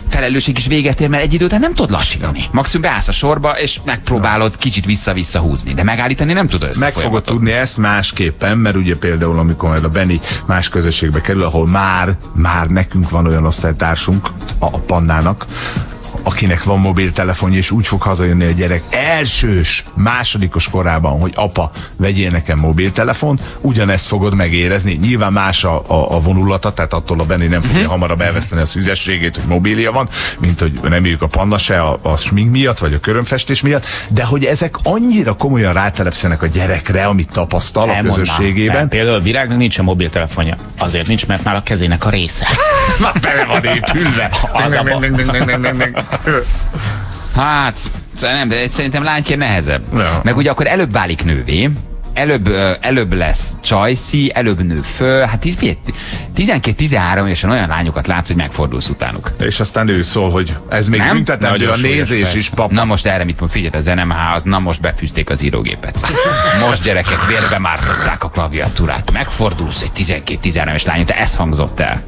S5: felelősség is véget ér, mert egy idő után nem tudod lassítani. Maximum beállsz a sorba, és megpróbálod kicsit vissza-vissza húzni, de megállítani nem tudod ezt
S4: Meg fogod tudni ezt másképpen, mert ugye például, amikor majd a Benny más közösségbe kerül, ahol már, már nekünk van olyan osztálytársunk, a, a Pannának, akinek van mobiltelefonja, és úgy fog hazajönni a gyerek elsős, másodikos korában, hogy apa, vegyél nekem mobiltelefont, ugyanezt fogod megérezni. Nyilván más a, a, a vonulata, tehát attól a Benni nem fogja
S5: Mhm.
S4: hamarabb elveszteni a szüzességét, hogy mobilja van, mint hogy reméljük a panna se a, a smink miatt, vagy a körömfestés miatt, de hogy ezek annyira komolyan rátelepszenek a gyerekre, amit tapasztal a
S6: Elmondnám.
S4: közösségében.
S6: Nem, például a virágnak nincs a mobiltelefonja. Azért nincs, mert már a kezének a része. [LAUGHS]
S4: Már bele van épülve.
S6: Az a.
S5: Hát, nem, de szerintem lányként nehezebb.
S4: Ja.
S5: Meg ugye akkor előbb válik nővé, előbb, előbb lesz csajszi, előbb nő föl, hát így figyelj, 12-13 évesen olyan lányokat látsz, hogy megfordulsz utánuk.
S4: És aztán ő szól, hogy ez még
S5: Nem?
S4: büntetendő
S6: Nagyon
S4: a nézés
S6: persze.
S4: is, papa.
S5: Na most erre mit mond, figyelj, az NMH, az na most befűzték az írógépet. Most gyerekek vérbe mártották a klaviatúrát. Megfordulsz egy 12-13 éves lány, te ez hangzott el.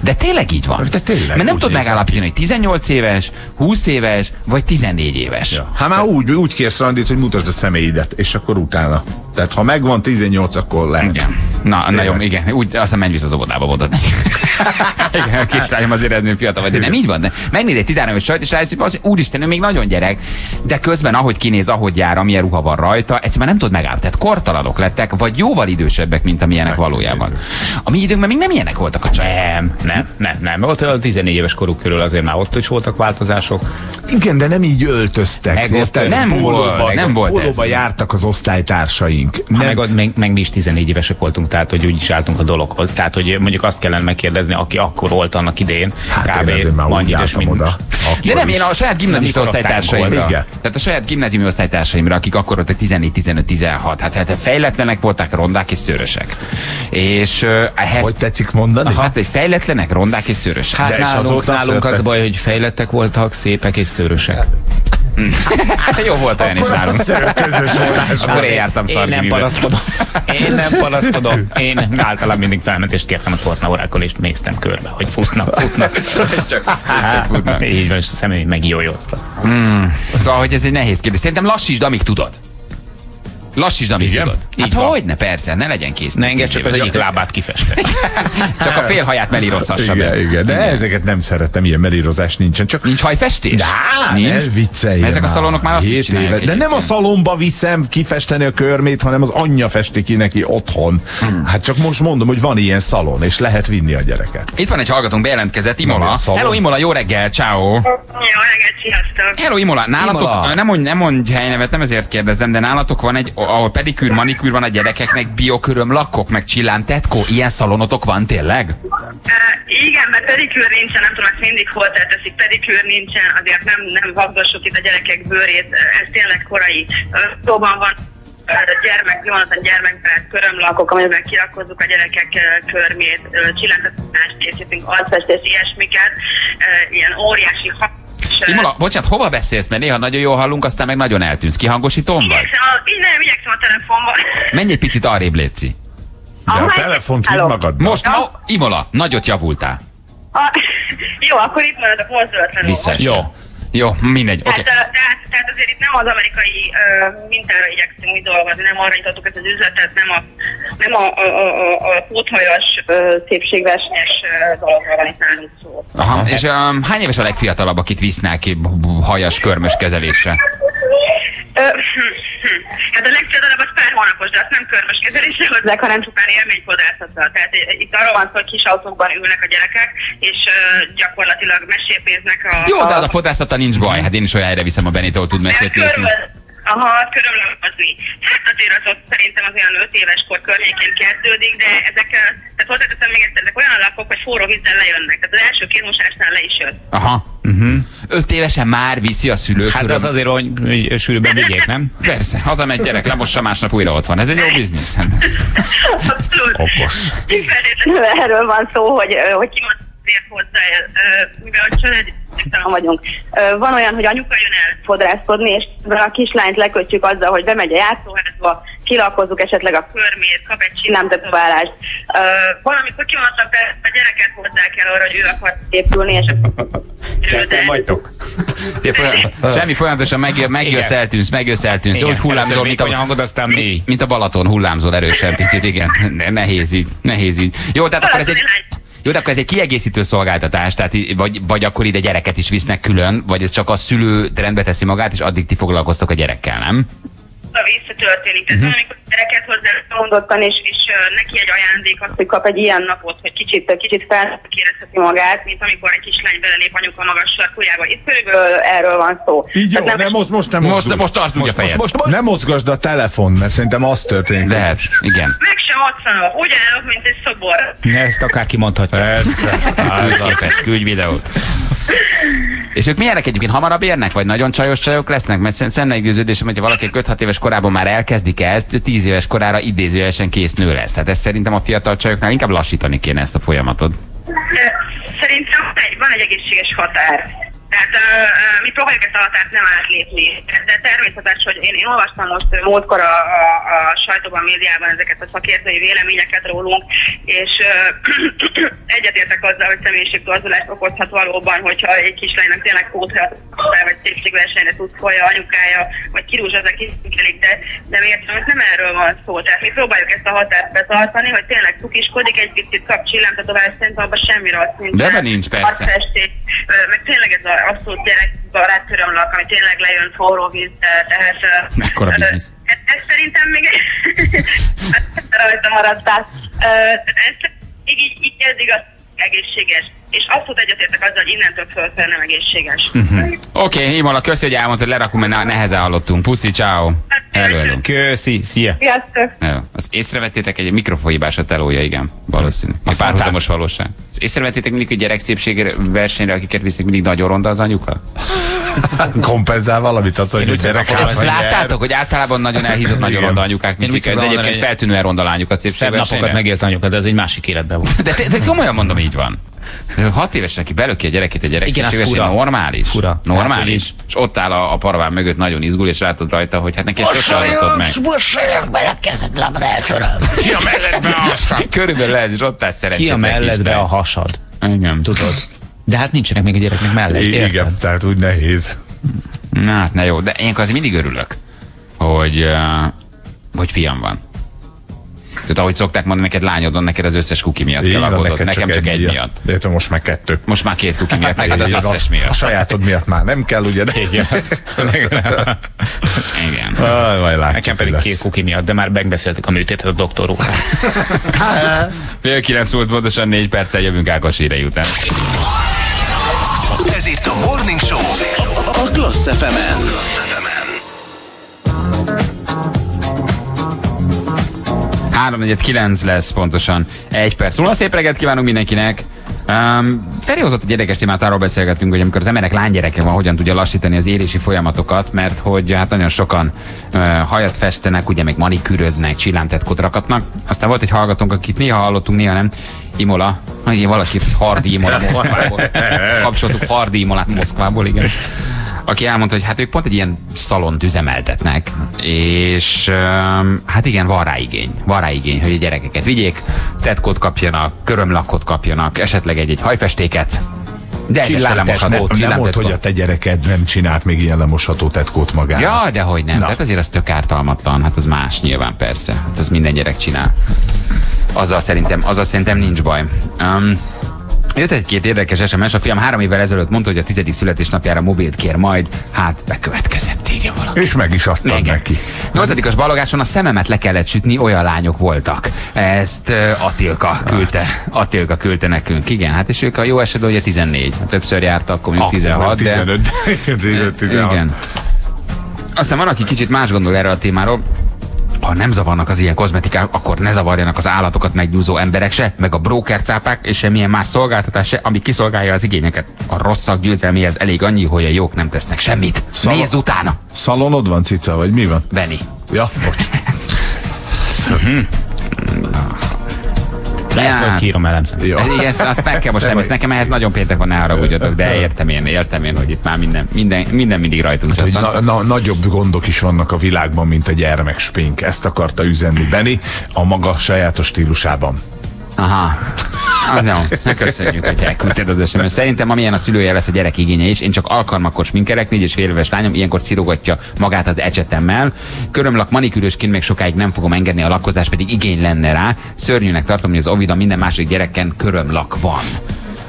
S5: De tényleg így van.
S4: De tényleg
S5: Mert nem tudod megállapítani, hogy 18 éves, 20 éves, vagy 14 éves. Ja.
S4: Hát már úgy, úgy kérsz randit, hogy mutasd a személyidet, és akkor utána. Tehát ha megvan 18, akkor lehet.
S5: Igen. Na,
S4: Tényleg.
S5: jó, igen. Úgy, aztán menj vissza az óvodába, mondod neki. [LAUGHS] igen, a kislányom azért még fiatal vagy, de nem így van. De megnéz egy 13 éves csajt, és rájössz, hogy úristen, ő még nagyon gyerek, de közben ahogy kinéz, ahogy jár, amilyen ruha van rajta, egyszerűen nem tud megállni. Tehát kortalanok lettek, vagy jóval idősebbek, mint amilyenek valójában. A mi időnkben még nem ilyenek voltak a csajok.
S6: Nem, nem, nem, nem. Ott olyan 14 éves koruk körül azért már ott is voltak változások.
S4: Igen, de nem így öltöztek.
S6: Meg ott
S5: nem
S4: Pólóba-
S5: volt, nem volt
S4: Pólóba
S5: ez.
S4: jártak az osztálytársaink.
S6: Nem. Meg, meg, meg, mi is 14 évesek voltunk, tehát hogy úgy is álltunk a dologhoz. Tehát, hogy mondjuk azt kellene megkérdezni, aki akkor volt annak idején,
S4: Hát én
S6: kb.
S4: azért már úgy
S6: annyi idős, mint
S4: oda.
S5: De nem,
S4: is.
S5: én a saját gimnazista osztálytársaimra. Tehát a saját gimnáziumi osztálytársaimra, akik akkor voltak 14-15-16. Hát, hát fejletlenek voltak, rondák és szőrösek. És uh, ehhez,
S4: Hogy tetszik mondani?
S5: Hát, hogy fejletlenek, rondák és szőrösek.
S6: Hát
S4: De és
S6: nálunk, nálunk az a baj, hogy fejlettek voltak, szépek és szőrösek.
S5: Hát, jó volt olyan is nálunk.
S4: Közös volás.
S5: Akkor én jártam
S6: Én nem panaszkodom. Én nem panaszkodom. Én [LAUGHS] általában mindig felmentést kértem a tornaórákon, és néztem körbe, hogy futnak, futnak. [LAUGHS]
S5: Csak, csak futnak.
S6: Így van, és a személy megjójóztak.
S5: Szóval, hogy ez egy nehéz kérdés. Szerintem lassítsd, amíg tudod. Lassítsd, amíg
S4: Igen?
S5: tudod.
S6: Így
S5: Hát
S6: van.
S5: hogy ne, persze, ne legyen kész.
S6: Ne engedd csak az egyik lábát kifesteni. [LAUGHS]
S5: Csak a fél haját melírozhassa
S4: Igen,
S5: be.
S4: igen, de ezeket nem szeretem, ilyen merírozás nincsen. Csak
S5: Nincs hajfestés?
S4: Á,
S5: Nincs?
S4: ne viccelj
S5: Ezek a szalonok már azt is
S4: éve. De nem a szalomba viszem kifesteni a körmét, hanem az anyja festi ki neki otthon.
S5: Hmm.
S4: Hát csak most mondom, hogy van ilyen szalon, és lehet vinni a gyereket.
S5: Itt van egy hallgatónk, bejelentkezett, Imola. Hello Imola, jó reggel, ciao.
S1: Jó reggelt, sziasztok!
S5: Hello Imola, nálatok,
S6: Imola.
S5: nem mondj, nem mondj helynevet, nem ezért kérdezem, de nálatok van egy, ahol pedikűr, manikűr van a gyerekeknek, bioköröm lakok, meg csillán tetkó, ilyen szalonotok van tényleg?
S9: Uh, igen, mert pedikűr nincsen, nem tudom, ezt mindig hozzáteszik, pedikűr nincsen, azért nem, nem vagdossuk itt a gyerekek bőrét, ez tényleg korai. Szóban van gyermek, nyomatosan gyermekbarát körömlakok, amiben kirakozzuk a gyerekek körmét, csillántatást készítünk, arcfestés, ilyesmiket, ilyen óriási
S5: Imola, bocsánat, hova beszélsz, mert néha nagyon jól hallunk, aztán meg nagyon eltűnsz. Kihangosítom vagy?
S9: A, nem, igyekszem a telefonban.
S5: Menj egy picit arrébb, Léci.
S4: De a
S9: Aha,
S4: telefont vidd magad.
S5: Most, no, Imola, nagyot javultál.
S9: A, [LAUGHS] jó, akkor itt maradok mozdulatlanul.
S5: Visszaestél.
S6: Jó.
S5: Jó, mindegy.
S9: Tehát,
S5: Okay.
S9: tehát, tehát azért itt nem az amerikai uh, mintára igyekszünk mi dolgozni, nem arra nyitottuk ezt az üzletet, nem a, nem a, a, a, a, póthajas uh, szépségversenyes uh, dologról van itt nálunk szó.
S5: Aha, és um, hány éves a legfiatalabb, akit visznek ki hajas körmös kezelésre? [CLEARS THROAT]
S9: Hát a legfiatalabb az pár hónapos, de azt nem körmös kezelésre hozzák, hanem csupán élményfodrászatra. Tehát itt arról van szó, hogy kis autókban ülnek a gyerekek, és gyakorlatilag mesét néznek a...
S5: Jó, de a fodrászata nincs baj. Hát én is olyan helyre viszem a Benitól, tud nézni.
S9: Körül- Aha, körülmelakozni. Hát azért az ott szerintem az olyan 5 éves kor környékén kezdődik, de ezek, tehát hozzáteszem még ezt, ezek olyan alapok, hogy forró vízzel lejönnek. Tehát az első két mosásnál le is jött.
S5: Aha. Uh-huh. Öt évesen már viszi a szülők.
S6: Hát az azért, hogy, hogy sűrűbben vigyék, nem?
S5: Persze, hazamegy gyerek, lemossa másnap újra ott van. Ez egy jó biznisz.
S4: Okos.
S9: Erről van szó, hogy, hogy hozzá, mivel a család vagyunk. Van olyan, hogy anyuka jön el fodrászkodni, és a kislányt lekötjük azzal, hogy bemegy a játszóházba, kilakozzuk esetleg a körmét, kap egy csillámtetoválást. Ö, Valamikor kimondtam, a gyereket hozzá kell arra, hogy ő akar épülni, és
S6: Ketten vagytok.
S5: Semmi folyamatosan megjö, megjössz,
S6: Igen.
S5: eltűnsz, megjössz, eltűnsz. Jó, hogy hullámzol, mint
S6: a
S5: a,
S6: hangod, aztán mély.
S5: mint a Balaton, hullámzol erősen picit, igen. Ne- Nehéz így, nehéz így. Jó, tehát akkor ez egy, jó, de akkor ez egy kiegészítő szolgáltatás, tehát vagy, vagy akkor ide gyereket is visznek külön, vagy ez csak a szülő rendbe teszi magát, és addig ti foglalkoztok a gyerekkel, nem?
S9: A visszatörténik. Tehát uh-huh. amikor gyereket hozzá mondottan, és, és neki egy ajándék az, hogy kap egy ilyen napot, hogy kicsit, kicsit felkérezheti magát, mint amikor egy kislány belelép anyuka magas sarkujába. Itt körülbelül erről van szó.
S4: Így jó,
S9: Tehát
S4: nem, most, most nem
S5: Most, most tartsd úgy a fejed.
S4: most, most. Nem mozgasd a telefon, mert szerintem az történik.
S5: Lehet, igen.
S9: Meg sem moccanok, úgy állok, mint egy szobor.
S6: Ezt akár kimondhatja.
S4: Persze.
S5: Küldj videót. És ők milyenek egyébként hamarabb érnek, vagy nagyon csajos csajok lesznek? Mert szem meggyőződésem, hogyha valaki 5-6 éves korában már elkezdik ezt, 10 éves korára idézőjelesen kész nő lesz. Tehát ezt szerintem a fiatal csajoknál inkább lassítani kéne ezt a folyamatot.
S9: Szerintem van egy egészséges határ. Tehát uh, mi próbáljuk ezt a határt nem átlépni. De természetes, hogy én, én olvastam most múltkor a, a, a sajtóban, médiában ezeket a szakértői véleményeket rólunk, és uh, [CLEARS THROAT] egyetértek azzal, hogy személyiségtorzulást okozhat valóban, hogyha egy kislánynak tényleg póthat, vagy szépségversenyre tud folya anyukája, vagy kirúzsazza kiszinkelik, de, de miért nem, nem erről van szó. Tehát mi próbáljuk ezt a határt betartani, hogy tényleg cukiskodik, egy picit kap csillámtetovás, szerintem abban semmi rossz nincs.
S5: De nincs, persze.
S9: Arcfesték, ö, meg tényleg ez a abszolút gyerek barát körömlak, ami tényleg lejön forró vízzel, tehát...
S5: Mekkora biznisz.
S9: Ez, ez szerintem még [LAUGHS] hát rajta maradtál. Ez még így, így eddig az egészséges. És abszolút egyetértek azzal, hogy innentől fölfelé nem egészséges.
S5: Oké, okay, Imola, köszi, hogy elmondtad, lerakom, mert ne- nehezen hallottunk. Puszi, ciao. Hello, hello.
S6: Köszi, szia.
S9: Sziasztok!
S5: hello. Azt észrevettétek egy mikrofonhibás a telója, igen, valószínű. A párhuzamos valóság. Észrevettétek mindig, hogy gyerek szépség versenyre, akiket visznek, mindig nagyon ronda az anyuka? [LAUGHS]
S4: Kompenzál valamit az, hogy gyerek
S5: Ezt láttátok, hogy általában nagyon elhízott, nagyon ronda anyukák viszik. Ez egyébként feltűnően ronda lányokat
S6: Szebb
S5: szépségversenyre.
S6: napokat megélt anyukat, de ez egy másik életben volt.
S5: De, de komolyan mondom, így van. Hat évesen ki belöki a gyerekét egy gyerek
S6: Igen, az fura.
S5: normális.
S6: Fura.
S5: Normális.
S6: Tehát,
S5: És ott áll a, a paraván mögött, nagyon izgul, és látod rajta, hogy hát neki ezt sose meg.
S4: Ki a melletbe alssak?
S5: Körülbelül lehet, és ott áll
S6: Ki a melledbe a hasad?
S5: Igen.
S6: Tudod? De hát nincsenek még a gyereknek mellett, érted?
S4: Igen, tehát úgy nehéz.
S5: Na, hát ne jó, de ilyenkor azért mindig örülök, hogy, uh, hogy fiam van. Tehát ahogy szokták mondani, neked lányodon, neked az összes kuki miatt
S4: Így
S5: kell aggódod, nekem csak egy miatt.
S4: De hát most már kettő.
S5: Most már két kuki miatt, neked [LAUGHS] az összes
S4: A
S5: miatt.
S4: sajátod miatt már nem kell, ugye? De igen. [LAUGHS]
S5: Igen.
S4: Aj, majd látjuk,
S6: Nekem pedig
S4: lesz.
S6: két kuki miatt, de már megbeszéltük a műtétet a doktor úr. [LAUGHS]
S5: Fél kilenc múlt pontosan négy perccel jövünk Ákos hírei után.
S3: Ez itt a Morning Show a Klassz FM-en.
S5: 349 lesz pontosan egy perc. Múlva szép reggelt kívánunk mindenkinek. Um, Feri hozott egy érdekes témát, arról beszélgettünk, hogy amikor az emberek lánygyereke van, hogyan tudja lassítani az érési folyamatokat, mert hogy hát nagyon sokan uh, hajat festenek, ugye még manikűröznek, csillámtetkot rakatnak. Aztán volt egy hallgatónk, akit néha hallottunk, néha nem. Imola, igen, valakit Hardi Imola [LAUGHS] Moszkvából. Kapcsoltuk Hardi Imolát Moszkvából, igen aki elmondta, hogy hát ők pont egy ilyen szalont üzemeltetnek, és hát igen, van rá igény. Van rá igény, hogy a gyerekeket vigyék, tetkot kapjanak, körömlakot kapjanak, esetleg egy-egy hajfestéket, de ez lemosható.
S4: Nem, nem mondd, hogy a te gyereked nem csinált még ilyen lemosható tetkót magának.
S5: Ja, de hogy nem.
S4: Na.
S5: Tehát azért az tök ártalmatlan. Hát az más nyilván persze. Hát az minden gyerek csinál. Azzal szerintem, azzal szerintem nincs baj. Um, Jött egy-két érdekes SMS, a fiam három évvel ezelőtt mondta, hogy a tizedik születésnapjára mobilt kér majd, hát bekövetkezett, írja valaki.
S4: És meg is adtad
S5: Igen.
S4: neki.
S5: Nyolcadikas ballogáson a szememet le kellett sütni, olyan lányok voltak. Ezt uh, Attilka küldte. Attilka küldte nekünk. Igen, hát és ők a jó esetben ugye 14. Ha többször jártak, akkor mondjuk 16, de...
S4: 15. 15, 16.
S5: Igen. Aztán van, aki kicsit más gondol erre a témáról. Ha nem zavarnak az ilyen kozmetikák, akkor ne zavarjanak az állatokat megnyúzó emberek se, meg a broker cápák, és semmilyen más szolgáltatás se, ami kiszolgálja az igényeket. A rosszak győzelméhez elég annyi, hogy a jók nem tesznek semmit.
S4: Szala-
S5: Nézz utána,
S4: Szalonod van, cica, vagy mi van?
S5: Benni.
S4: Ja, bocs. [LAUGHS]
S6: Ezt
S5: Hát.
S6: majd kiírom elemzem.
S4: Jó.
S5: Igen, ezt- azt meg kell most nem, ezt nekem ehhez nagyon péntek van, ne haragudjatok, de értem én, értem én, hogy itt már minden, minden, minden mindig rajtunk
S4: Hogy
S5: csattan.
S4: na, na, nagyobb gondok is vannak a világban, mint a gyermekspink. Ezt akarta üzenni Benni a maga sajátos stílusában.
S5: Aha. Az jó. Ne köszönjük, hogy elküldted az SMS. Szerintem amilyen a szülője lesz a gyerek igénye is, én csak alkalmakkor sminkerek, négy és fél éves lányom ilyenkor cirogatja magát az ecsetemmel. Körömlak manikűrösként még sokáig nem fogom engedni a lakkozás, pedig igény lenne rá. Szörnyűnek tartom, hogy az Ovidon minden másik gyereken körömlak van.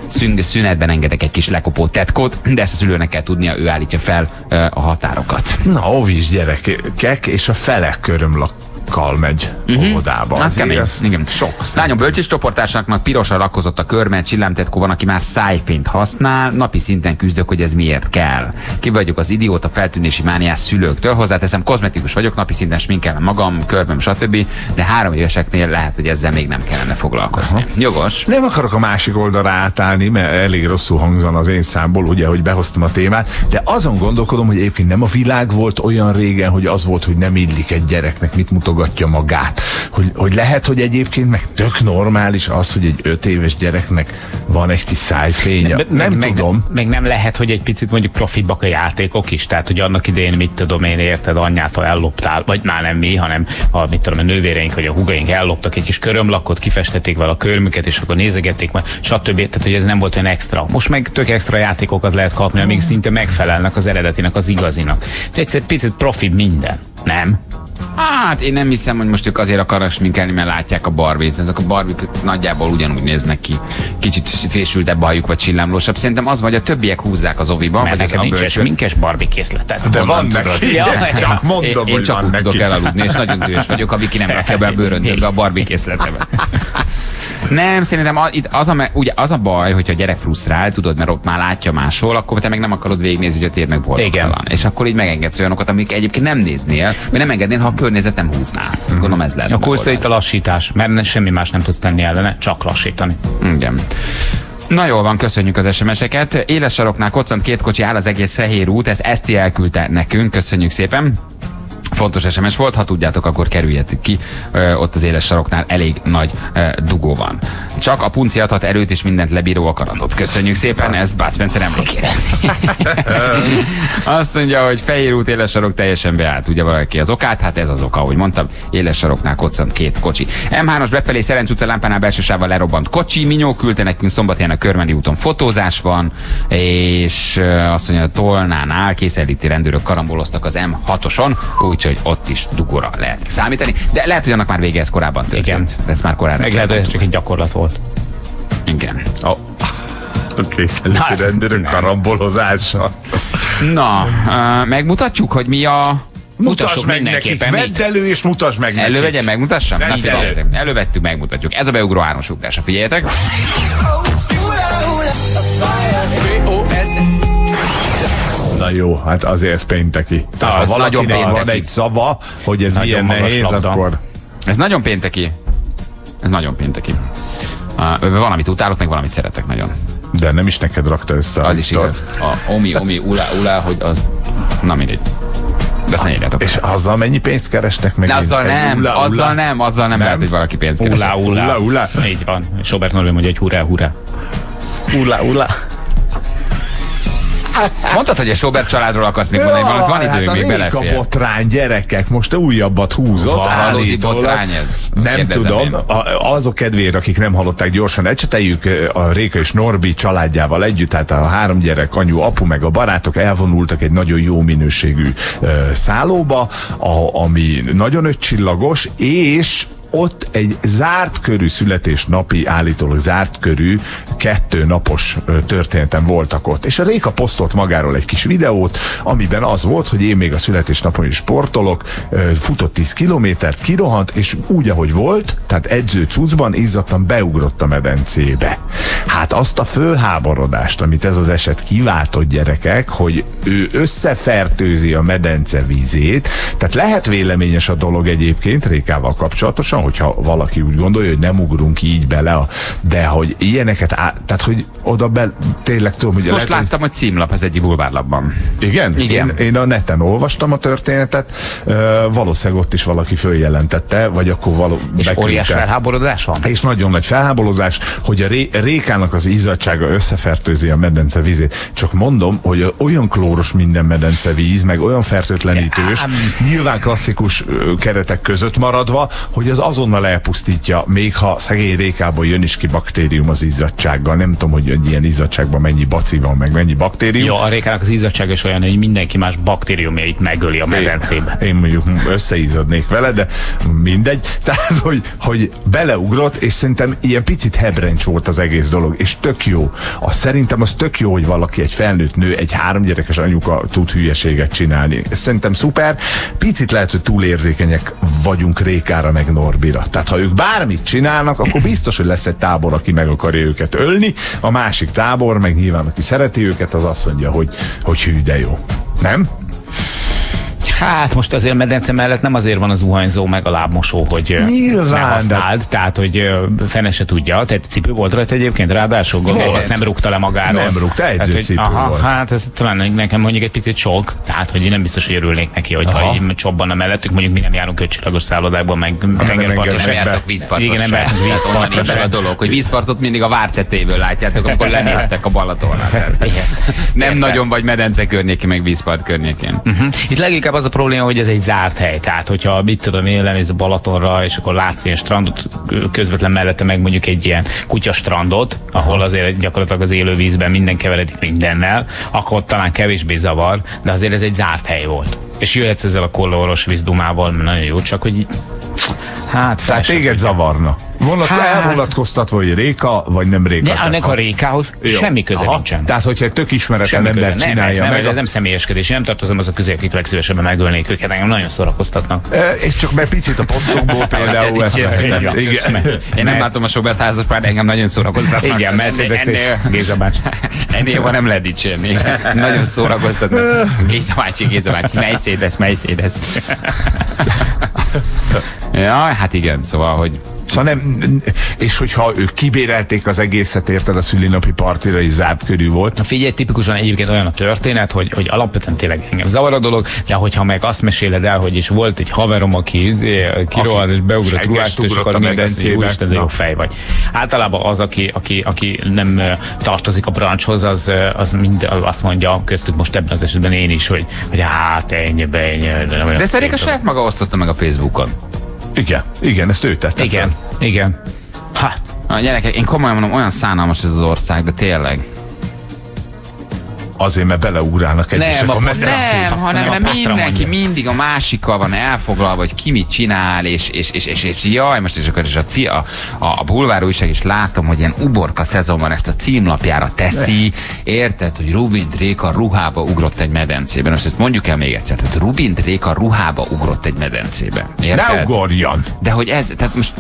S5: Szüng, szünetben engedek egy kis lekopó tetkót, de ezt a szülőnek kell tudnia, ő állítja fel a határokat.
S4: Na, óvis gyerekek, és a felek körömlak lakkal megy óvodába.
S5: Hát kemény.
S4: ez
S5: Igen.
S4: Sok.
S5: Lányom bölcsés csoportásnak pirosan rakozott a körme, csillámtetkó van, aki már szájfényt használ, napi szinten küzdök, hogy ez miért kell. Ki vagyok az idióta feltűnési mániás szülőktől, hozzáteszem, kozmetikus vagyok, napi szinten sminkelem magam, körmem, stb. De három éveseknél lehet, hogy ezzel még nem kellene foglalkozni. Jogos.
S4: Nem akarok a másik oldalra átállni, mert elég rosszul hangzan az én számból, ugye, hogy behoztam a témát, de azon gondolkodom, hogy egyébként nem a világ volt olyan régen, hogy az volt, hogy nem illik egy gyereknek, mit mutogatja magát. Hogy, hogy lehet, hogy egyébként meg tök normális az, hogy egy öt éves gyereknek van egy kis szájfénye.
S6: Meg-
S4: nem
S6: meg,
S4: tudom.
S6: Meg, meg nem lehet, hogy egy picit mondjuk profibbak a játékok is, tehát hogy annak idején mit tudom én érted, anyjától elloptál, vagy már nem mi, hanem a, mit tudom, a nővéreink vagy a hugaink elloptak egy kis körömlakot, kifestették vele a körmüket, és akkor nézegették meg, stb. Tehát, hogy ez nem volt olyan extra. Most meg tök extra játékokat lehet kapni, amik szinte megfelelnek az eredetinek, az igazinak. De egyszer picit profibb minden. Nem?
S5: Hát én nem hiszem, hogy most ők azért akarnak sminkelni, mert látják a barbit. Ezek a barbik nagyjából ugyanúgy néznek ki. Kicsit fésültebb hajuk, vagy csillámlósabb. Szerintem az, vagy a többiek húzzák az oviba,
S6: Mert
S5: vagy
S6: neked nincs sminkes Barbie készletet.
S4: De
S5: Honnan
S4: van
S5: tudod?
S4: neki.
S6: Ja, [LAUGHS]
S4: Csak mondom,
S5: én, én
S4: hogy
S5: csak
S4: van
S5: úgy
S4: neki.
S5: tudok elaludni, és nagyon dühös vagyok, aki ki nem [LAUGHS] rakja be a bőröndörbe a Barbie készletebe. Nem, szerintem a, itt az a, ugye az a baj, hogyha a gyerek frusztrál, tudod, mert ott már látja máshol, akkor te meg nem akarod végignézni, hogy a tényleg boldogtalan. És akkor így megengedsz olyanokat, amik egyébként nem néznél, vagy nem engednél, ha a környezet nem húzná. Gondolom ez lehet.
S6: A
S5: a
S6: kulcsa itt a lassítás, mert semmi más nem tudsz tenni ellene, csak lassítani.
S5: Igen. Na jól van, köszönjük az SMS-eket. Éles saroknál koccant két kocsi áll az egész fehér út, ezt Eszti elküldte nekünk, köszönjük szépen. Fontos SMS volt, ha tudjátok, akkor kerüljetek ki. Ott az éles saroknál elég nagy dugó van. Csak a punci adhat erőt és mindent lebíró akaratot. Köszönjük szépen, ez Bud Spencer emlékére. Azt mondja, hogy fehér út, éles sarok teljesen beállt. Ugye valaki az okát? Hát ez az oka, ahogy mondtam. Éles saroknál koccant két kocsi. M3-as befelé Szerencs utca lámpánál belső lerobbant kocsi. Minyó küldte nekünk szombatján a Körmendi úton fotózás van, és azt mondja, a Tolnánál készenléti rendőrök karamboloztak az M6-oson, úgyhogy ott is dugóra lehet számítani. De lehet, hogy annak már vége ez korábban történt.
S6: Igen.
S5: Ez már korábban.
S6: Meg lehet, hogy ez csak egy gyakorlat volt.
S5: Igen.
S4: A készenléti rendőrök karambolozása.
S5: Na, uh, megmutatjuk, hogy mi a...
S4: Mutasd
S6: Mutassuk
S4: meg nekik, vedd elő és mutasd meg nekik.
S5: Elővegye, megmutassam? Na,
S4: elő.
S5: elővettük, megmutatjuk. Ez a beugró hármas ugrása, figyeljetek.
S4: Na jó, hát azért ez pénteki. Tehát
S5: Az
S4: ha
S5: nagyon
S4: valakinek van
S5: pénteki.
S4: egy szava, hogy ez
S6: Nagyon
S4: milyen nehéz,
S6: labda.
S4: akkor...
S5: Ez nagyon pénteki. Ez nagyon pénteki. Uh, valamit utálok, meg valamit szeretek nagyon.
S4: De nem is neked rakta össze.
S5: Az is igaz. A omi, omi, ulá, ulá, hogy az... Na mindegy. De ezt ne írjátok.
S4: És azzal mennyi pénzt keresnek meg?
S5: Azzal nem, azzal nem, azzal nem, lehet, hogy valaki pénzt keres.
S6: Ulá, ulá.
S4: Ulá, ulá.
S6: Így van. És Robert Norbi mondja, hogy hurrá, hurrá.
S4: Ula, ula.
S5: Mondtad, hogy a Sobert családról akarsz még mondani, valamit van időnk,
S4: hát
S5: még
S4: a
S5: belefér.
S4: Réka botrány gyerekek, most újabbat húzott
S5: Valódi botrány ez?
S4: Nem tudom, a, azok kedvéért, akik nem hallották, gyorsan ecseteljük a Réka és Norbi családjával együtt, tehát a három gyerek, anyu, apu meg a barátok elvonultak egy nagyon jó minőségű ö, szállóba, a, ami nagyon ötcsillagos, és ott egy zárt körű születésnapi, állítólag zárt körű, kettő napos ö, történeten voltak ott. És a Réka posztolt magáról egy kis videót, amiben az volt, hogy én még a születésnapon is sportolok, futott 10 kilométert, kirohant, és úgy, ahogy volt, tehát edző cuccban izzadtan beugrott a medencébe. Hát azt a fölháborodást, amit ez az eset kiváltott gyerekek, hogy ő összefertőzi a medence vízét, tehát lehet véleményes a dolog egyébként Rékával kapcsolatosan, hogyha valaki úgy gondolja, hogy nem ugrunk így bele, a, de hogy ilyeneket, á, tehát hogy oda be, tényleg tudom, hogy
S5: Most
S4: lehet, hogy-
S5: láttam, hogy címlap az egyik bulvárlapban.
S4: igen?
S5: Igen.
S4: Én, én a neten olvastam a történetet, ö, valószínűleg ott is valaki följelentette, vagy akkor való
S6: És
S4: beküldte.
S6: óriás felháborodás van?
S4: És nagyon nagy felháborozás, hogy a ré, rékának az izzadsága összefertőzi a medence vízét. Csak mondom, hogy olyan klóros minden medence víz, meg olyan fertőtlenítős, nyilván klasszikus keretek között maradva, hogy az azonnal elpusztítja, még ha szegény rékából jön is ki baktérium az izzadsággal. Nem tudom, hogy egy ilyen izzadságban mennyi baci van, meg mennyi baktérium.
S6: Jó, a rékának az izzadság is olyan, hogy mindenki más baktériumjait megöli a medencébe.
S4: Én mondjuk összeizzadnék vele, de mindegy. [LAUGHS] Tehát, hogy, hogy beleugrott, és szerintem ilyen picit hebrencs volt az egész dolog, és tök jó. Az szerintem az tök jó, hogy valaki, egy felnőtt nő, egy három gyerekes anyuka tud hülyeséget csinálni. Ez szerintem szuper. Picit lehet, hogy túlérzékenyek vagyunk Rékára meg Norbira. Tehát ha ők bármit csinálnak, akkor biztos, hogy lesz egy tábor, aki meg akarja őket ölni, a másik tábor, meg nyilván aki szereti őket, az azt mondja, hogy, hogy hű, de jó. Nem?
S6: Hát most azért a medence mellett nem azért van az zuhanyzó meg a lábmosó, hogy
S4: Nyilván,
S6: ne
S4: de-
S6: használd, tehát hogy fene se tudja. Tehát cipő volt rajta egyébként, ráadásul gondolom, azt nem rúgta le magáról.
S4: Nem rúgta,
S6: Tehát, hogy- aha,
S4: volt.
S6: Hát ez talán nekem mondjuk egy picit sok, tehát hogy én nem biztos, hogy örülnék neki, hogyha
S4: Aha.
S6: így csobbanna mellettük, mondjuk mi nem járunk ötcsillagos szállodákban, meg tengerparton
S5: Nem jártak vízparton
S6: Igen, nem
S5: onnan
S6: vízparton
S5: a dolog, hogy vízpartot mindig a vártetéből látjátok, amikor [LAUGHS] lenéztek a Balatonra. Nem nagyon vagy medence környékén, meg vízpart környékén.
S6: Uh-huh. Itt leginkább az a probléma, hogy ez egy zárt hely. Tehát, hogyha mit tudom én, lemész a Balatonra, és akkor látsz ilyen strandot, közvetlen mellette meg mondjuk egy ilyen kutyastrandot, ahol azért gyakorlatilag az élővízben minden keveredik mindennel, akkor talán kevésbé zavar, de azért ez egy zárt hely volt. És jöhetsz ezzel a kollóros vízdumával, mert nagyon jó, csak hogy hát fel
S4: Tehát téged zavarna. Vonat,
S6: Hát-
S4: elvonatkoztatva, hogy Réka, vagy nem Réka.
S6: Ennek
S4: ha-
S6: a rékához
S4: Jó.
S6: semmi köze
S4: Aha.
S6: nincsen.
S4: Tehát, hogyha egy tök ismeretlen
S6: Semmi
S4: ember
S6: köze. Nem, ez
S4: csinálja
S6: nem,
S4: meg,
S6: ez
S4: a-
S6: nem személyeskedés. Én nem tartozom az a közé, akik legszívesebben megölnék őket. Engem nagyon szórakoztatnak.
S4: E, és csak mert picit a posztokból [LAUGHS] például ezt lehetett.
S5: Én nem látom a Sobert házas pár, de engem nagyon szórakoztatnak.
S6: Igen, Mercedes és
S5: Ennél-
S6: Géza bácsi. [LAUGHS]
S5: Ennél van nem lehet dicsérni. Nagyon szórakoztatnak. [LAUGHS] Géza bácsi, Géza bácsi. Mercedes, Mercedes. [LAUGHS] Ja, hát igen, szóval, hogy
S4: Szóval nem, és hogyha ők kibérelték az egészet, érted a szülinapi partira is zárt körű volt.
S6: Na figyelj, tipikusan egyébként olyan a történet, hogy, hogy alapvetően tényleg engem zavar a dolog, de hogyha meg azt meséled el, hogy is volt egy haverom, aki izé, kirohant és beugrott ruhást, és akkor
S4: a
S6: mindenki úristen, de jó fej vagy. Általában az, aki, aki, aki nem tartozik a brancshoz, az, az mind azt mondja, köztük most ebben az esetben én is, hogy, hogy hát ennyi, ennyi, de nem
S5: De Szeréka saját maga osztotta meg a Facebookon.
S4: Igen, igen, ezt ő tette
S6: Igen, igen. Hát,
S5: A gyerekek, én komolyan mondom, olyan szánalmas ez az ország, de tényleg.
S4: Azért, mert beleugrálnak egyesek
S6: a
S4: a medencébe.
S5: Nem, hanem
S6: Nem,
S5: mert mindenki mindig a másikkal van elfoglalva, hogy ki mit csinál, és, és, és, és, és jaj, most és akkor is a, a, a, a bulvár újság is látom, hogy ilyen uborka szezonban ezt a címlapjára teszi, érted, hogy Rubin Réka ruhába ugrott egy medencében. Most ezt mondjuk el még egyszer, tehát Rubin Réka ruhába ugrott egy medencébe. Érted?
S4: Ne ugorjan!
S5: De hogy ez, tehát most,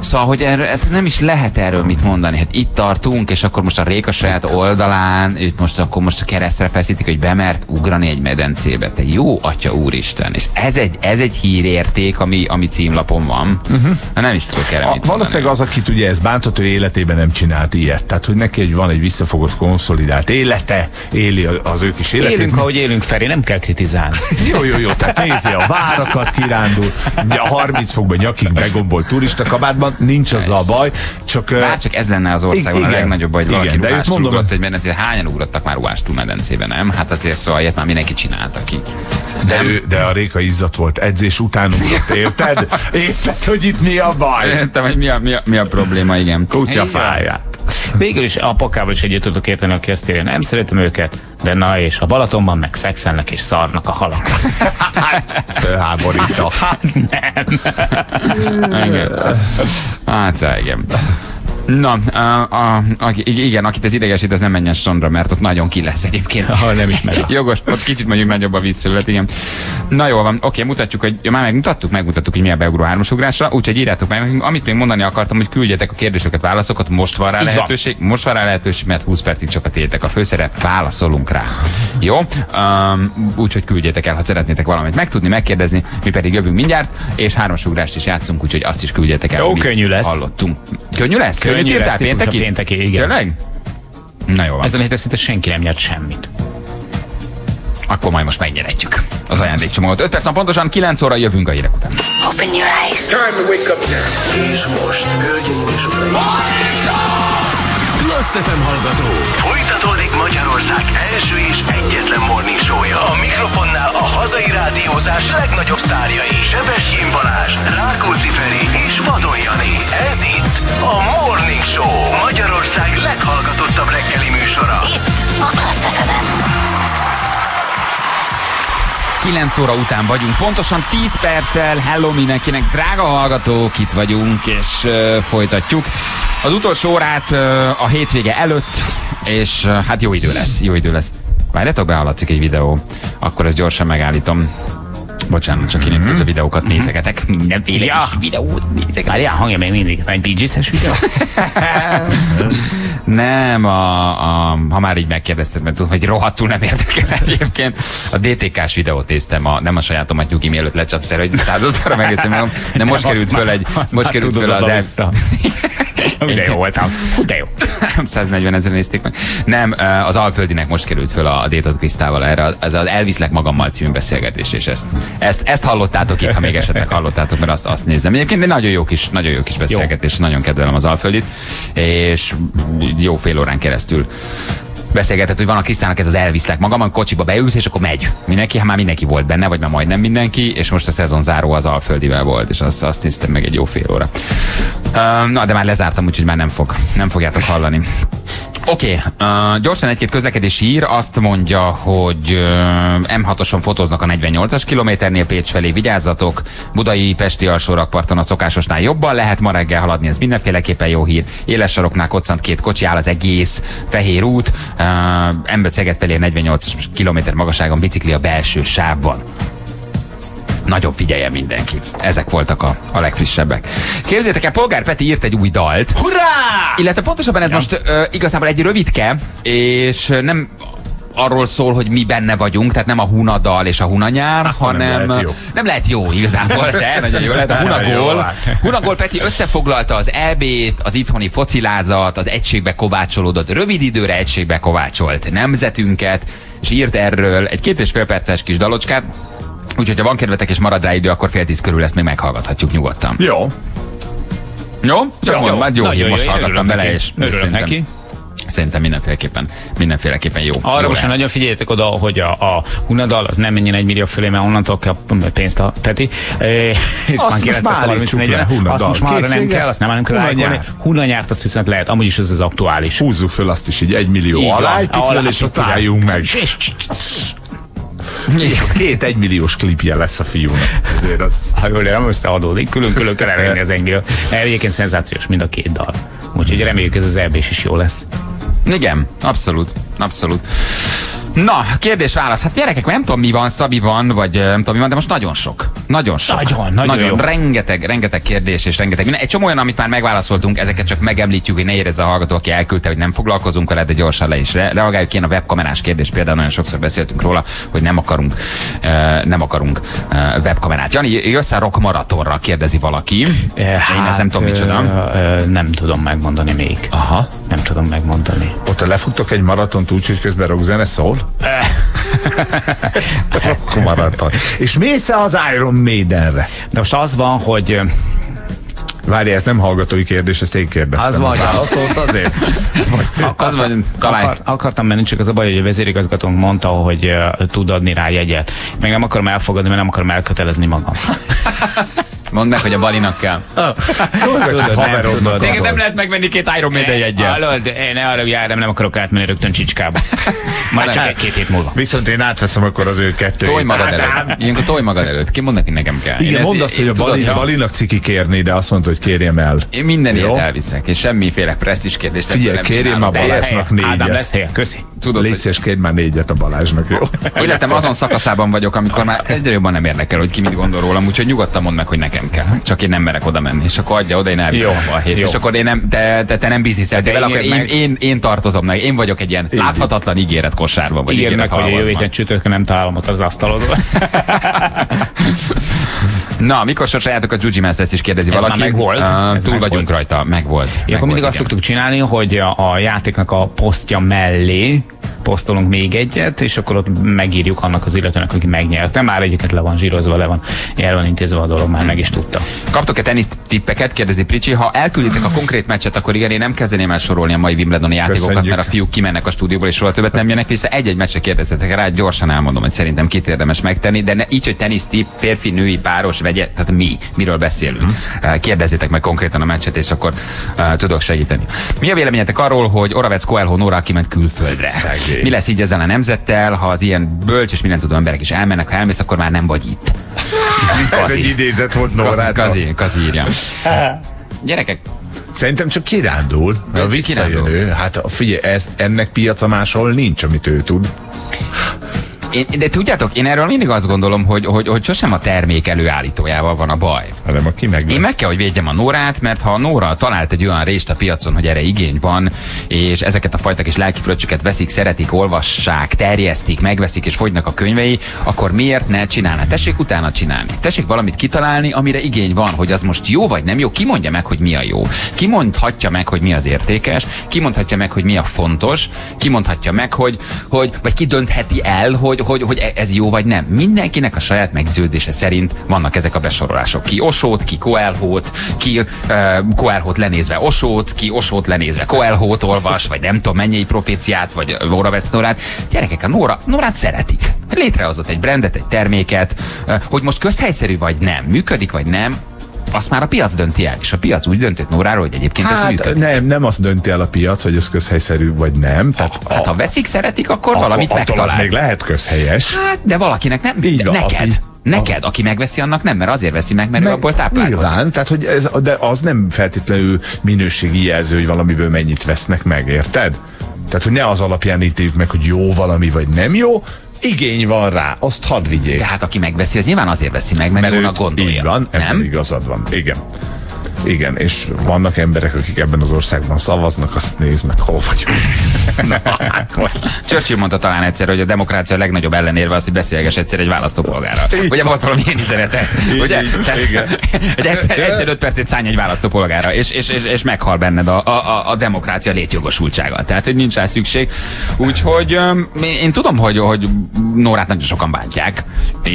S5: szóval, hogy erről, hát nem is lehet erről mit mondani. Hát itt tartunk, és akkor most a Réka saját oldalán, őt most akkor most keresztre feszítik, hogy bemert ugrani egy medencébe. Te jó atya úristen. És ez egy, ez egy hírérték, ami, ami címlapon van. Uh-huh. Nem is tudok erre
S4: A,
S5: mit
S4: valószínűleg az, akit ugye ez bántott, ő életében nem csinált ilyet. Tehát, hogy neki egy, van egy visszafogott, konszolidált élete, éli a- az ők is életét.
S6: élünk, ahogy élünk, Feri, nem kell kritizálni. [LAUGHS]
S4: Jó, jó, jó, tehát nézi a várakat, kirándul, a 30 fokban nyakig begombolt turista kabátban, nincs azzal baj, csak...
S5: Bár csak ez lenne az országon
S4: Igen.
S5: a legnagyobb baj, hogy
S4: Igen,
S5: valaki
S4: de mondom,
S5: egy medencébe. Hányan ugrottak már ruhástól medencébe, nem? Hát azért szóval ilyet már mindenki csinálta ki.
S4: de, ő, de a Réka izzat volt edzés után ugrott, érted? [LAUGHS] Érted, hogy itt mi a baj?
S5: Értem, hogy mi a, mi a, mi a probléma, igen.
S4: Kutyafáját.
S6: Végül is apakával is egyet tudok érteni, aki ezt írja, nem szeretem őket, de na és a Balatonban meg szexelnek és szarnak a halak. [LAUGHS]
S4: Hát, fölháborító.
S6: Hát nem.
S5: Igen. Hát, igen. Na, a, a, a, igen, akit ez idegesít, az nem menjen strandra, mert ott nagyon ki lesz egyébként.
S6: Ha nem is meg.
S5: Jogos, ott kicsit mondjuk nagyobb a vízfelület, igen. Na jól van, oké, mutatjuk, hogy ja, már megmutattuk, megmutattuk, hogy mi a beugró hármasugrásra, úgyhogy írjátok meg, amit még mondani akartam, hogy küldjetek a kérdéseket, válaszokat, most van rá
S6: Így van.
S5: lehetőség, most van rá lehetőség, mert 20 percig csak a tétek a főszerep, válaszolunk rá. Jó? Um, úgyhogy küldjétek el, ha szeretnétek valamit megtudni, megkérdezni, mi pedig jövünk mindjárt, és hármasugrást is játszunk, úgyhogy azt is küldjetek el.
S6: Jó, könnyű lesz.
S5: Hallottunk. Könnyű lesz?
S6: Könnyű
S5: Könnyű
S6: lesz,
S5: írtál pénteki?
S6: pénteki, igen.
S5: Tényleg? Na jó van.
S6: Ezen a héten szinte senki nem nyert semmit.
S5: Akkor majd most megnyeretjük az ajándékcsomagot. 5 perc van pontosan, 9 óra jövünk a hírek után.
S7: Open your eyes.
S3: Time to wake up now. És most, hölgyeim és uraim. Klassz FM hallgató! Folytatódik Magyarország első és egyetlen morning showja. A mikrofonnál a hazai rádiózás legnagyobb sztárjai. Sebestyén Balázs, Rákóczi Feri és Vadon Jani. Ez itt a Morning Show. Magyarország leghallgatottabb reggeli műsora.
S7: Itt a Klassz fm
S5: 9 óra után vagyunk, pontosan 10 perccel, hello mindenkinek, drága hallgatók, itt vagyunk, és uh, folytatjuk. Az utolsó órát uh, a hétvége előtt, és uh, hát jó idő lesz, jó idő lesz. Várjátok, behallatszik egy videó, akkor ezt gyorsan megállítom. Bocsánat, csak kinyitott mm-hmm. a videókat nézegetek. Mindenféle
S6: Ja.
S5: kis videót nézegetek.
S6: Várjál, hangja még mindig. Egy Bee videó? [LAUGHS]
S5: Nem, a, a, ha már így megkérdezted, mert tudom, hogy rohadtul nem érdekel egyébként. A DTK-s videót néztem, a, nem a sajátomat nyugi mielőtt lecsapszer, hogy századszorra megeszem magam, de [LAUGHS] most került föl egy, most került föl az
S6: oda-vissza. [LAUGHS] De jó voltam. De jó.
S5: 140 ezer nézték meg. Nem, az Alföldinek most került föl a Détot Krisztával erre, ez az Elviszlek magammal című beszélgetés, és ezt, ezt, ezt hallottátok itt, ha még esetleg hallottátok, mert azt, azt nézem. Egyébként egy nagyon jó kis, nagyon jó kis beszélgetés, nagyon kedvelem az Alföldit, és jó fél órán keresztül beszélgetett, hogy van a Krisztának ez az elviszlek magam, a kocsiba beülsz, és akkor megy. Mindenki, ha már mindenki volt benne, vagy már majdnem mindenki, és most a szezon záró az Alföldivel volt, és azt, azt néztem meg egy jó fél óra. Uh, na, de már lezártam, úgyhogy már nem fog, nem fogjátok hallani. Oké, okay, uh, gyorsan egy-két közlekedési hír. Azt mondja, hogy uh, M6-oson fotóznak a 48-as kilométernél. Pécs felé, vigyázzatok, Budai Pesti alsó rakparton a szokásosnál jobban lehet ma reggel haladni, ez mindenféleképpen jó hír. Éles saroknál koccant két kocsi áll az egész fehér út, uh, Embed Szeged felé 48 kilométer magasságon bicikli a belső sávban nagyon figyelje mindenki. Ezek voltak a, a legfrissebbek. Képzétek el, Polgár Peti írt egy új dalt.
S4: Hurrá!
S5: Illetve pontosabban ez ja. most ö, igazából egy rövidke, és nem arról szól, hogy mi benne vagyunk, tehát nem a Hunadal és a Hunanyár,
S4: Akkor nem
S5: hanem
S4: lehet jó.
S5: nem lehet jó igazából, de nagyon jó lehet. A Hunagól,
S4: hát.
S5: Hunagól Peti összefoglalta az EB-t, az itthoni focilázat, az egységbe kovácsolódott, rövid időre egységbe kovácsolt nemzetünket, és írt erről egy két és fél perces kis dalocskát, Úgyhogy ha van kedvetek és marad rá idő, akkor fél tíz körül ezt még meghallgathatjuk nyugodtan.
S4: Jó.
S5: Jó? Csak
S4: Jó,
S5: mondom,
S4: jó.
S5: hát jó, hír,
S6: jó,
S5: most
S6: én
S5: hallgattam bele,
S6: neki.
S5: és
S6: Örülök neki.
S5: szerintem mindenféleképpen, mindenféleképpen jó.
S6: Arra
S5: jó
S6: most
S5: lehet.
S6: nagyon figyeljetek oda, hogy a, a Hunadal az nem menjen egy millió fölé, mert onnantól kap pénzt a Peti. E,
S4: Azt most már állítsuk le, Hunadal.
S6: Azt most már
S4: Kész,
S6: nem kell, azt nem, nem kell rájkolni. Hunanyárt azt viszont lehet, amúgy is ez az aktuális.
S4: Húzzuk föl azt is így egy millió alá, egy és
S6: picivel.
S4: álljunk meg. Két egymilliós klipje lesz a fiúnak. Ezért az...
S6: Ha jól nem összeadódik, külön-külön kell elérni az engel. Egyébként szenzációs mind a két dal. Úgyhogy reméljük ez az eb is jó lesz.
S5: Igen, abszolút, abszolút. Na, kérdés-válasz. Hát gyerekek, nem tudom mi van, Szabi van, vagy nem tudom mi van, de most nagyon sok. Nagyon sok.
S6: Nagyon, nagyon jó.
S5: Rengeteg, rengeteg kérdés és rengeteg minden. Egy csomó olyan, amit már megválaszoltunk, ezeket csak megemlítjük, hogy ne érezze a hallgató, aki elküldte, hogy nem foglalkozunk vele, de gyorsan le is re- reagáljuk. Én a webkamerás kérdés például nagyon sokszor beszéltünk róla, hogy nem akarunk, eh, nem akarunk eh, webkamerát. Jani, jössz a rock maratonra, kérdezi valaki. Én ezt nem tudom micsoda.
S6: ö, ö, Nem tudom megmondani még.
S4: Aha.
S6: Nem tudom megmondani.
S4: Ott lefuttok egy maratont úgy, hogy közben rockzene szól? Maraton. És mész -e az Iron Maidenre?
S6: De most az van, hogy
S4: Várj, ez nem hallgatói kérdés, ezt én kérdeztem.
S6: Az van, hogy-
S4: Válaszolsz azért?
S5: Az vagy, találj.
S6: akar, akartam menni, csak az a baj, hogy a vezérigazgatónk mondta, hogy uh, tud adni rá jegyet. Meg nem akarom elfogadni, mert nem akarom elkötelezni magam. [LAUGHS]
S5: Mondd meg, hogy a Balinak kell.
S6: Tudod, nem tudod.
S5: Téged nem lehet megvenni két Iron Maiden jegyen.
S6: Hallod, én arra jártam, nem akarok átmenni rögtön Csicskába. Majd csak egy-két hét múlva.
S4: Viszont én átveszem akkor az ő kettőjét.
S5: Tolj magad előtt. Ilyenkor tolj magad előtt. Ki mond neki, nekem kell.
S4: Igen,
S5: Én
S4: mondd azt, hogy a Balinak ciki kérni, de azt mondta, hogy kérjem el.
S5: Én minden
S4: Jó?
S5: ilyet elviszek, és semmiféle presztis kérdést
S4: Figyelj, kérjem a Balázsnak négyet.
S6: Ádám lesz helye, köszi.
S5: Tudod,
S4: Légy
S5: hogy
S4: kérj már négyet a Balázsnak, jó?
S5: életem azon szakaszában vagyok, amikor már egyre jobban nem érdekel, hogy ki mit gondol rólam, úgyhogy nyugodtan mondd meg, hogy nekem kell. Csak én nem merek oda menni, és akkor adja oda, én elviszem a
S6: jó.
S5: És akkor én nem, te, te, te nem bizniszel
S6: De
S5: vele, akkor én,
S6: meg.
S5: én, én, tartozom meg. Én vagyok egy ilyen láthatatlan ígéret kosárban, vagy ígéret
S6: meg, hogy jövő héten csütörtökön nem találom ott az asztalodon. [LAUGHS]
S5: Na, mikor sorsoljátok a Juji Masters is kérdezi
S6: Ez
S5: valaki.
S6: már megvolt.
S5: Uh, túl
S6: megvolt.
S5: vagyunk rajta, megvolt.
S6: Ja, akkor
S5: megvolt,
S6: mindig azt szoktuk csinálni, hogy a, a játéknak a posztja mellé posztolunk még egyet, és akkor ott megírjuk annak az illetőnek, aki megnyerte. Már egyiket le van zsírozva, le van, el van intézve a dolog, már meg is tudta.
S5: Kaptok-e tenisz tippeket? Kérdezi Pricsi. Ha elkülditek a konkrét meccset, akkor igen, én nem kezdeném el sorolni a mai Wimbledoni játékokat,
S4: Köszönjük.
S5: mert a fiúk kimennek a stúdióból, és soha többet nem jönnek vissza. Egy-egy meccse kérdezzetek rá, gyorsan elmondom, hogy szerintem kit érdemes megtenni, de ne, így, hogy tenisz tipp, férfi, női, páros, vegye, tehát mi, miről beszélünk. Uh, Kérdezzétek meg konkrétan a meccset, és akkor uh, tudok segíteni. Mi a véleményetek arról, hogy Oravec Coelho Nóra kiment külföldre?
S4: Oké.
S5: Mi lesz így ezzel a nemzettel, ha az ilyen bölcs és minden tudó emberek is elmennek, ha elmész, akkor már nem vagy itt. [LAUGHS]
S4: Ez egy idézet volt Nórától.
S5: Kazi, kazi írja. [LAUGHS] Gyerekek,
S4: Szerintem csak kirándul,
S5: Vagy
S4: visszajön
S5: kirándul.
S4: ő. Hát figyelj, ez, ennek piaca máshol nincs, amit ő tud.
S5: Én, de tudjátok, én erről mindig azt gondolom, hogy, hogy, hogy sosem a termék előállítójával van a baj.
S4: Hanem aki meg
S5: Én meg kell, hogy védjem a Nórát, mert ha a Nóra talált egy olyan részt a piacon, hogy erre igény van, és ezeket a fajta kis lelkifröccsöket veszik, szeretik, olvassák, terjesztik, megveszik és fogynak a könyvei, akkor miért ne csinálná? Tessék utána csinálni. Tessék valamit kitalálni, amire igény van, hogy az most jó vagy nem jó. Ki mondja meg, hogy mi a jó? Ki mondhatja meg, hogy mi az értékes? Ki mondhatja meg, hogy mi a fontos? Ki mondhatja meg, hogy, hogy vagy ki döntheti el, hogy, hogy, hogy e- ez jó vagy nem? Mindenkinek a saját meggyőződése szerint vannak ezek a besorolások. Ki Osót, ki Coelhót, ki uh, Coelhót lenézve Osót, ki Osót lenézve Coelhót olvas, vagy nem tudom, mennyei proféciát, vagy Oravec Norát. Gyerekek, a Nora, Norát szeretik. Létrehozott egy brandet, egy terméket, uh, hogy most közhelyszerű vagy nem, működik vagy nem, azt már a piac dönti el, és a piac úgy döntött Nóráról, hogy egyébként ez
S4: Hát
S5: működik.
S4: nem, nem azt dönti el a piac, hogy ez közhelyszerű vagy nem. Tehát
S5: Hát ha veszik, szeretik, akkor
S4: a-
S5: valamit
S4: az
S5: megtalál.
S4: még lehet közhelyes.
S5: Hát, de valakinek nem.
S4: Így van,
S5: neked.
S4: aki-
S5: Neked, aki megveszi, annak nem, mert azért veszi meg, mert ő abból táplálkozik.
S4: Nyilván, tehát hogy ez, de az nem feltétlenül minőségi jelző, hogy valamiből mennyit vesznek meg, érted? Tehát, hogy ne az alapján ítéljük meg, hogy jó valami, vagy nem jó, igény van rá, azt hadd vigyék.
S5: De hát aki megveszi, az nyilván azért veszi meg, mert, mert jónak gondolja.
S4: Így van,
S5: nem?
S4: igazad van. Igen. Igen, és vannak emberek, akik ebben az országban szavaznak, azt nézd meg, hol vagyunk. [LAUGHS]
S5: Churchill mondta talán egyszer, hogy a demokrácia legnagyobb ellenérve az, hogy beszélges egyszer egy választópolgárral.
S4: Így
S5: Ugye volt valami ilyen üzenete?
S4: Így,
S5: Ugye?
S4: így,
S5: Tehát,
S4: igen. [LAUGHS]
S5: egy egyszer, egyszer öt percet szállj egy választópolgára, és, és, és, és meghal benned a, a, a demokrácia létjogosultsága. Tehát, hogy nincs rá szükség. Úgyhogy én tudom, hogy, hogy Nórát nagyon sokan bántják.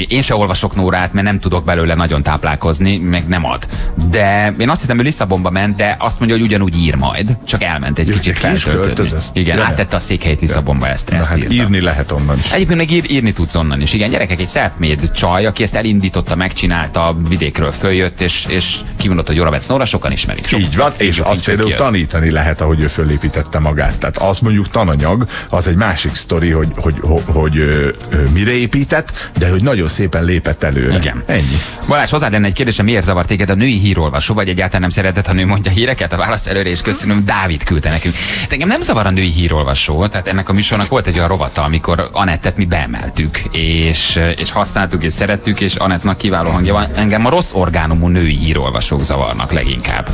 S5: Én se olvasok Nórát, mert nem tudok belőle nagyon táplálkozni, meg nem ad. De én azt hiszem, hogy Lisszabonba ment, de azt mondja, hogy ugyanúgy ír majd, csak elment egy kicsit feltöltődni. Igen,
S4: Ja.
S5: áttette a székhelyét Lisszabonba ezt, ezt
S4: hát
S5: írta.
S4: írni lehet onnan is.
S5: Egyébként meg ír, írni tudsz onnan is. Igen, gyerekek, egy self-made csaj, aki ezt elindította, megcsinálta, vidékről följött, és, és kimondott, hogy Joravec Nóra, sokan ismerik. Sok
S4: Így van, és azt például tanítani lehet, ahogy ő fölépítette magát. Tehát az mondjuk tananyag, az egy másik sztori, hogy, hogy, hogy, hogy ö, ö, mire épített, de hogy nagyon szépen lépett előre.
S5: Igen.
S4: Ennyi.
S5: Balázs, hozzá lenne egy kérdésem, miért zavart téged a női hírolvasó, vagy egyáltalán nem szereted, ha nő mondja híreket? A választ előre is köszönöm, Dávid küldte nekünk. De engem nem zavar a női hírolvasó, tehát ennek a műsornak volt egy olyan rovata, amikor Anettet mi beemeltük, és, és használtuk, és szerettük, és Anettnak kiváló hangja van. Engem a rossz orgánumú női hírolvasók zavarnak leginkább.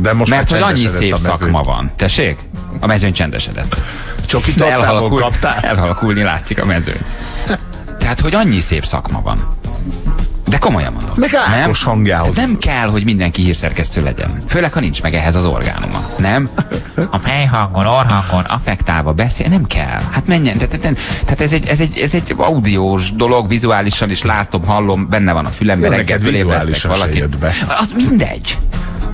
S4: De most
S5: Mert hogy annyi szép szakma van. Tessék? A mezőn csendesedett.
S4: Csoki
S5: De
S4: tartából
S5: elhalakul,
S4: kaptál?
S5: elhalakulni látszik a mezőn. Tehát, hogy annyi szép szakma van. De komolyan mondom.
S4: Meg Ákos hangjához.
S5: Nem kell, hogy mindenki hírszerkesztő legyen. Főleg, ha nincs meg ehhez az orgánuma. Nem? [LAUGHS] A fejhangon, orhangon, affektálva beszél, nem kell. Hát menjen. Tehát, tehát, tehát ez, egy, ez, egy, ez egy audiós dolog, vizuálisan is látom, hallom, benne van a fülemben.
S4: Jó, neked vizuálisan jött be.
S5: Az mindegy.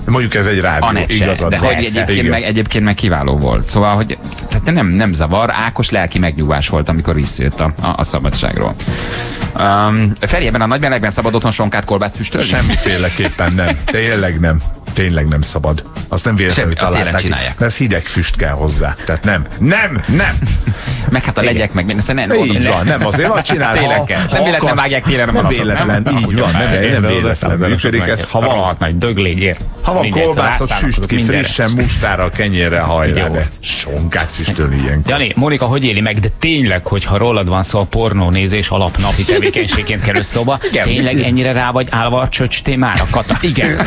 S4: Mondjuk ez egy rádió,
S5: Anett se,
S4: igazad
S5: de hogy egyébként
S4: Igen.
S5: meg, egyébként meg kiváló volt. Szóval, hogy tehát nem, nem zavar, Ákos lelki megnyugvás volt, amikor visszajött a, a, a szabadságról. Um, Feri, ebben a nagymelegben szabad otthon sonkát kolbászt füstölni?
S4: Semmiféleképpen nem. Tényleg nem. Tényleg nem szabad. Azt nem véletlenül
S5: Semmi,
S4: találták.
S5: csinálják.
S4: Mert ez hideg füst kell hozzá. Tehát nem. Nem, nem. [LAUGHS]
S5: Meg hát a legyek, meg minden. Szóval nem,
S4: Így van, nem azért van csinálva. [LAUGHS]
S5: Télen
S4: ha-
S5: kell.
S4: ha
S5: Nem véletlen
S4: akar-
S5: vágják télen a
S4: Nem véletlen,
S5: nem?
S4: így van, nem, nem véletlen működik ez. Ha van,
S6: nagy döglégy, ért?
S4: ha van kolbászos süst ki, frissen hajrá,
S6: Jó.
S4: de sonkát füstölni ilyenkor.
S6: Jani, Monika, hogy éli meg, de tényleg, hogyha rólad van szó, a pornónézés alapnapi tevékenységként kerül szóba, [LAUGHS] tényleg ennyire rá vagy állva a csöcs témára, Kata? Igen. [LAUGHS]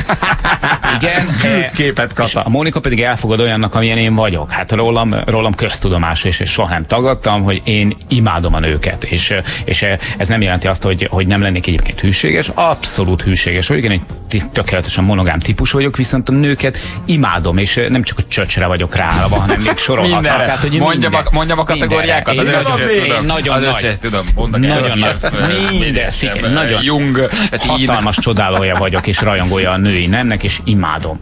S6: Igen. [LAUGHS]
S4: Küld képet, Kata.
S6: a Monika pedig elfogad olyannak, amilyen én vagyok. Hát rólam, rólam köztudomás, és, és soha nem tagadtam, hogy én imádom a nőket. És, és ez nem jelenti azt, hogy, hogy nem lennék egyébként hűséges. Abszolút hűséges vagyok. Én egy tökéletesen monogám típus vagyok, viszont a nőket imádom, és nem csak a csöcsre vagyok ráállva, hanem még.
S5: Mindenre.
S6: Tehát, hogy
S5: Mondjam
S6: minden-
S5: a- mondjam a kategóriákat, az
S6: Én
S5: összes
S6: nagyon-
S5: tudom.
S6: Nagyon
S5: Az
S6: nagy.
S5: összes tudom.
S6: Nagyon nagy.
S5: Minden,
S6: nagyon
S5: Jung, hát
S6: hatalmas csodálója vagyok, és rajongója a női nemnek, és imádom.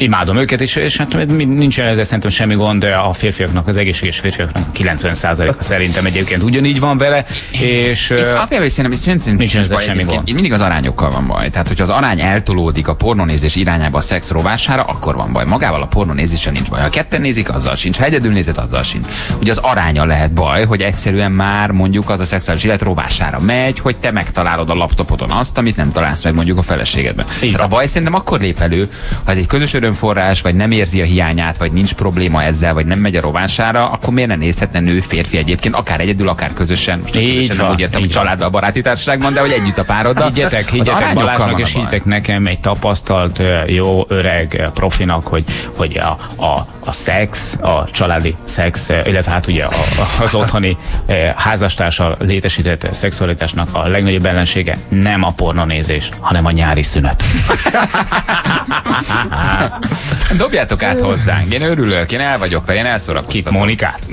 S6: Imádom őket, és, és hát nincsen ezzel szerintem semmi gond, a férfiaknak, az egészséges férfiaknak 90%-a [LAUGHS] szerintem egyébként ugyanígy van vele, és...
S5: Ez apjában is szerintem, szerintem
S6: Nincs ezzel
S5: baj
S6: semmi gond.
S5: Mindig az arányokkal van baj. Tehát, hogyha az arány eltolódik a pornonézés irányába a szex rovására, akkor van baj. Magával a pornonézéssel nincs baj. Ha ketten nézik, azzal sincs. Ha egyedül nézed, azzal sincs. Ugye az aránya lehet baj, hogy egyszerűen már mondjuk az a szexuális élet rovására megy, hogy te megtalálod a laptopodon azt, amit nem találsz meg mondjuk a feleségedben. A baj szerintem akkor lép elő, ha egy közös örömforrás, vagy nem érzi a hiányát, vagy nincs probléma ezzel, vagy nem megy a rovására, akkor miért ne nézhetne nő, férfi egyébként, akár egyedül, akár közösen. Most
S6: Így
S5: közösen nem
S6: van,
S5: úgy értem, hogy
S6: van.
S5: családban, baráti társaságban, de hogy együtt a pároddal.
S6: Higgyetek, higgyetek Balázsnak, és higgyetek nekem egy tapasztalt, jó, öreg profinak, hogy, hogy a, a, a szex, a családi szex, illetve hát ugye a, a- az otthoni ö, házastársal létesített szexualitásnak a legnagyobb ellensége nem a pornonézés, hanem a nyári szünet. [LAUGHS] [LAUGHS]
S5: Dobjátok át hozzánk. Én örülök, én el vagyok vele, én elszórakoztatom.
S6: Kit Mónikát? [LAUGHS]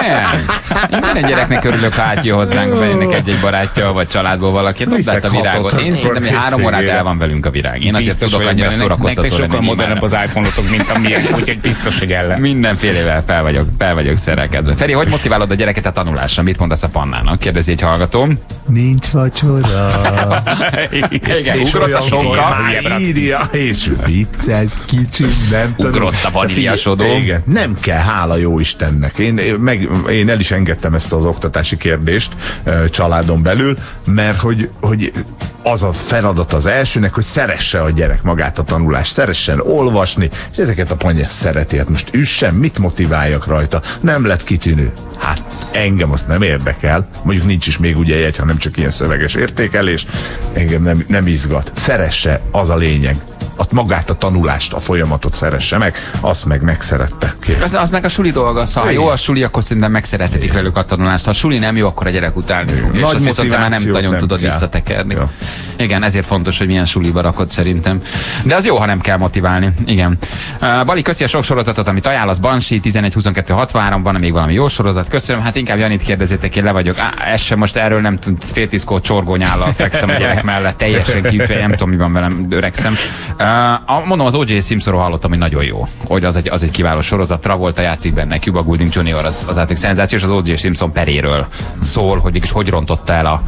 S5: Nem. Én minden gyereknek örülök, ha átjön hozzánk, vennének egy-egy barátja, vagy családból valaki. Dobd át a virágot. Én szerintem, hogy három órát el van velünk a virág. Én azért tudok annyira szórakoztató
S6: Nektek sokkal modernebb az iPhone-otok, mint a miénk, úgyhogy biztos, hogy ellen.
S5: Mindenfélevel fel vagyok, fel vagyok szerelkezve. Feri, hogy motiválod a gyereket a tanulásra? Mit mondasz a pannának? Kérdezi egy hallgatóm.
S4: Nincs vacsora. [LAUGHS]
S5: Igen, ugrott a sonka.
S4: már írja, és vicces kicsi, nem tudom.
S5: Ugrott a vaníliasodó.
S4: Igen, nem kell, hála jó Istennek. Én, meg, én el is engedtem ezt az oktatási kérdést családon belül, mert hogy, hogy az a feladat az elsőnek, hogy szeresse a gyerek magát a tanulást, szeressen olvasni, és ezeket a panya szereti. Hát most üssen, mit motiváljak rajta? Nem lett kitűnő. Hát engem azt nem érdekel. Mondjuk nincs is még ugye egy, hanem csak ilyen szöveges értékelés. Engem nem, nem izgat. Szeresse, az a lényeg. A, magát a tanulást, a folyamatot szeresse meg, azt meg megszerette. Kész.
S5: Az, az meg a suli dolga, szóval ha jó a suli, akkor szerintem megszerethetik velük a tanulást. Ha a suli nem jó, akkor a gyerek utálni fog. És
S4: Nagy
S5: azt viszont már nem nagyon
S4: nem
S5: tudod
S4: kell.
S5: visszatekerni.
S4: Ja.
S5: Igen, ezért fontos, hogy milyen suliba rakod szerintem. De az jó, ha nem kell motiválni. Igen. Uh, Bali, köszi a sok sorozatot, amit ajánlasz. Bansi 11 22 63 van még valami jó sorozat. Köszönöm. Hát inkább Janit kérdezzétek, én le vagyok. Á, ez sem most erről nem tud. Fél tízkor csorgónyállal fekszem a gyerek mellett. Teljesen kifeje, nem tudom, mi van velem, öregszem. Uh, mondom, az O.J. Simpsonról hallottam, hogy nagyon jó. Hogy az egy, az egy kiváló sorozat. Travolta játszik benne, Cuba Gooding Jr. az, az átig szenzációs, az O.J. Simpson peréről szól, hogy mégis hogy rontotta el a,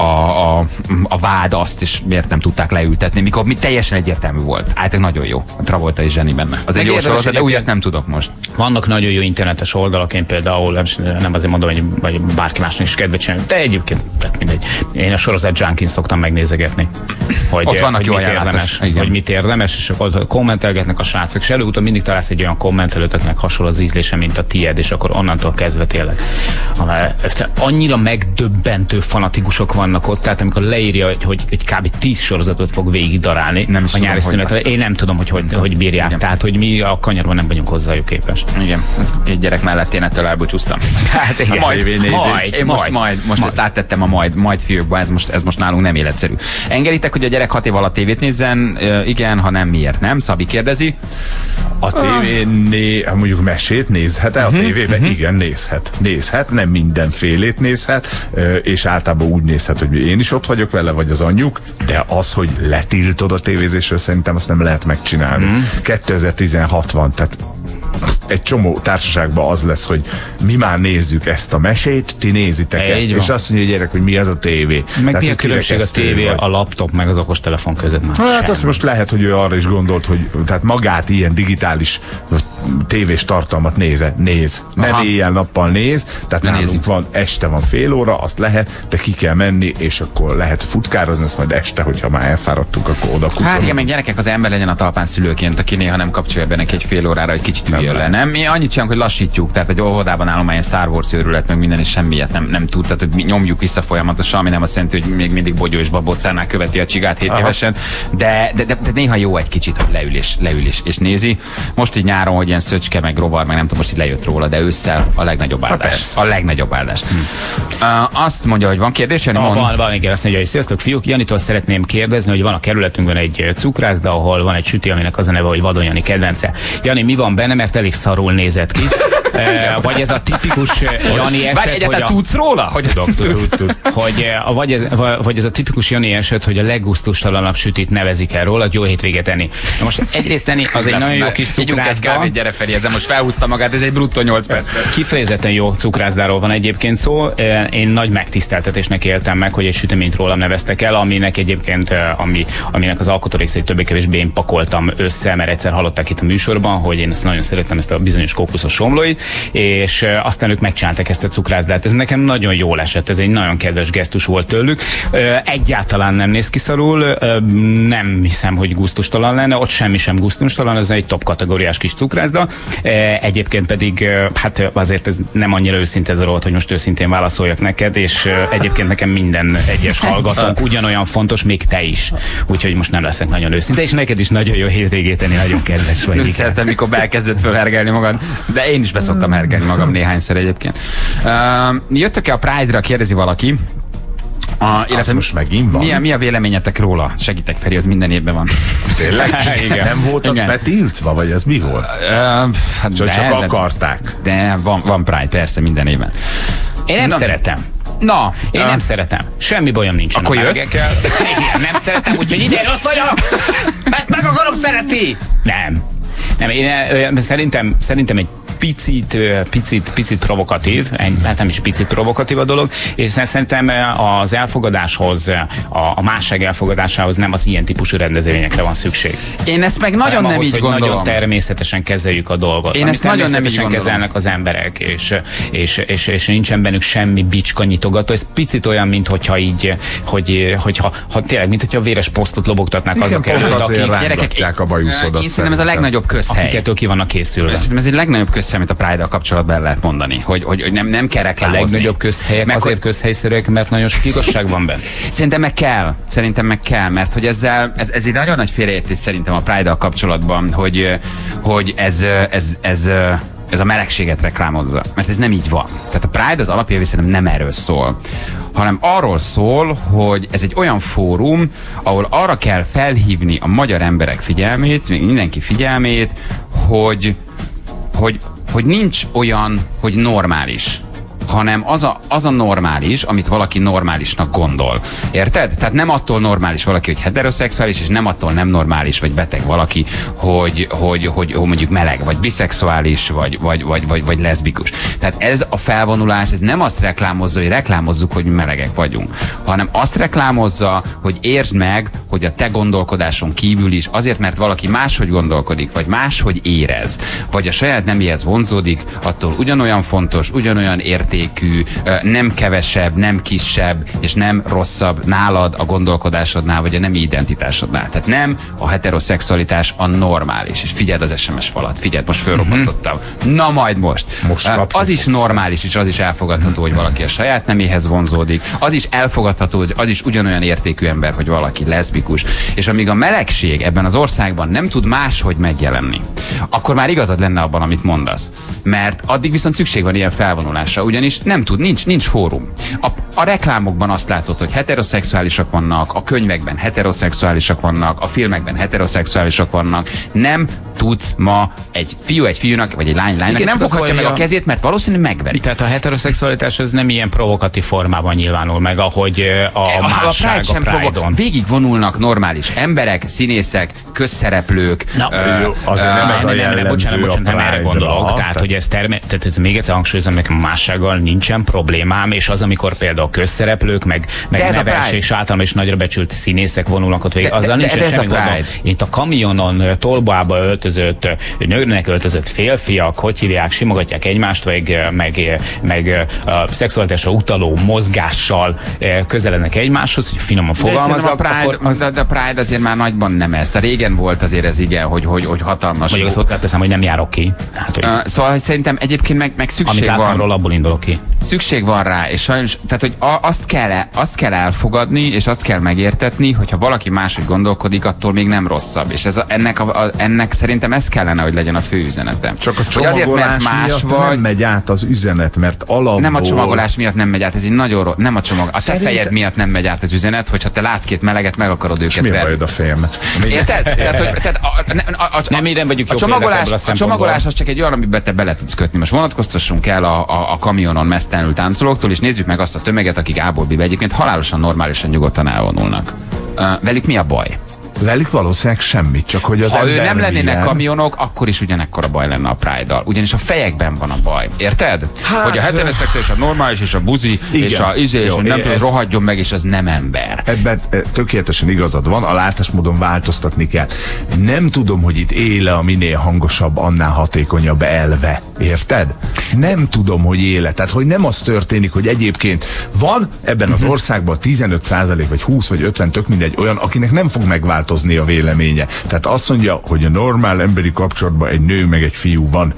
S5: a, a, a vád azt, és miért nem tudták leültetni, mikor mi teljesen egyértelmű volt. Általában nagyon jó. A Travolta és zseni benne. Az egy jó sorozat, de újat nem tudok most.
S6: Vannak nagyon jó internetes oldalak, én például nem, azért mondom, hogy vagy bárki másnak is kedvet csinálni, de egyébként tehát mindegy. Én a sorozat Junkin szoktam megnézegetni. Hogy,
S5: Ott vannak
S6: hogy
S5: jó
S6: mit érdemes,
S5: igen.
S6: hogy mit érdemes, és akkor ott kommentelgetnek a srácok, és előutóbb mindig találsz egy olyan kommentelőt, akinek hasonló az ízlése, mint a tied, és akkor onnantól kezdve tényleg. Annyira megdöbbentő fanatikusok vannak ott, tehát amikor leírja, hogy, hogy, hogy kb. 10 sorozatot fog végig darálni
S5: Nem is
S6: a
S5: tudom,
S6: nyári
S5: hogy
S6: szünetre. Én nem tudom, hogy hogy, hogy bírják.
S5: Igen.
S6: Tehát, hogy mi a kanyarban nem vagyunk hozzájuk képest.
S5: Igen, egy gyerek mellett én ettől elbúcsúztam.
S6: Hát igen.
S5: majd, majd, én most majd, most
S6: majd.
S5: ezt áttettem a majd, majd fiúkba, ez most, ez most nálunk nem életszerű. Engeditek, hogy a gyerek hat év alatt tévét nézzen? Igen, ha nem, miért nem? Szabi kérdezi.
S4: A tévéné, hát mondjuk mesét nézhet-e? A
S5: Mhm,
S4: tévében igen, nézhet. Nézhet, nem mindenfélét nézhet, és általában úgy nézhet, hogy én is ott vagyok vele, vagy az anyjuk, de az, hogy letiltod a tévézésről, szerintem azt nem lehet megcsinálni.
S5: Mhm.
S4: 2016 van, tehát egy csomó társaságban az lesz, hogy mi már nézzük ezt a mesét, ti nézitek
S6: van.
S4: És azt mondja a gyerek, hogy mi az a tévé.
S6: Meg mi a különbség a tévé,
S4: vagy.
S6: a laptop, meg az okostelefon között már?
S4: Hát
S6: Semmi.
S4: azt most lehet, hogy ő arra is gondolt, hogy tehát magát ilyen digitális tévés tartalmat néze, néz. Nem
S5: Aha.
S4: éjjel-nappal néz, tehát
S5: Ne
S4: nálunk
S5: nézzük.
S4: van, este van fél óra, azt lehet, de ki kell menni, és akkor lehet futkározni, ezt majd este, hogyha már elfáradtunk, akkor oda
S5: Hát
S4: kucorunk.
S5: igen, meg gyerekek az ember legyen a talpán szülőként, aki néha nem kapcsolja be neki egy fél órára, hogy kicsit üljön le. Nem, mi annyit csinálunk, hogy lassítjuk, tehát egy óvodában állom ilyen Star Wars őrület, meg minden, és semmiet nem, nem tud, tehát hogy mi nyomjuk vissza folyamatosan, ami nem azt jelenti, hogy még mindig bogyó és babocánál követi a csigát 7
S4: Aha.
S5: évesen, de, de, de, de, néha jó egy kicsit, hogy leül és, leül és, és nézi. Most így nyáron, hogy ilyen szöcske, meg rovar, meg nem tudom, most így lejött róla, de ősszel a legnagyobb áldás.
S4: persze.
S5: A legnagyobb áldás. Uh, azt mondja, hogy van kérdés, Jani,
S6: Ah, van, van, igen, azt mondja, hogy sziasztok fiúk, Janitól szeretném kérdezni, hogy van a kerületünkben egy cukrászda, ahol van egy süti, aminek az a neve, hogy Vadon Jani kedvence. Jani, mi van benne, mert elég szarul nézett ki. Vagy ez a tipikus eh, Jani eset,
S5: Várj,
S6: hogy
S5: egyáltalán tudsz róla? Hogy
S6: Tudok, tud, tud. Hogy, eh, vagy, ez, va- vagy ez a tipikus Jani eset, hogy a leggusztustalanabb sütit nevezik el róla, jó hétvégét enni. Na most egyrészt enni az egy nagyon jó kis cukrászda.
S5: gyere Feri, ezzel most felhúzta magát, ez egy bruttó 8 perc.
S6: Kifejezetten jó cukrászdáról van egyébként szó. Eh, Én nagy megtiszteltetésnek éltem meg, hogy egy süteményt rólam neveztek el, aminek egyébként, ami, aminek az alkotó részét többé-kevésbé én pakoltam össze, mert egyszer hallották itt a műsorban, hogy én ezt nagyon szeretem, ezt a bizonyos kókuszos somlóit, és aztán ők megcsinálták ezt a cukrászdát. Ez nekem nagyon jól esett, ez egy nagyon kedves gesztus volt tőlük. Egyáltalán nem néz ki szarul, nem hiszem, hogy gusztustalan lenne, ott semmi sem gusztustalan, ez egy top kategóriás kis cukrászda. Egyébként pedig, hát azért ez nem annyira őszinte ez a rovat, hogy most őszintén válaszoljak neked, és egyébként nekem minden egyes [LAUGHS] hallgatónk ugyanolyan fontos, még te is. Úgyhogy most nem leszek nagyon őszinte, és neked is nagyon jó hétvégét tenni, nagyon kedves vagy. Igen.
S5: szeretem, mikor elkezdett fölhergelni magad, de én is beszoktam hergelni magam néhányszor egyébként. Uh, jöttök-e a Pride-ra, kérdezi valaki. A,
S4: Az most megint van.
S5: mi a, mi a véleményetek róla? Segítek, Feri, az minden évben van.
S4: Tényleg? [LAUGHS]
S5: Igen.
S4: Nem volt az
S5: Igen.
S4: betiltva, vagy ez mi volt?
S5: Uh, hát
S4: Csak,
S5: de,
S4: csak
S5: de-
S4: akarták.
S5: De van, van Pride, persze, minden évben.
S6: Én nem
S5: Na.
S6: szeretem.
S5: Na,
S6: Én
S5: ö,
S6: nem szeretem. Semmi bajom nincs.
S5: Akkor jössz?
S6: Nem szeretem, úgyhogy idén ott vagyok, mert meg akarom szeretni. Nem. Nem, én ö, szerintem, szerintem egy picit, picit, picit provokatív, hát nem is picit provokatív a dolog, és szerintem az elfogadáshoz, a, a másság elfogadásához nem az ilyen típusú rendezvényekre van szükség.
S5: Én ezt meg nagyon nem
S6: ahhoz,
S5: így
S6: hogy
S5: gondolom.
S6: Nagyon természetesen kezeljük a dolgot.
S5: Én ezt nagyon nem így gondolom.
S6: kezelnek az emberek, és, és, és, és nincsen bennük semmi bicska nyitogató. Ez picit olyan, mint hogyha így, hogy, hogyha, ha tényleg, mint hogyha véres posztot lobogtatnák azok előtt, akik,
S4: rángatják a bajuszodat.
S5: Én szerintem ez a legnagyobb közhely.
S6: akik ettől ki vannak készülve.
S5: Szerintem ez egy legnagyobb közhely, amit a Pride-dal kapcsolatban el lehet mondani, hogy, hogy, hogy nem, nem kell
S6: A
S5: reklámozni.
S6: legnagyobb közhelyek
S5: Meg
S6: azért
S5: hogy-
S6: közhelyszerűek, mert nagyon sok igazság van benne. [LAUGHS]
S5: Szerintem meg kell. Szerintem meg kell, mert hogy ezzel, ez, ez egy nagyon nagy félreértés szerintem a Pride-dal kapcsolatban, hogy, hogy ez, ez, ez, ez a melegséget reklámozza. Mert ez nem így van. Tehát a Pride az alapjában szerintem nem erről szól hanem arról szól, hogy ez egy olyan fórum, ahol arra kell felhívni a magyar emberek figyelmét, még mindenki figyelmét, hogy, hogy, hogy nincs olyan, hogy normális hanem az a, az a normális, amit valaki normálisnak gondol. Érted? Tehát nem attól normális valaki, hogy heteroszexuális, és nem attól nem normális, vagy beteg valaki, hogy, hogy, hogy, hogy mondjuk meleg, vagy biszexuális, vagy, vagy, vagy, vagy, vagy leszbikus. Tehát ez a felvonulás, ez nem azt reklámozza, hogy reklámozzuk, hogy mi melegek vagyunk, hanem azt reklámozza, hogy értsd meg, hogy a te gondolkodáson kívül is, azért, mert valaki máshogy gondolkodik, vagy máshogy érez, vagy a saját neméhez vonzódik, attól ugyanolyan fontos, ugyanolyan értékű, nem kevesebb, nem kisebb, és nem rosszabb nálad a gondolkodásodnál, vagy a nemi identitásodnál. Tehát nem a heteroszexualitás a normális. És figyeld az SMS falat, figyeld, most fölrobbantottam. Na majd most.
S4: Most
S5: az is normális, és az is elfogadható, hogy valaki a saját neméhez vonzódik. Az is elfogadható, az is ugyanolyan értékű ember, hogy valaki leszbikus. És amíg a melegség ebben az országban nem tud máshogy megjelenni, akkor már igazad lenne abban, amit mondasz. Mert addig viszont szükség van ilyen felvonulásra, ugyanis nem tud, nincs, nincs fórum. A, a reklámokban azt látod, hogy heteroszexuálisok vannak, a könyvekben heteroszexuálisok vannak, a filmekben heteroszexuálisok vannak. Nem tudsz ma egy fiú egy fiúnak, vagy egy lány lánynak
S6: Igen,
S5: nem foghatja meg a
S6: a-
S5: kezét, mert valószínűleg megveri.
S6: Tehát a heteroszexualitás az nem ilyen provokatív formában nyilvánul meg, ahogy a, a másság a,
S5: provo-
S6: Pride-on.
S5: Végig vonulnak normális emberek, színészek, közszereplők.
S6: Na,
S5: ö,
S4: Jó, azért nem ez a
S6: nem, nem, bocsánat,
S4: a
S6: bocsánat, nem erre gondolok. Tehát,
S4: tehát-
S6: hogy ez, terme, tehát ez még egyszer hangsúlyozom, nekem a mássággal nincsen problémám, és az, amikor például közszereplők, meg, meg
S5: De ez a
S6: neves és általam is nagyra becsült színészek vonulnak ott végig,
S5: De-
S6: azzal
S5: de-
S6: nincsen
S5: de
S6: semmi.
S5: Pride.
S6: Itt a kamionon tolbába öltözött, ö, nőnek öltözött férfiak, hogy hívják, simogatják egymást, ö, meg, meg a szexualitásra utaló mozgással közelednek egymáshoz, hogy finoman fogalmazok,
S5: a Pride,
S6: akkor
S5: az, a Pride azért már nagyban nem ez. Régen volt azért ez igen, hogy, hogy, hogy hatalmas.
S6: mondjuk azt hozzáteszem, hogy nem járok ki. Hát, hogy,
S5: Ö, Szóval hogy szerintem egyébként meg, meg
S6: amit
S5: szükség
S6: láttam
S5: van.
S6: róla, abból indulok ki.
S5: Szükség van rá, és sajnos, tehát hogy a, azt, kell, azt kell elfogadni, és azt kell megértetni, hogyha valaki máshogy gondolkodik, attól még nem rosszabb. És ez a, ennek, a, a, ennek szerintem ez kellene, hogy legyen a fő üzenete.
S4: Csak a
S5: hogy azért, mert
S4: csomagolás
S5: más
S4: miatt
S5: vagy,
S4: nem megy át az üzenet, mert alapból...
S5: nem a csomagolás miatt nem megy át, ez egy nagyon nem a csomag, a te
S4: Szerinte-
S5: fejed miatt nem megy át az üzenet, hogyha te látsz két meleget, meg akarod
S4: És
S5: őket verni.
S4: bajod a fejemmet?
S5: Érted? Tehát, hogy, tehát a, a, a, a,
S6: Nem minden vagyunk
S5: a csomagolás,
S6: a
S5: csomagolás az csak egy olyan, amiben te bele tudsz kötni. Most vonatkoztassunk el a, a, a kamionon mesztelenül táncolóktól, és nézzük meg azt a tömeget, akik A-ból B-be egyébként halálosan normálisan nyugodtan elvonulnak. Velük mi a baj?
S4: Velük valószínűleg semmit, csak hogy az
S5: Ha ő
S4: ember
S5: nem lennének
S4: milyen.
S5: kamionok, akkor is ugyanekkora baj lenne a Pride-dal. Ugyanis a fejekben van a baj. Érted?
S4: Hát,
S5: hogy a heteroszexuális, a normális, és a buzi,
S4: Igen.
S5: és a izé, és nem tudom, rohadjon meg, és az nem ember.
S4: Ebben eh, tökéletesen igazad van, a látásmódon változtatni kell. Nem tudom, hogy itt éle a minél hangosabb, annál hatékonyabb elve. Érted? Nem tudom, hogy éle. Tehát, hogy nem az történik, hogy egyébként van ebben
S5: Mhm.
S4: az országban 15 vagy 20 vagy 50, tök mindegy olyan, akinek nem fog megváltozni a véleménye. Tehát azt mondja, hogy a normál emberi kapcsolatban egy nő meg egy fiú van.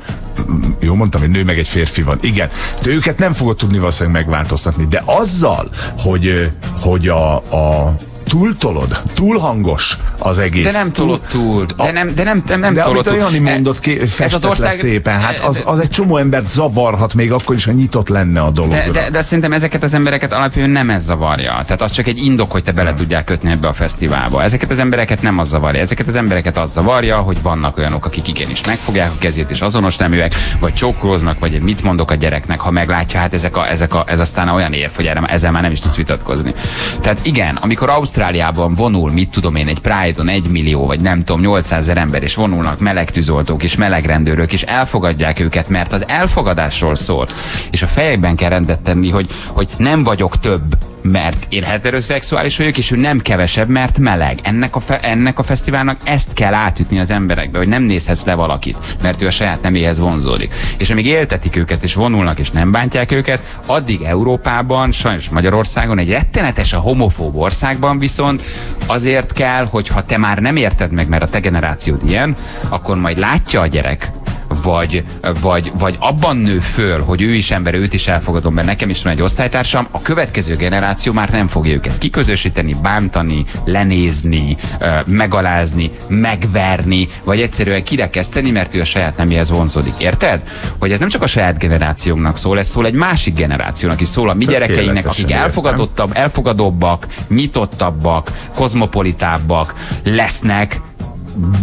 S4: Mm, Jó mondtam, egy nő meg egy férfi van. Igen, te őket nem fogod tudni valószínűleg megváltoztatni, de azzal, hogy, hogy a, a túltolod, túl hangos az egész.
S5: De nem tolod túl. De nem, de nem, nem, nem
S4: de
S5: tolod
S4: amit a
S5: túl.
S4: Jani
S5: E-
S4: mondott, ki,
S5: ez az ország,
S4: le szépen, hát az, az egy csomó embert zavarhat még akkor is, ha nyitott lenne a dologra.
S5: De, de, de szerintem ezeket az embereket alapvetően nem ez zavarja. Tehát az csak egy indok, hogy te bele tudják kötni ebbe a fesztiválba. Ezeket az embereket nem az zavarja. Ezeket az embereket az zavarja, hogy vannak olyanok, akik igenis megfogják a kezét, és azonos neműek, vagy csókolóznak, vagy mit mondok a gyereknek, ha meglátja, hát ezek a, ezek a, ez aztán olyan érv, hogy erre, ezzel már nem is tudsz vitatkozni. Tehát igen, amikor Ausztráliában vonul, mit tudom én, egy Pride-on egy millió, vagy nem tudom, 800 ezer ember, és vonulnak melegtűzoltók és melegrendőrök, és elfogadják őket, mert az elfogadásról szól. És a fejekben kell rendet tenni, hogy, hogy nem vagyok több, mert én heteroszexuális vagyok, és ő nem kevesebb, mert meleg. Ennek a, fe, ennek a fesztiválnak ezt kell átütni az emberekbe, hogy nem nézhetsz le valakit, mert ő a saját neméhez vonzódik. És amíg éltetik őket, és vonulnak, és nem bántják őket, addig Európában, sajnos Magyarországon, egy rettenetesen homofób országban viszont azért kell, hogy ha te már nem érted meg, mert a te generációd ilyen, akkor majd látja a gyerek, vagy, vagy, vagy abban nő föl, hogy ő is ember, őt is elfogadom, mert nekem is van egy osztálytársam, a következő generáció már nem fogja őket kiközösíteni, bántani, lenézni, megalázni, megverni, vagy egyszerűen kirekeszteni, mert ő a saját neméhez vonzódik. Érted? Hogy ez nem csak a saját generációnknak szól, ez szól egy másik generációnak is, szól a mi gyerekeinknek, akik elfogadottabb, elfogadóbbak, nyitottabbak, kozmopolitábbak lesznek,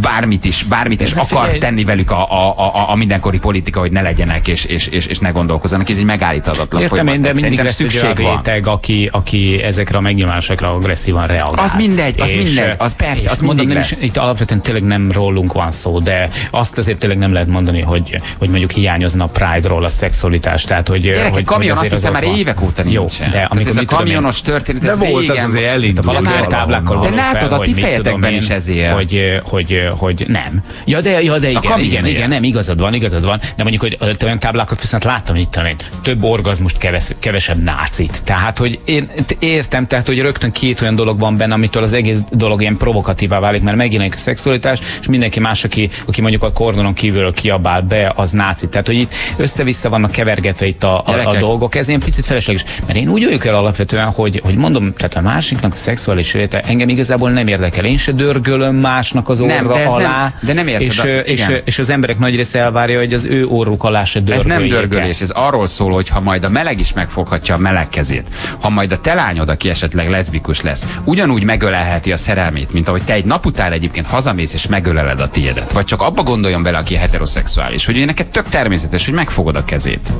S5: bármit is, bármit is akar
S6: figyelj.
S5: tenni velük a, a, a, a mindenkori politika, hogy ne legyenek és, és, és, és ne gondolkozzanak. Ez egy megállíthatatlan
S6: Értem
S5: folyamat.
S6: én, de mindig lesz
S5: szükség van.
S6: réteg, aki, aki ezekre a megnyilvánulásokra agresszívan reagál.
S5: Az mindegy, az mindegy, az persze,
S6: és
S5: az
S6: mondom,
S5: mindig
S6: nem is, itt alapvetően tényleg nem rólunk van szó, de azt azért tényleg nem lehet mondani, hogy, hogy mondjuk hiányozna a Pride-ról a szexualitás. Tehát, hogy,
S5: Gyerekek,
S6: hogy,
S5: kamion
S6: hogy
S5: azt hiszem
S6: az
S5: már évek óta
S6: Jó,
S5: nincsen.
S6: de amikor
S5: ez a kamionos történet, ez
S4: De volt ez azért elindult valahonnan.
S6: táblákon
S5: De látod, a
S6: hogy
S5: ti fejetekben is ez él.
S6: Hogy, hogy, hogy nem. Ja, de, ja, de igen, igen,
S5: él.
S6: igen, nem, igazad van, igazad van. De mondjuk, hogy olyan táblákat viszont láttam itt, tudom én, több orgazmust, keves, kevesebb nácit. Tehát, hogy én értem, tehát, hogy rögtön két olyan dolog van benne, amitől az egész dolog ilyen provokatívá válik, mert megjelenik a szexualitás, és mindenki más, aki, aki mondjuk a kordonon kívülről kiabál be, az náci. Tehát, hogy itt össze-vissza vannak kevergetve itt a, a, a dolgok. Ez ilyen picit felesleges. Mert én úgy vagyok el alapvetően, hogy, hogy mondom, tehát a másiknak a szexuális réte engem igazából nem érdekel. Én se dörgölöm másnak az orra
S5: Nem, de ez nem-
S6: alá.
S5: de nem érted,
S6: és,
S5: a-
S6: és,
S5: igen.
S6: és, az emberek nagy része elvárja, hogy az ő orruk alá se
S5: Ez nem dörgölés, ez arról szól, hogy ha majd a meleg is megfoghatja a meleg kezét, ha majd a te lányod, aki esetleg leszbikus lesz, ugyanúgy megölelheti a szerelmét, mint ahogy te egy nap után egyébként hazamész és megöleled a tiédet. Vagy csak abba gondoljon bele, aki heteroszexuális, hogy neked tök természetes, hogy megfogod a kezét.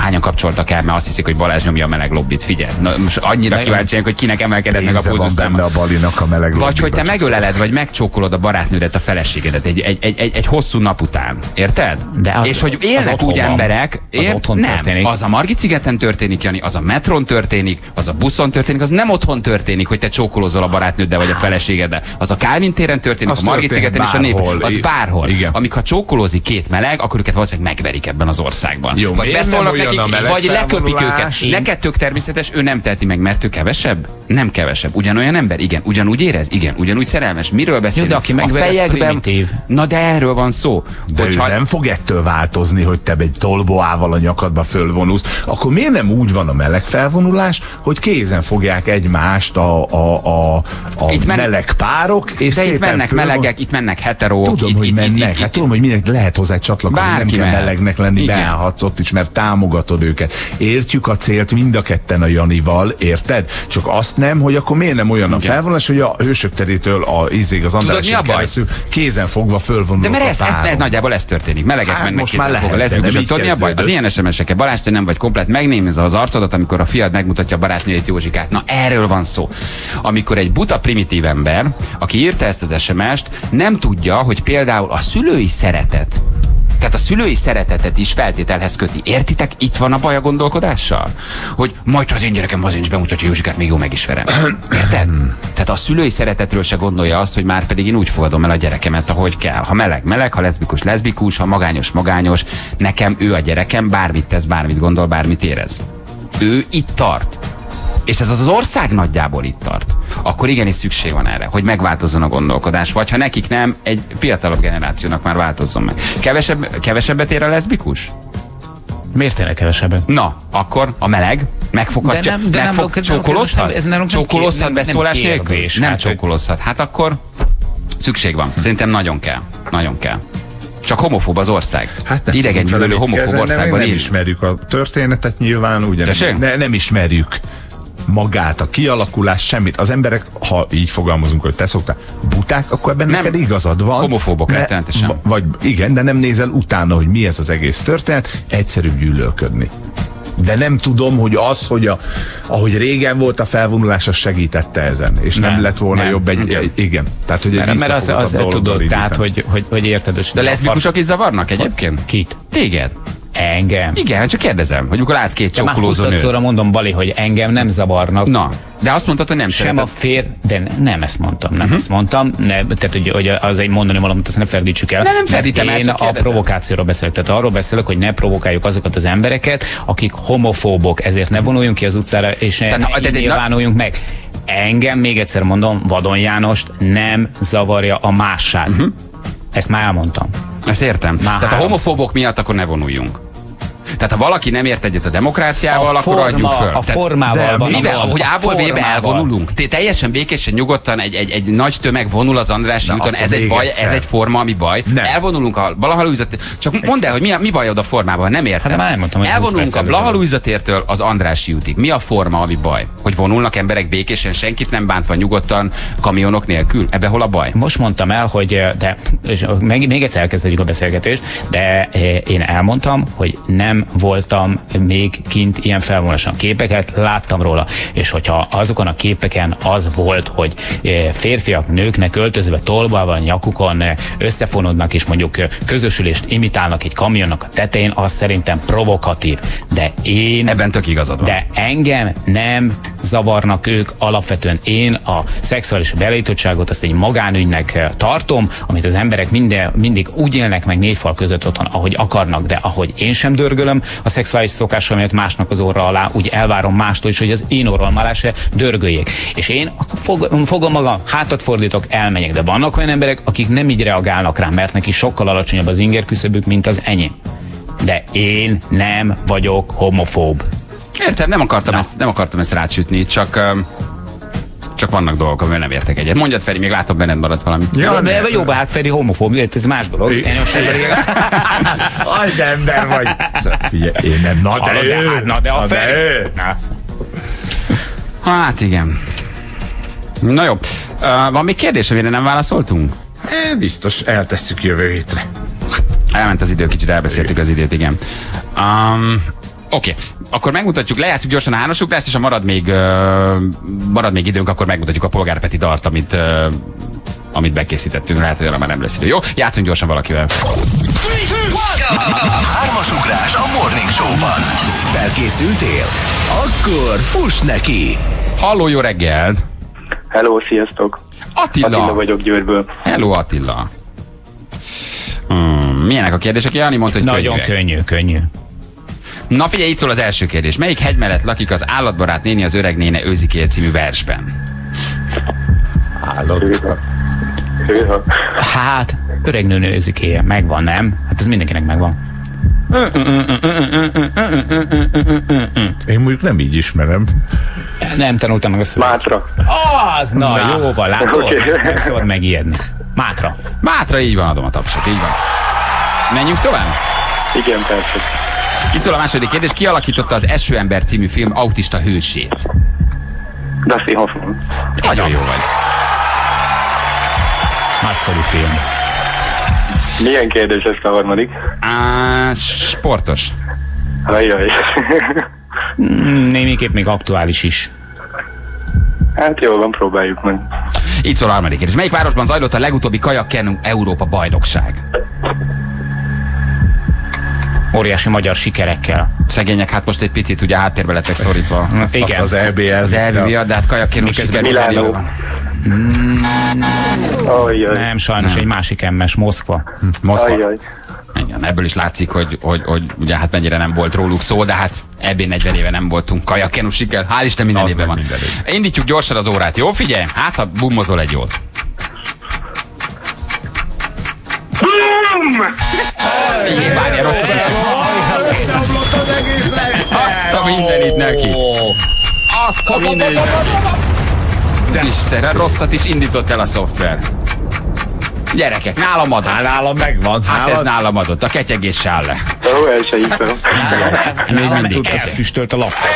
S5: Hányan kapcsoltak el, mert azt hiszik, hogy Balázs nyomja a meleg lobbit. Figyelj, na, most annyira kíváncsiak, hogy kinek emelkedett meg a
S4: benne a balinak a meleg
S5: Vagy hogy te megöleled, vagy megcsókolod a barátnődet, a feleségedet egy, egy, egy, egy, egy hosszú nap után. Érted?
S6: De az-
S5: és hogy élnek úgy emberek,
S6: Az otthon
S5: nem,
S6: történik.
S5: az a Margit szigeten történik, Jani, az a metron történik, az a buszon történik, az nem otthon történik, hogy te csókolozol a barátnőddel vagy a feleségeddel. Az a Kálvin téren történik,
S4: Az
S5: a Margit szigeten és a nép. Az bárhol.
S4: Igen.
S5: Ha csókolózik két meleg, akkor őket valószínűleg megverik ebben az országban.
S4: Jó,
S5: vagy beszólnak
S4: a meleg
S5: vagy leköpik őket.
S4: felvonulás.
S5: Neked tök természetes, ő nem teheti meg, mert ő kevesebb? Nem kevesebb. Ugyanolyan ember? Igen. Ugyanúgy érez? Igen. Ugyanúgy szerelmes. Miről beszélünk?
S6: de aki megver,
S5: a fejekben...
S6: primitív.
S5: Na de erről van szó.
S4: De ő nem fog ettől változni, hogy te egy tolboával a nyakadba fölvonulsz. Akkor miért nem úgy van a meleg felvonulás, hogy kézen fogják egymást a, a, a, a
S5: Itt men-
S4: meleg párok, és
S5: De itt mennek
S4: fölvon-
S5: melegek, itt mennek heterók.
S4: Tudom,
S5: itt,
S4: hogy
S5: itt,
S4: mennek.
S5: Itt, itt,
S4: hát tudom, hogy mindenki lehet hozzá csatlakozni, nem kell
S5: mehet.
S4: melegnek lenni, beállhatsz ott is, mert támogatod őket. Értjük a célt mind a ketten a Janival, érted? Csak azt nem, hogy akkor miért nem olyan a
S5: Igen.
S4: felvonulás, hogy a hősök terétől a ízég az
S5: mi a
S4: András
S5: baj?
S4: keresztül kézen fogva fölvonulnak
S5: De mert ez,
S4: a
S5: ez, ez, nagyjából ez történik. Melegek
S4: Hát
S5: mennek
S4: most már lehet, de
S5: mi a baj? Az ilyen SMS-eket, Balázs, te nem vagy komplet, megnézed az arcodat, amikor a fiad megmutatja a barátnőjét Józsikát. Na erről van szó. Amikor egy buta primitív ember, aki írta ezt az SMS-t, nem tudja, hogy például a szülői szeretet tehát a szülői szeretetet is feltételhez köti. Értitek? Itt van a baj a gondolkodással? Hogy majd az én gyerekem az is bemutatja Józsikát, még jó megismerem. Érted? Tehát a szülői szeretetről se gondolja azt, hogy már pedig én úgy fogadom el a gyerekemet, ahogy kell. Ha meleg, meleg, ha leszbikus, leszbikus, ha magányos, magányos, nekem ő a gyerekem, bármit tesz, bármit gondol, bármit érez. Ő itt tart. És ez az az ország nagyjából itt tart, akkor igenis szükség van erre, hogy megváltozzon a gondolkodás, vagy ha nekik nem, egy fiatalabb generációnak már változzon meg. Kevesebb, kevesebbet ér a leszbikus?
S6: Miért tényleg kevesebbet?
S5: Na, akkor a meleg megfoghatja,
S6: De nem- de nem-
S5: megfog,
S6: nem-
S5: csókolozhat?
S6: ez nem
S5: Csókolozhat
S6: kér- nem-
S5: beszólás
S6: nem
S5: nélkül? Nem
S6: hát,
S5: csókolozhat. Hát akkor szükség van. Szerintem nagyon kell. Nagyon kell. Csak homofób az ország.
S4: Hát nem
S5: Idegen gyűlölő homofób
S4: nem,
S5: országban
S4: nem
S5: élünk.
S4: ismerjük a történetet nyilván, ugye nem, ne, nem ismerjük magát, a kialakulás, semmit. Az emberek, ha így fogalmazunk, hogy te szoktál, buták, akkor ebben
S5: Nem.
S4: neked igazad van.
S5: Homofóbok rettenetesen.
S4: Vagy igen, de nem nézel utána, hogy mi ez az egész történet, egyszerűbb gyűlölködni. De nem tudom, hogy az, hogy a, ahogy régen volt a felvonulás, az segítette ezen. És nem,
S6: Nem,
S4: lett volna
S6: nem.
S4: jobb egy,
S5: Igen.
S4: egy igen. Tehát, hogy egy
S6: Mert, mert az, az,
S4: visszafogottabb
S6: tudod, tehát, hogy, hogy, hogy érted,
S5: De leszbikusok is zavarnak egyébként?
S6: Kit?
S5: Téged?
S6: Engem.
S5: Igen, csak kérdezem, hogy amikor látsz két
S6: már
S5: csókolózó nőt.
S6: 20 mondom, Bali, hogy engem nem zavarnak.
S5: Na, de azt mondtad, hogy nem
S6: sem
S5: szereted.
S6: a fér, de ne- nem ezt mondtam, nem
S5: Mhm.
S6: ezt mondtam, ne, tehát hogy, hogy az egy mondani valamit, azt ne ferdítsük el.
S5: Ne, nem ferdítem el,
S6: én a
S5: kérdezem.
S6: provokációról beszélek, tehát arról beszélek, hogy ne provokáljuk azokat az embereket, akik homofóbok, ezért ne vonuljunk ki az utcára, és ne,
S5: Tehát,
S6: ne
S5: ha- de- de-
S6: nyilvánuljunk meg. Engem, még egyszer mondom, Vadon Jánost nem zavarja a másság.
S5: Mhm.
S6: Ezt már elmondtam.
S5: Ezt értem.
S6: Már
S5: Tehát a
S6: háromszor.
S5: homofóbok miatt akkor ne vonuljunk. Tehát ha valaki nem ért egyet a demokráciával,
S6: A
S5: akkor
S6: forma-
S5: adjuk föl.
S6: a
S5: Tehát-
S6: formával
S5: de
S6: van
S5: mivel,
S6: gond,
S5: hogy
S6: a
S5: A-ból B-be
S6: formával.
S5: elvonulunk? Te teljesen békésen, nyugodtan egy, egy, egy nagy tömeg vonul az Andrássy úton, ez egy baj,
S4: egyszer.
S5: ez egy forma, ami baj.
S4: Nem.
S5: Elvonulunk a Blahalújza Csak mondd el, hogy mi, a, mi bajod a formában, nem értem.
S6: Hát már elmondtam, hogy 20
S5: Elvonulunk a
S6: perc
S5: Blahalújza tértől az Andrássy útig. Mi a forma, ami baj? Hogy vonulnak emberek békésen, senkit nem bántva, nyugodtan, kamionok nélkül? Ebbe hol a baj?
S6: Most mondtam el, hogy de és még, még egyszer elkezdjük a beszélgetést, de én elmondtam, hogy nem voltam még kint ilyen felvonuláson. Képeket láttam róla, és hogyha azokon a képeken az volt, hogy eh, férfiak nőknek öltözve tolbával nyakukon eh, összefonódnak, és mondjuk eh, közösülést imitálnak egy kamionnak a tetején, az szerintem provokatív. De én
S5: Ebben tök igazad van.
S6: de engem nem zavarnak ők alapvetően. Én a szexuális beállítottságot azt egy magánügynek tartom, amit az emberek minden, mindig úgy élnek meg négy fal között otthon, ahogy akarnak, de ahogy én sem dörgölöm a szexuális szokásom miatt másnak az orra alá, úgy elvárom mástól is, hogy az én orrom alá se dörgöljék. És én akkor fog, fogom magam, hátat fordítok, elmegyek. De vannak olyan emberek, akik nem így reagálnak rám, mert neki sokkal alacsonyabb az inger küszöbük, mint az enyém. De én nem vagyok homofób.
S5: Értem, nem akartam, ezt, nem akartam ezt rácsütni, csak csak vannak dolgok, amivel nem értek egyet. Mondjad Feri, még látom benned maradt valami.
S4: Ja,
S6: Ja, de jó, hát Feri homofób, ez más dolog. Én most [LAUGHS]
S4: Aj, de ember vagy. Szóval Figyelj, én nem. Na de,
S6: de,
S4: ő.
S6: hát, na, de a Feri.
S5: Hát igen. Na jó. Uh, van még kérdés, amire nem válaszoltunk?
S4: É, Biztos, eltesszük jövő hétre.
S5: Elment az idő, kicsit elbeszéltük az időt, igen. Um, Oké, okay. akkor megmutatjuk, lejátszunk gyorsan a hármasugrást, és ha marad még, uh, marad még időnk, akkor megmutatjuk a polgárpeti dart, amit, uh, amit bekészítettünk. Lehet, hogy arra már nem lesz idő. Jó, játszunk gyorsan valakivel.
S3: Hármas ugrás a Morning Show-ban. Felkészültél? Akkor fuss neki!
S5: Halló, jó reggelt!
S10: Hello, sziasztok!
S5: Attila!
S10: Attila vagyok Győrből.
S5: Hello, Attila! Hmm, milyenek a kérdések? Jani mondta, hogy
S6: Nagyon
S5: könnyűek.
S6: könnyű, könnyű.
S5: Na figyelj, itt szól az első kérdés. Melyik hegy mellett lakik az állatbarát néni az öreg néne őzikél című versben?
S4: Állat.
S6: Hát, öreg nő nőzikéje. Megvan, nem? Hát ez mindenkinek megvan.
S4: Én mondjuk nem így ismerem.
S6: Nem tanultam meg a szöveget.
S10: Mátra.
S6: Az, na,
S5: Na.
S6: jó van, látod?
S10: Oké.
S6: Nem szabad megijedni. Mátra.
S5: Mátra, így van, adom a tapsot, így van. Menjünk tovább?
S10: Igen, persze.
S5: Itt szól a második kérdés. Ki alakította az Esőember című film autista hősét?
S10: Dustin Hoffman.
S5: Nagyon jó vagy.
S6: Nagyszerű film.
S10: Milyen kérdés ez a harmadik?
S5: Á, sportos.
S10: Ajaj.
S6: Mm, Némiképp még aktuális is.
S10: hát jól van, próbáljuk meg.
S5: Itt szól a harmadik kérdés. Melyik városban zajlott a legutóbbi kajakkenünk Európa bajnokság?
S6: Óriási magyar sikerekkel.
S5: Szegények, hát most egy picit ugye háttérbe lettek szorítva.
S6: Igen.
S4: Az EBL.
S5: Az elvi miatt, de hát kajakkenünk
S6: Miközben
S5: sikerült
S10: Milánó.
S6: Nem, sajnos egy másik emmes, Moszkva.
S5: Moszkva.
S10: Ajaj.
S5: Igen, ebből is látszik, hogy, hogy, hogy ugye hát mennyire nem volt róluk szó, de hát ebbé 40 éve nem voltunk kajakkenus siker. Hál' Isten minden évben van.
S4: minden.
S5: Indítjuk gyorsan az órát, jó? Figyelj, hát ha bummozol egy jót. Figyelj, várjál, rosszat is.
S4: az egész
S5: Azt a mindenit neki. Azt a mindenit neki. Istenem, rosszat is indított el a szoftver. Gyerekek, nálam adott.
S4: Hát nálam megvan.
S5: Hát ez
S4: Nálad-
S5: nálam adott, a ketyegés se áll le.
S10: Ó, el se hittem.
S5: Még
S6: Nálam
S5: mindig
S6: elfüstölt a laptop.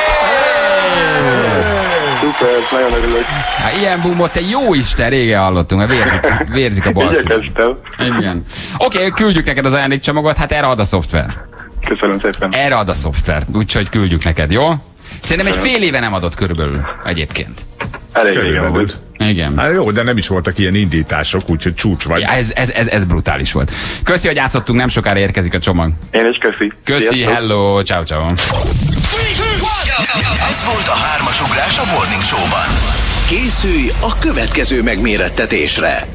S10: Szuper, nagyon örülök.
S5: Hát ilyen bumot te jó Isten, régen hallottunk, mert vérzik, vérzik a bal.
S10: Igyekeztem.
S5: Igen. Oké, okay, küldjük neked az ajándékcsomagot, hát erre ad a szoftver.
S10: Köszönöm szépen.
S5: Erre ad a szoftver, úgyhogy küldjük neked, jó? Szerintem egy fél éve nem adott körülbelül egyébként.
S10: Elég régen
S4: Körülbelül.
S10: volt.
S5: Igen.
S4: Hát jó, de nem is voltak ilyen indítások, úgyhogy csúcs vagy.
S5: Ja, ez, ez, ez, ez brutális volt. Köszi, hogy játszottunk, nem sokára érkezik a csomag.
S10: Én is köszi.
S5: Köszi,
S10: Sziasztok.
S5: hello, ciao, ciao.
S3: Ez volt a hármas ugrás a Morning Show-ban. Készülj a következő megmérettetésre.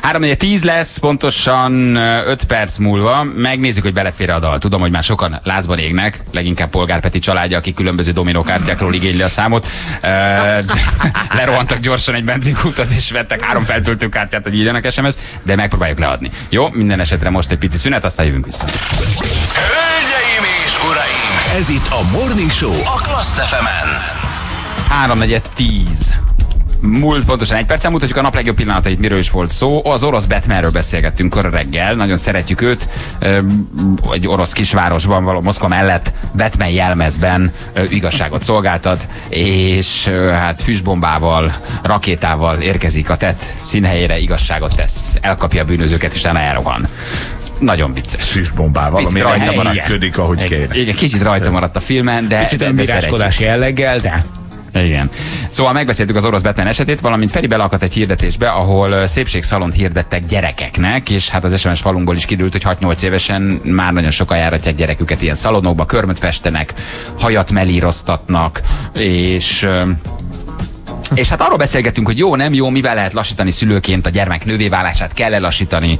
S5: 3 10 lesz, pontosan 5 perc múlva. Megnézzük, hogy belefér a dal. Tudom, hogy már sokan lázban égnek, leginkább Polgár Peti családja, aki különböző dominókártyákról igényli a számot. [LAUGHS] Lerohantak gyorsan egy benzinkúthoz, és vettek három feltöltőkártyát, hogy írjanak sms de megpróbáljuk leadni. Jó, minden esetre most egy pici szünet, aztán jövünk vissza.
S3: Hölgyeim és uraim, ez itt a Morning Show a Klassz FM-en.
S5: 3 10. Múlt pontosan egy percen mutatjuk a nap legjobb pillanatait, miről is volt szó. Az orosz Batmanről beszélgettünk kor reggel, nagyon szeretjük őt. Egy orosz kisvárosban való Moszkva mellett Batman jelmezben igazságot szolgáltat, és hát füstbombával, rakétával érkezik a tett színhelyére, igazságot tesz, elkapja a bűnözőket, és utána elrohan. Nagyon vicces.
S4: Füstbombával, ami
S5: rajta maradt.
S4: működik, ahogy
S5: Igen,
S4: kéne.
S5: Igen, kicsit rajta maradt a filmen, de,
S6: Kicsit önbíráskodási jelleggel, de
S5: Igen. Szóval megbeszéltük az orosz Batman esetét, valamint Feri beleakadt egy hirdetésbe, ahol szépségszalont hirdettek gyerekeknek, és hát az SMS falunkból is kiderült, hogy 6-8 évesen már nagyon sokan járatják gyereküket ilyen szalonokba, körmöt festenek, hajat melíroztatnak, és ö, és hát arról beszélgettünk, hogy jó, nem jó, mivel lehet lassítani szülőként a gyermek nővéválását, kell-e lassítani.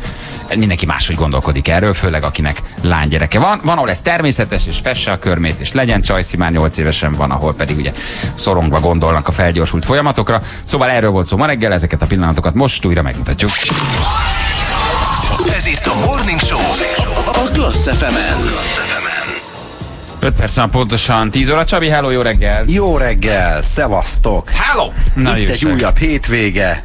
S5: Mindenki máshogy gondolkodik erről, főleg akinek lánygyereke van. Van, ahol ez természetes, és fesse a körmét, és legyen csajszi már 8 évesen, van, ahol pedig ugye szorongva gondolnak a felgyorsult folyamatokra. Szóval erről volt szó ma reggel, ezeket a pillanatokat most újra megmutatjuk.
S3: Ez itt a Morning Show a Klassz FM-en.
S5: 5 perc pontosan 10 óra. Csabi, hello, jó reggel!
S11: Jó reggel, szevasztok!
S5: Hello! Na,
S11: Itt egy
S5: jóság.
S11: újabb hétvége,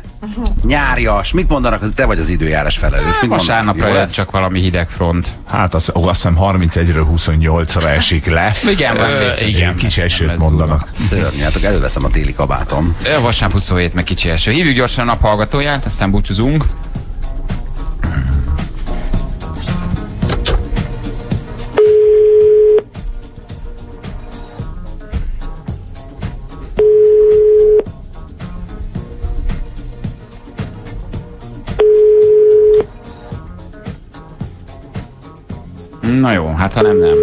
S11: nyárias, mit mondanak, te vagy az időjárás felelős. Mit
S5: Vasárnapra
S11: lesz?
S5: csak valami hideg front.
S4: Hát az, ó, azt hiszem 31-ről 28-ra esik le. [LAUGHS]
S5: Igen,
S4: Ö, igen,
S5: Nem,
S4: esőt mondanak.
S11: Szörnyű, hát előveszem a téli kabátom.
S5: Ö, Vasárnap 27, meg kicsi eső. Hívjuk gyorsan a naphallgatóját, aztán búcsúzunk. Na jó, hát ha nem, nem.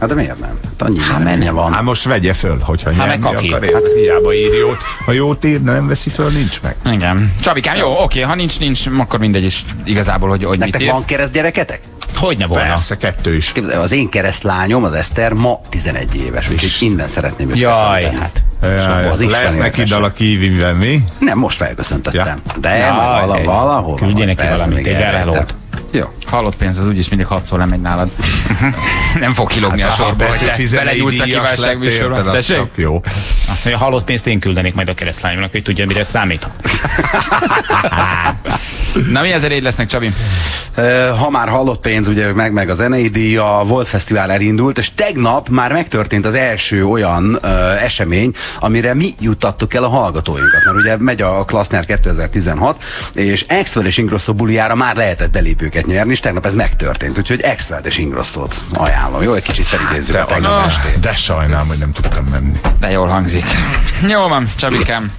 S11: Hát de miért nem? Hát annyi menje van.
S4: Hát most vegye föl, hogyha
S5: Hát
S4: nyerni akar. Hát hiába ír jót. Ha jót ír, nem veszi föl, nincs meg.
S5: Igen. Csabikám, jó, oké, ha nincs, nincs, akkor mindegy is igazából, hogy, hogy mit
S11: Nektek
S5: ír.
S11: van kereszt gyereketek?
S6: hogy ne volna?
S4: Persze, kettő is.
S11: Az én keresztlányom, az Eszter, ma 11 éves, úgyhogy innen szeretném őt
S6: Jaj, hát.
S11: Szóval az Isten
S4: Lesz neki dal a kíviben, mi?
S11: Nem, most felköszöntöttem.
S4: Ja.
S11: De
S6: Jaj,
S11: majd vala,
S6: egy-
S11: valahol.
S6: küldjél neki valamit,
S11: még
S6: egy elhelót.
S11: Jó.
S5: Halott pénz az úgyis mindig hatszor lemegy nálad. [LAUGHS] nem fog kilógni
S4: Hát,
S5: a sorba, hogy te belenyúlsz a kívánságműsorba. Tessék?
S4: Tessék? Jó.
S6: Azt mondja, halott pénzt én küldenék majd a keresztlányomnak, hogy tudja, mire számít. [LAUGHS]
S5: Na mi ezer égy lesznek, Csabi?
S11: Ha már hallott pénz, ugye meg, meg a zenei díj, a Volt Fesztivál elindult, és tegnap már megtörtént az első olyan ö, esemény, amire mi juttattuk el a hallgatóinkat. Mert ugye megy a Klassner 2016, és Exvel és Ingrosso buliára már lehetett belépőket nyerni, és tegnap ez megtörtént. Úgyhogy Exvel és Ingrosszót ajánlom. Jó, egy kicsit felidézzük a tegnap
S4: anya,
S11: estét.
S4: de sajnálom, hogy nem tudtam menni.
S5: De jól hangzik. Jól van, Csabikám.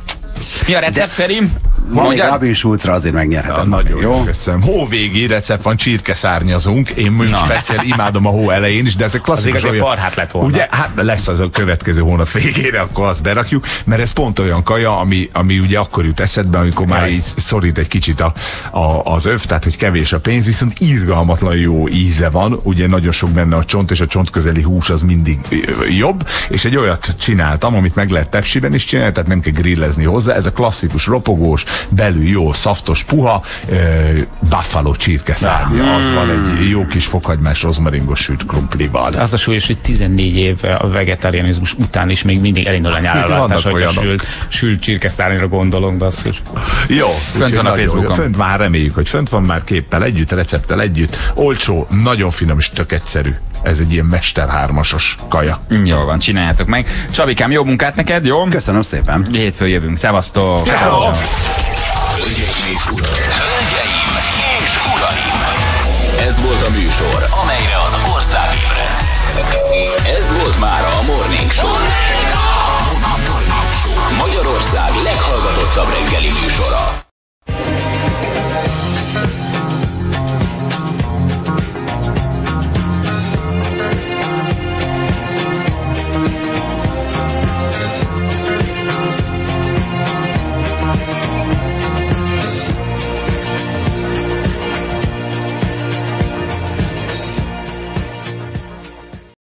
S5: Mi a recept, Feri?
S11: Ma még
S5: Mondjad.
S11: Rabin Schulzra azért megnyerheted.
S4: Ja,
S11: majd
S4: nagyon
S11: még,
S4: jó. Köszönöm. Hóvégi recept van, csirkeszárnyazunk. Én mondjuk
S5: Na.
S4: speciál imádom a hó elején is, de ez egy klasszikus
S6: Az farhát lett volna.
S4: Ugye, hát lesz az a következő hónap végére, akkor azt berakjuk, mert ez pont olyan kaja, ami, ami ugye akkor jut eszedbe, amikor már így szorít egy kicsit a, a, az öv, tehát hogy kevés a pénz, viszont irgalmatlan jó íze van, ugye nagyon sok benne a csont, és a csont közeli hús az mindig jobb, és egy olyat csináltam, amit meg lehet tepsiben is csinálni, tehát nem kell grillezni hozzá, ez a klasszikus ropogós, belül jó, szaftos, puha, ö, buffalo csirkeszárnya, az van egy jó kis fokhagymás rozmaringos sült krumplival.
S6: Az a súlyos, hogy 14 év a vegetarianizmus után is még mindig elindul a
S4: Vannak
S6: hogy a sült, sült csirkeszárnyra gondolunk, basszus.
S4: Jó, úgyhogy
S5: van a Facebookon.
S4: jó. Fönt már reméljük, hogy fönt van már képpel együtt, recepttel együtt. Olcsó, nagyon finom és tök egyszerű ez egy ilyen mesterhármasos kaja.
S5: Jól van, csináljátok meg. Csabikám, jó munkát neked, jó?
S11: Köszönöm szépen.
S5: Hétfő jövünk. Szevasztok!
S4: Szevasztok!
S3: Hölgyeim és uraim! Ez volt a műsor, amelyre az ország ébred. Ez volt már a Morning Show. Magyarország leghallgatottabb reggeli